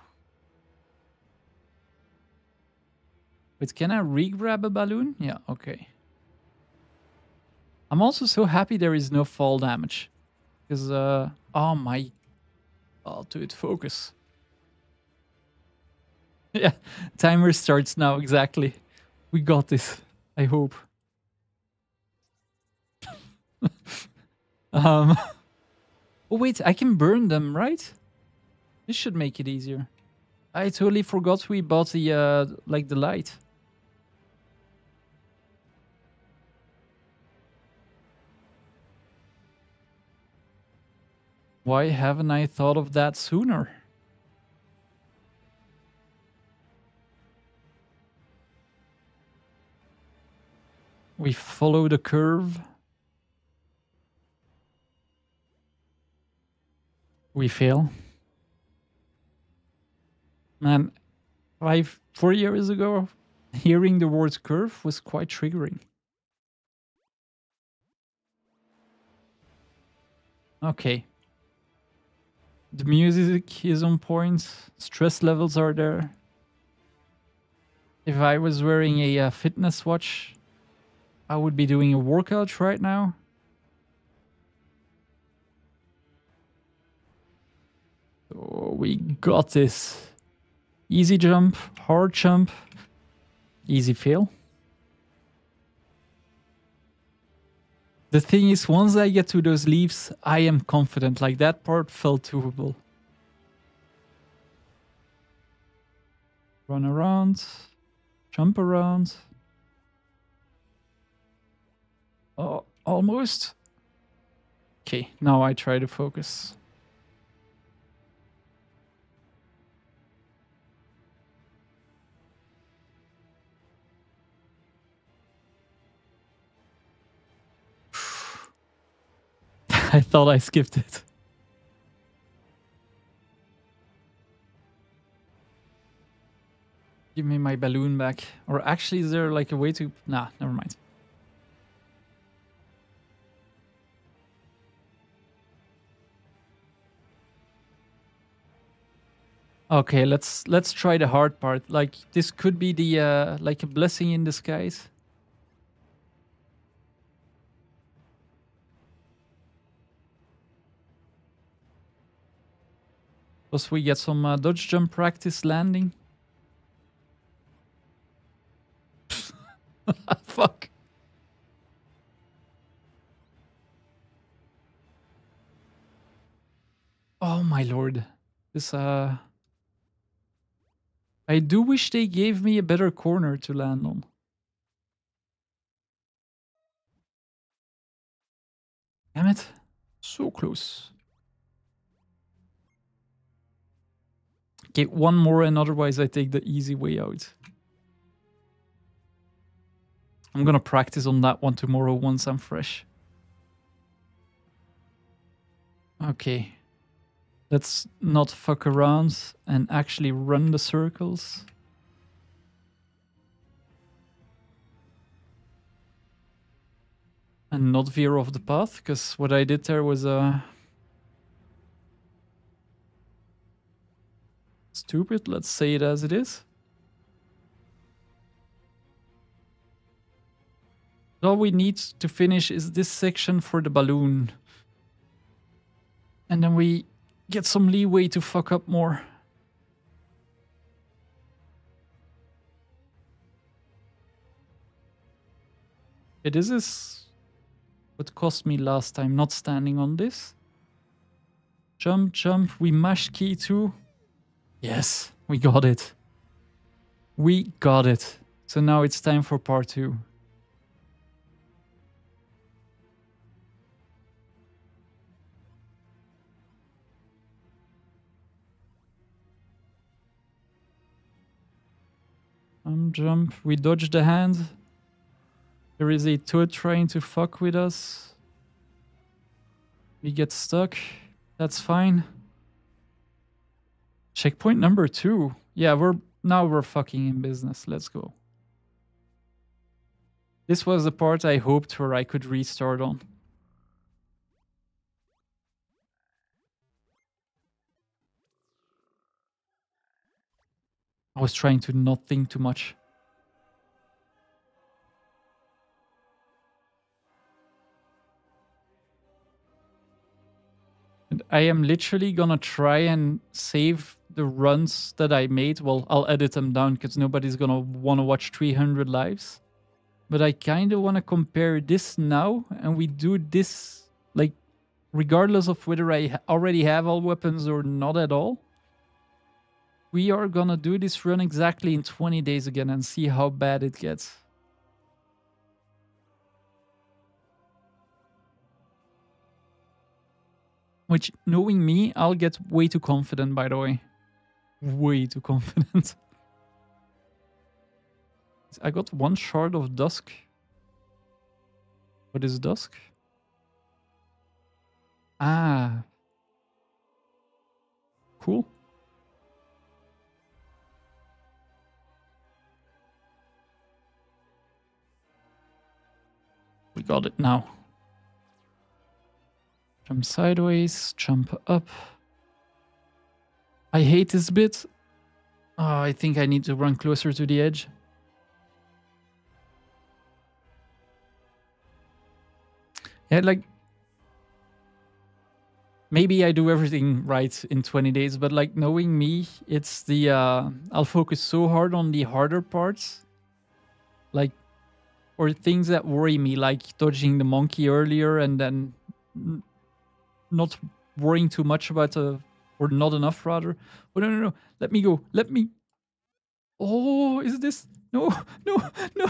Wait, can I re-grab a balloon? Yeah, okay. I'm also so happy there is no fall damage. Because, uh, oh my... Oh, dude, focus. <laughs> yeah, timer starts now, exactly. We got this, I hope. <laughs> um... <laughs> Oh, wait, I can burn them, right? This should make it easier. I totally forgot we bought the, uh, like, the light. Why haven't I thought of that sooner? We follow the curve. We fail. Man, five, four years ago, hearing the word curve was quite triggering. Okay, the music is on point. Stress levels are there. If I was wearing a uh, fitness watch, I would be doing a workout right now. So we got this. Easy jump, hard jump, easy fail. The thing is, once I get to those leaves, I am confident. Like, that part felt doable. Run around. Jump around. Oh, almost. Okay, now I try to focus. <sighs> I thought I skipped it. Give me my balloon back. Or actually, is there like a way to... Nah, never mind. Okay, let's let's try the hard part. Like this could be the uh like a blessing in disguise. Plus we get some uh, dodge jump practice landing. <laughs> Fuck. Oh my lord. This uh I do wish they gave me a better corner to land on. Damn it. So close. Okay, one more and otherwise I take the easy way out. I'm gonna practice on that one tomorrow once I'm fresh. Okay. Let's not fuck around and actually run the circles. And not veer off the path, because what I did there was uh, stupid. Let's say it as it is. All we need to finish is this section for the balloon. And then we get some leeway to fuck up more. Okay, this is what cost me last time not standing on this. Jump, jump, we mash key too. Yes, we got it. We got it. So now it's time for part two. Um, jump. We dodge the hand. There is a toad trying to fuck with us. We get stuck. That's fine. Checkpoint number two. Yeah, we're now we're fucking in business. Let's go. This was the part I hoped where I could restart on. I was trying to not think too much. And I am literally gonna try and save the runs that I made. Well, I'll edit them down because nobody's gonna wanna watch 300 lives. But I kind of want to compare this now and we do this like regardless of whether I already have all weapons or not at all we are gonna do this run exactly in 20 days again and see how bad it gets. Which, knowing me, I'll get way too confident, by the way. Way too confident. <laughs> I got one shard of dusk. What is dusk? Ah. Cool. We got it now. Jump sideways, jump up. I hate this bit. Oh, I think I need to run closer to the edge. Yeah, like maybe I do everything right in 20 days, but like knowing me, it's the uh I'll focus so hard on the harder parts. Like or things that worry me, like dodging the monkey earlier and then not worrying too much about the or not enough rather. Oh no no no! Let me go. Let me. Oh, is this? No <laughs> no no!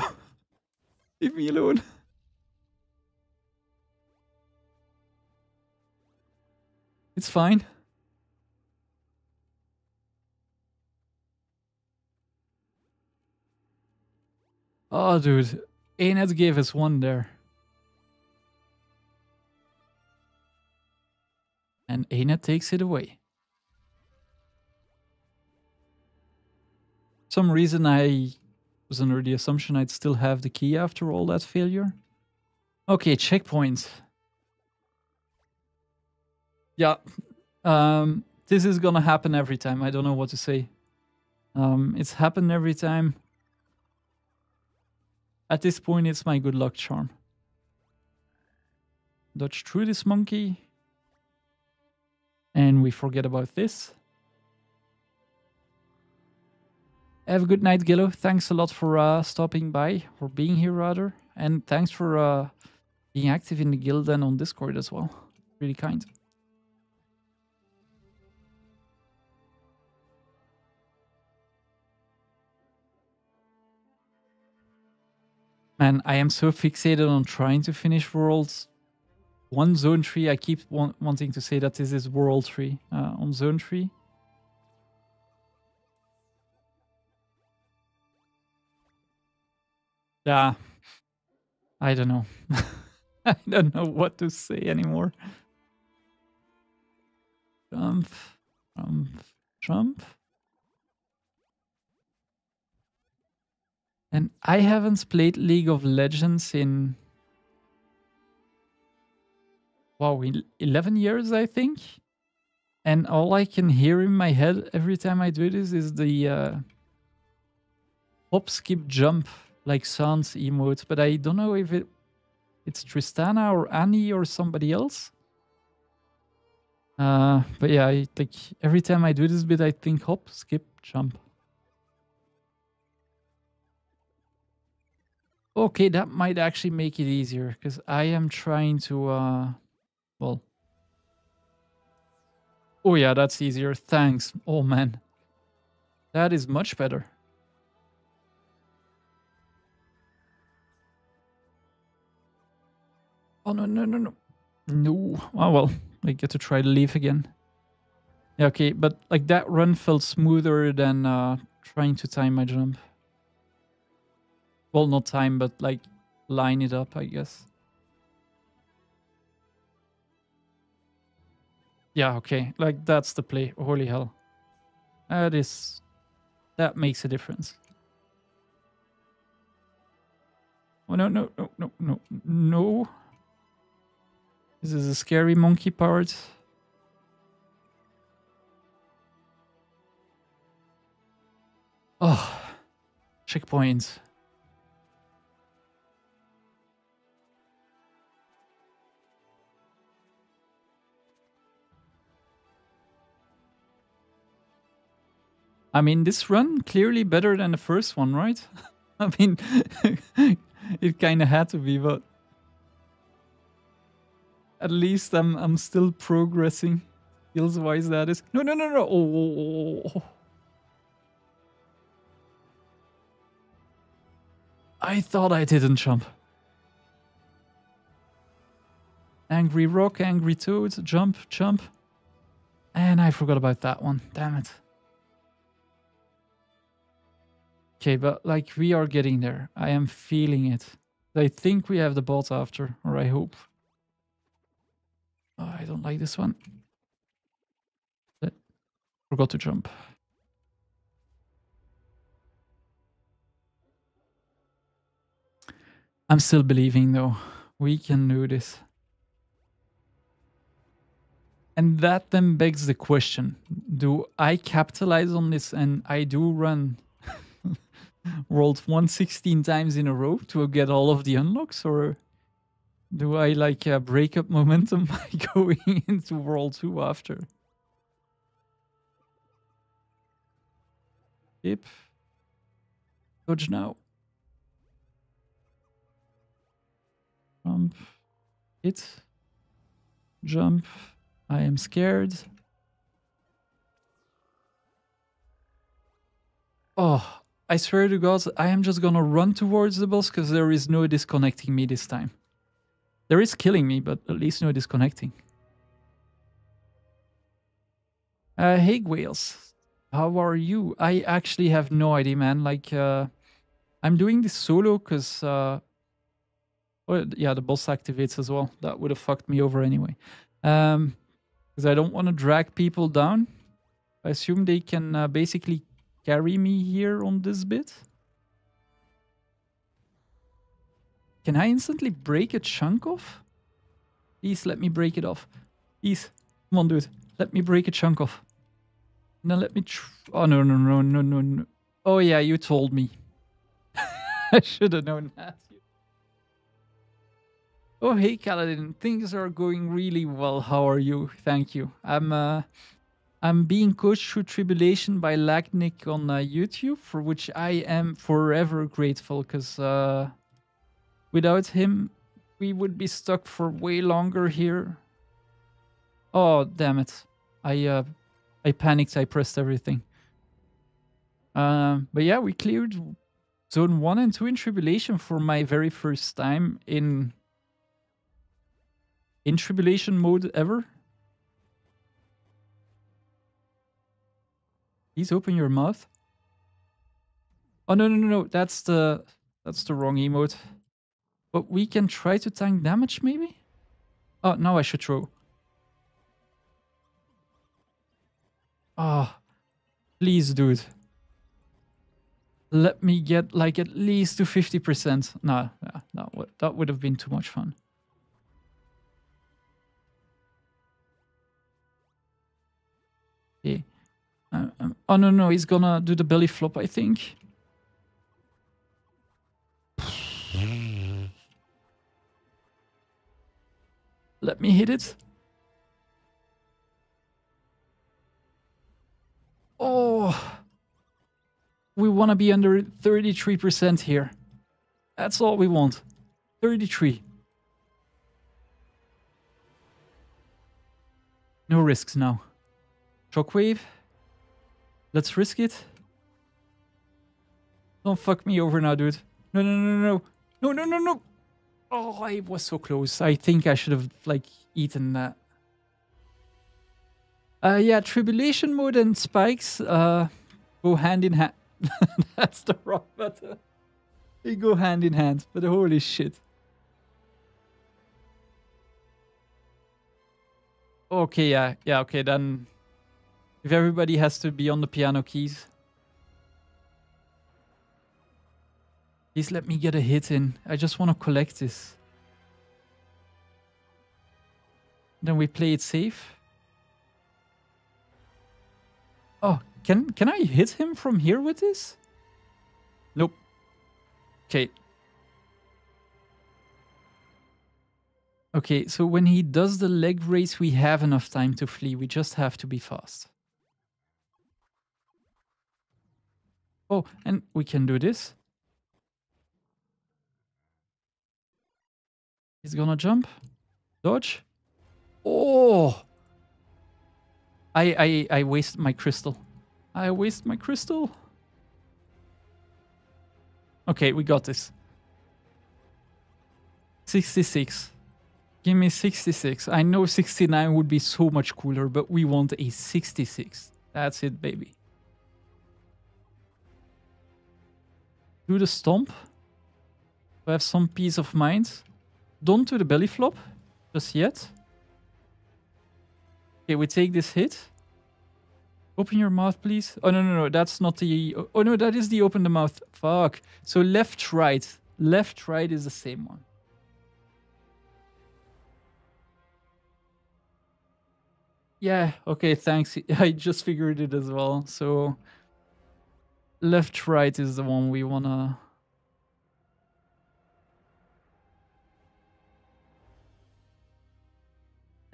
Leave me alone. It's fine. Oh, dude. ANet gave us one there. And ANet takes it away. some reason I was under the assumption I'd still have the key after all that failure. Okay, checkpoint. Yeah. Um, this is gonna happen every time. I don't know what to say. Um, it's happened every time. At this point, it's my good luck charm. Dodge through this monkey. And we forget about this. Have a good night, Gillo. Thanks a lot for uh, stopping by, or being here rather. And thanks for uh, being active in the guild and on Discord as well. Really kind. Man, I am so fixated on trying to finish Worlds. One Zone 3, I keep wanting to say that this is World 3 uh, on Zone 3. Yeah, I don't know. <laughs> I don't know what to say anymore. Trump, Trump, Trump. And I haven't played League of Legends in wow, 11 years, I think. And all I can hear in my head every time I do this is the uh, hop, skip, jump, like Sans emote. But I don't know if it it's Tristana or Annie or somebody else. Uh, but yeah, I, like every time I do this bit, I think hop, skip, jump. Okay, that might actually make it easier because I am trying to, uh, well. Oh yeah, that's easier. Thanks. Oh man. That is much better. Oh no, no, no, no. No. Oh well, I get to try to leave again. Yeah, okay, but like that run felt smoother than uh, trying to time my jump. Well, not time, but like line it up, I guess. Yeah, okay. Like that's the play. Holy hell. That is that makes a difference. Oh no no no no no no. This is a scary monkey part. Oh checkpoints. I mean, this run clearly better than the first one, right? <laughs> I mean, <laughs> it kind of had to be, but at least I'm I'm still progressing skills wise. That is no no no no. Oh, oh, oh, oh, I thought I didn't jump. Angry rock, angry toad, jump, jump. And I forgot about that one. Damn it. Okay, but like we are getting there. I am feeling it. I think we have the bot after, or I hope. Oh, I don't like this one. Forgot to jump. I'm still believing though. We can do this. And that then begs the question, do I capitalize on this and I do run World 116 times in a row to get all of the unlocks or do I like uh, break up <laughs> momentum by <laughs> going into World 2 after? Yep. Dodge now. Jump. Hit. Jump. I am scared. Oh, I swear to God, I am just gonna run towards the boss because there is no disconnecting me this time. There is killing me, but at least no disconnecting. Uh, hey, Whales. How are you? I actually have no idea, man. Like, uh, I'm doing this solo because, uh, well, yeah, the boss activates as well. That would have fucked me over anyway. Um, because I don't want to drag people down. I assume they can uh, basically carry me here on this bit? Can I instantly break a chunk off? Please let me break it off. Please. Come on, dude. Let me break a chunk off. Now let me... oh, no, no, no, no, no, no. Oh, yeah, you told me. <laughs> I should have known that. Oh, hey, Kaladin. Things are going really well. How are you? Thank you. I'm, uh... I'm being coached through tribulation by Lagnick on uh, YouTube, for which I am forever grateful, because uh, without him, we would be stuck for way longer here. Oh, damn it. I, uh, I panicked, I pressed everything. Uh, but yeah, we cleared Zone 1 and 2 in Tribulation for my very first time in, in Tribulation mode ever. Please open your mouth. Oh no no no no! That's the That's the wrong emote. But we can try to tank damage, maybe? Oh, now I should throw. Ah, oh, please, dude. Let me get like at least to 50%. No, yeah, no, that would have been too much fun. Okay. Oh, no, no, he's gonna do the belly flop, I think. Let me hit it. Oh, we want to be under 33% here. That's all we want. 33. No risks now. Shockwave. Let's risk it. Don't fuck me over now, dude. No, no, no, no. No, no, no, no. Oh, I was so close. I think I should have, like, eaten that. Uh, yeah, Tribulation mode and spikes uh, go hand in hand. <laughs> That's the wrong button. They go hand in hand, but holy shit. Okay, yeah, yeah, okay, then if everybody has to be on the piano keys. Please let me get a hit in. I just want to collect this. Then we play it safe. Oh, can can I hit him from here with this? Nope. Okay. Okay, so when he does the leg raise, we have enough time to flee. We just have to be fast. Oh, and we can do this. He's gonna jump. Dodge. Oh! I, I, I waste my crystal. I waste my crystal. Okay, we got this. 66. Give me 66. I know 69 would be so much cooler, but we want a 66. That's it, baby. Do the stomp. To have some peace of mind. Don't do the belly flop just yet. Okay, we take this hit. Open your mouth, please. Oh, no, no, no. That's not the... Oh, no, that is the open the mouth. Fuck. So left, right. Left, right is the same one. Yeah, okay, thanks. <laughs> I just figured it as well. So left, right is the one we want to...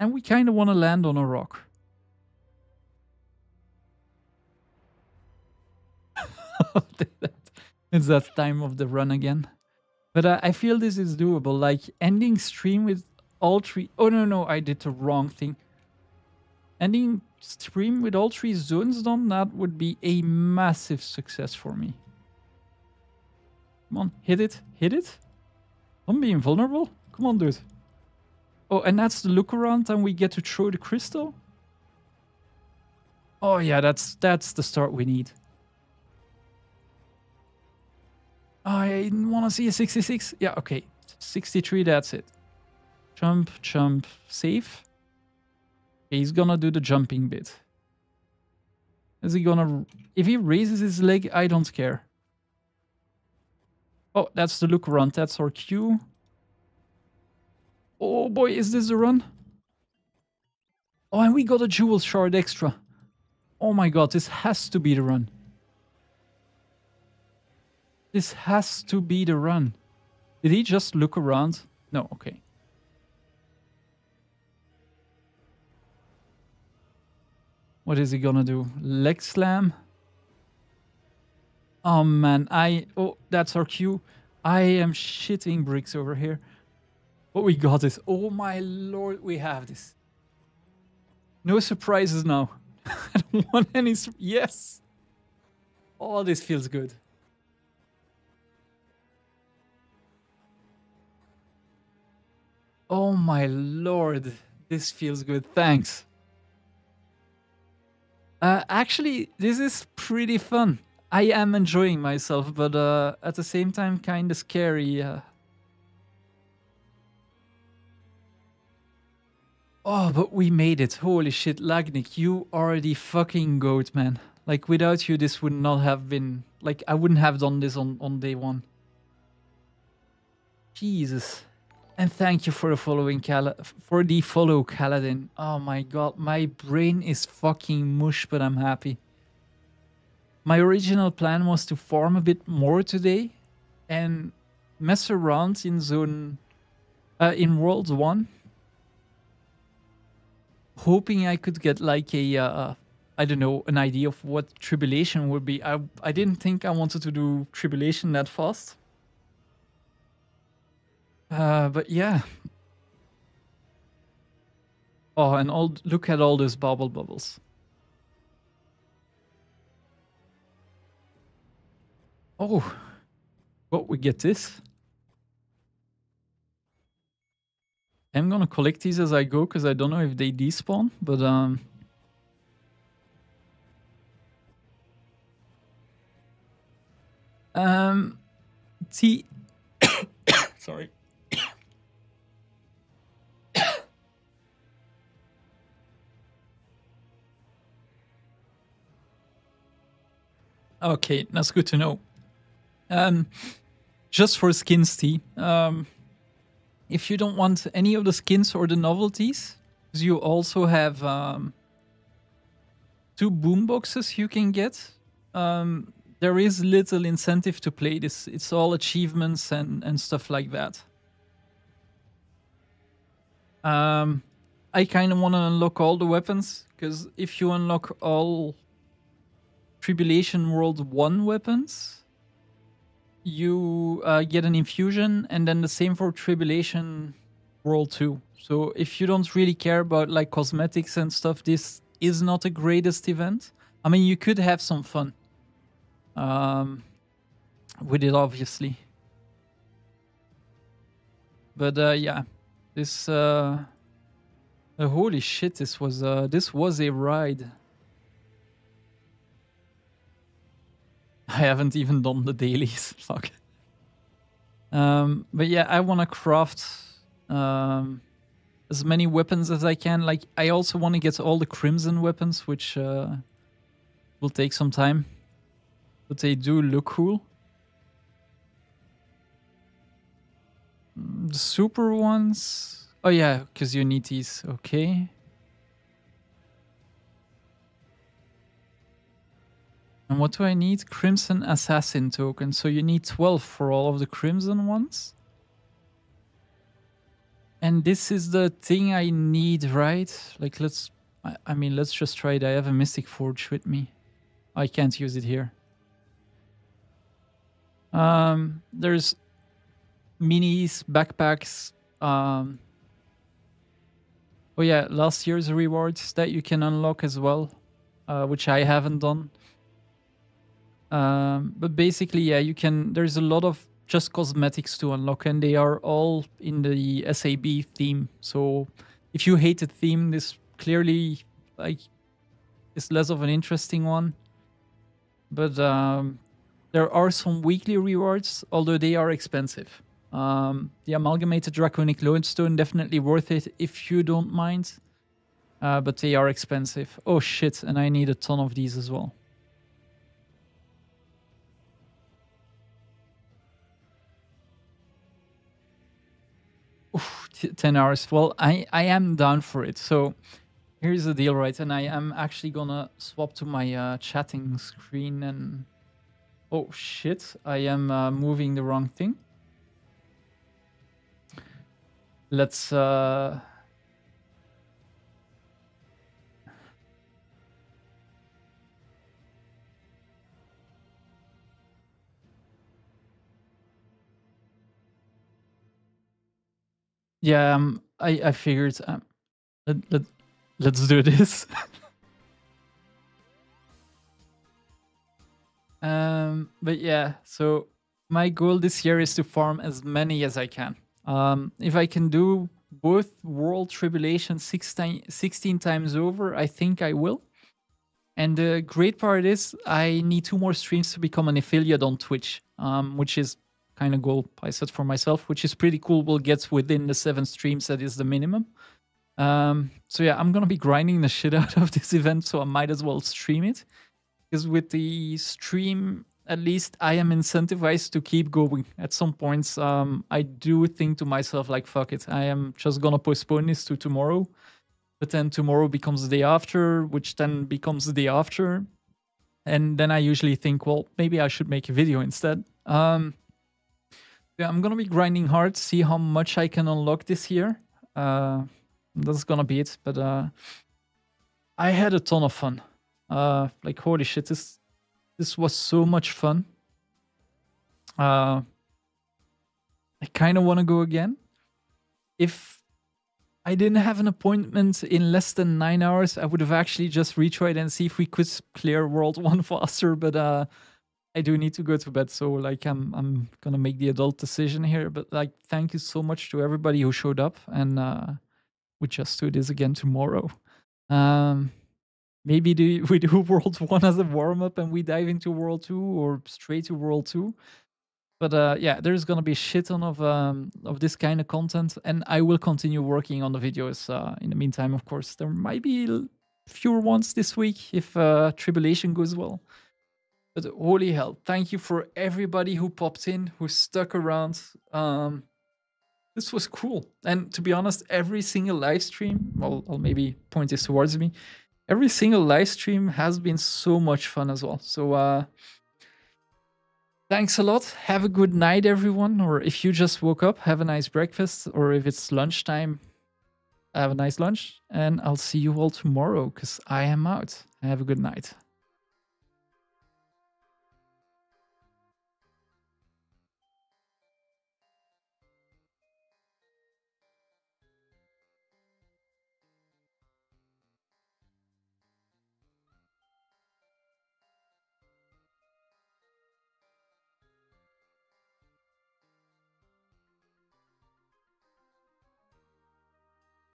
And we kind of want to land on a rock. <laughs> it's that time of the run again. But uh, I feel this is doable. Like ending stream with all three. Oh, no, no, I did the wrong thing. Ending stream with all three zones done, that would be a massive success for me. Come on, hit it, hit it. I'm being vulnerable. Come on, dude. Oh, and that's the look around and we get to throw the crystal? Oh yeah, that's that's the start we need. I want to see a 66. Yeah, okay. 63, that's it. Jump, jump, safe. He's gonna do the jumping bit. Is he gonna... If he raises his leg, I don't care. Oh, that's the look around. That's our cue. Oh boy, is this a run? Oh, and we got a jewel shard extra. Oh my god, this has to be the run. This has to be the run. Did he just look around? No, okay. What is he gonna do? Leg slam? Oh man, I... Oh, that's our cue. I am shitting bricks over here. Oh, we got this. Oh my lord, we have this. No surprises now. <laughs> I don't want any... Yes! Oh, this feels good. Oh my lord, this feels good. Thanks. Uh, actually, this is pretty fun. I am enjoying myself, but uh, at the same time, kind of scary. Uh... Oh, but we made it. Holy shit, Lagnik, you are the fucking goat, man. Like, without you, this would not have been... Like, I wouldn't have done this on, on day one. Jesus. And thank you for the following, Cal for the follow, Kaladin. Oh my god, my brain is fucking mush, but I'm happy. My original plan was to farm a bit more today and mess around in zone, uh, in World 1. Hoping I could get like a, uh, I don't know, an idea of what Tribulation would be. I, I didn't think I wanted to do Tribulation that fast. Uh, but yeah. Oh, and all look at all those bauble bubbles. Oh, well, we get this. I'm gonna collect these as I go because I don't know if they despawn, but um. Um, T. <coughs> Sorry. Okay, that's good to know. Um, just for skins, T. Um, if you don't want any of the skins or the novelties, you also have um, two boomboxes you can get. Um, there is little incentive to play this. It's all achievements and, and stuff like that. Um, I kind of want to unlock all the weapons because if you unlock all Tribulation World 1 weapons, you uh, get an infusion, and then the same for Tribulation World 2. So if you don't really care about like cosmetics and stuff, this is not the greatest event. I mean, you could have some fun um, with it, obviously. But uh, yeah, this uh, holy shit, this was uh, this was a ride. I haven't even done the dailies. <laughs> Fuck. Um, but yeah, I want to craft um, as many weapons as I can. Like, I also want to get all the crimson weapons, which uh, will take some time. But they do look cool. Mm, the super ones. Oh yeah, because you need these. Okay. And what do I need? Crimson Assassin token. So you need 12 for all of the Crimson ones. And this is the thing I need, right? Like, let's... I, I mean, let's just try it. I have a Mystic Forge with me. I can't use it here. Um, there's minis, backpacks. Um, oh yeah, last year's rewards that you can unlock as well, uh, which I haven't done. Um, but basically, yeah, you can. There's a lot of just cosmetics to unlock, and they are all in the SAB theme. So if you hate the theme, this clearly like is less of an interesting one. But um, there are some weekly rewards, although they are expensive. Um, the amalgamated draconic lodestone definitely worth it if you don't mind, uh, but they are expensive. Oh shit! And I need a ton of these as well. 10 hours. Well, I, I am down for it. So here's the deal, right? And I am actually gonna swap to my uh, chatting screen and... Oh, shit. I am uh, moving the wrong thing. Let's... Uh... Yeah, um, I I figured um, let let let's do this. <laughs> um, but yeah, so my goal this year is to farm as many as I can. Um, if I can do both World Tribulation 16, 16 times over, I think I will. And the great part is I need two more streams to become an affiliate on Twitch, um, which is kind of goal I set for myself, which is pretty cool. We'll get within the seven streams that is the minimum. Um, so yeah, I'm gonna be grinding the shit <laughs> out of this event, so I might as well stream it. Because with the stream, at least I am incentivized to keep going. At some points, um, I do think to myself like, "Fuck it, I am just gonna postpone this to tomorrow." But then tomorrow becomes the day after, which then becomes the day after, and then I usually think, well, maybe I should make a video instead. Um, yeah, I'm gonna be grinding hard, see how much I can unlock this year. Uh, that's gonna be it. But uh, I had a ton of fun. Uh, like holy shit, this this was so much fun. Uh, I kind of want to go again. If I didn't have an appointment in less than nine hours, I would have actually just retried and see if we could clear World <laughs> One faster. But uh, I do need to go to bed, so like I'm I'm gonna make the adult decision here. But like, thank you so much to everybody who showed up, and uh, we just do this again tomorrow. Um, maybe do, <laughs> we do World One as a warm up, and we dive into World Two, or straight to World Two. But uh, yeah, there's gonna be a shit ton of um, of this kind of content, and I will continue working on the videos. Uh, in the meantime, of course, there might be fewer ones this week if uh, Tribulation goes well. But holy hell, thank you for everybody who popped in, who stuck around. Um, this was cool. And to be honest, every single live stream, well, I'll maybe point this towards me. Every single live stream has been so much fun as well. So uh thanks a lot. Have a good night, everyone. Or if you just woke up, have a nice breakfast. Or if it's lunchtime, have a nice lunch. And I'll see you all tomorrow because I am out. Have a good night.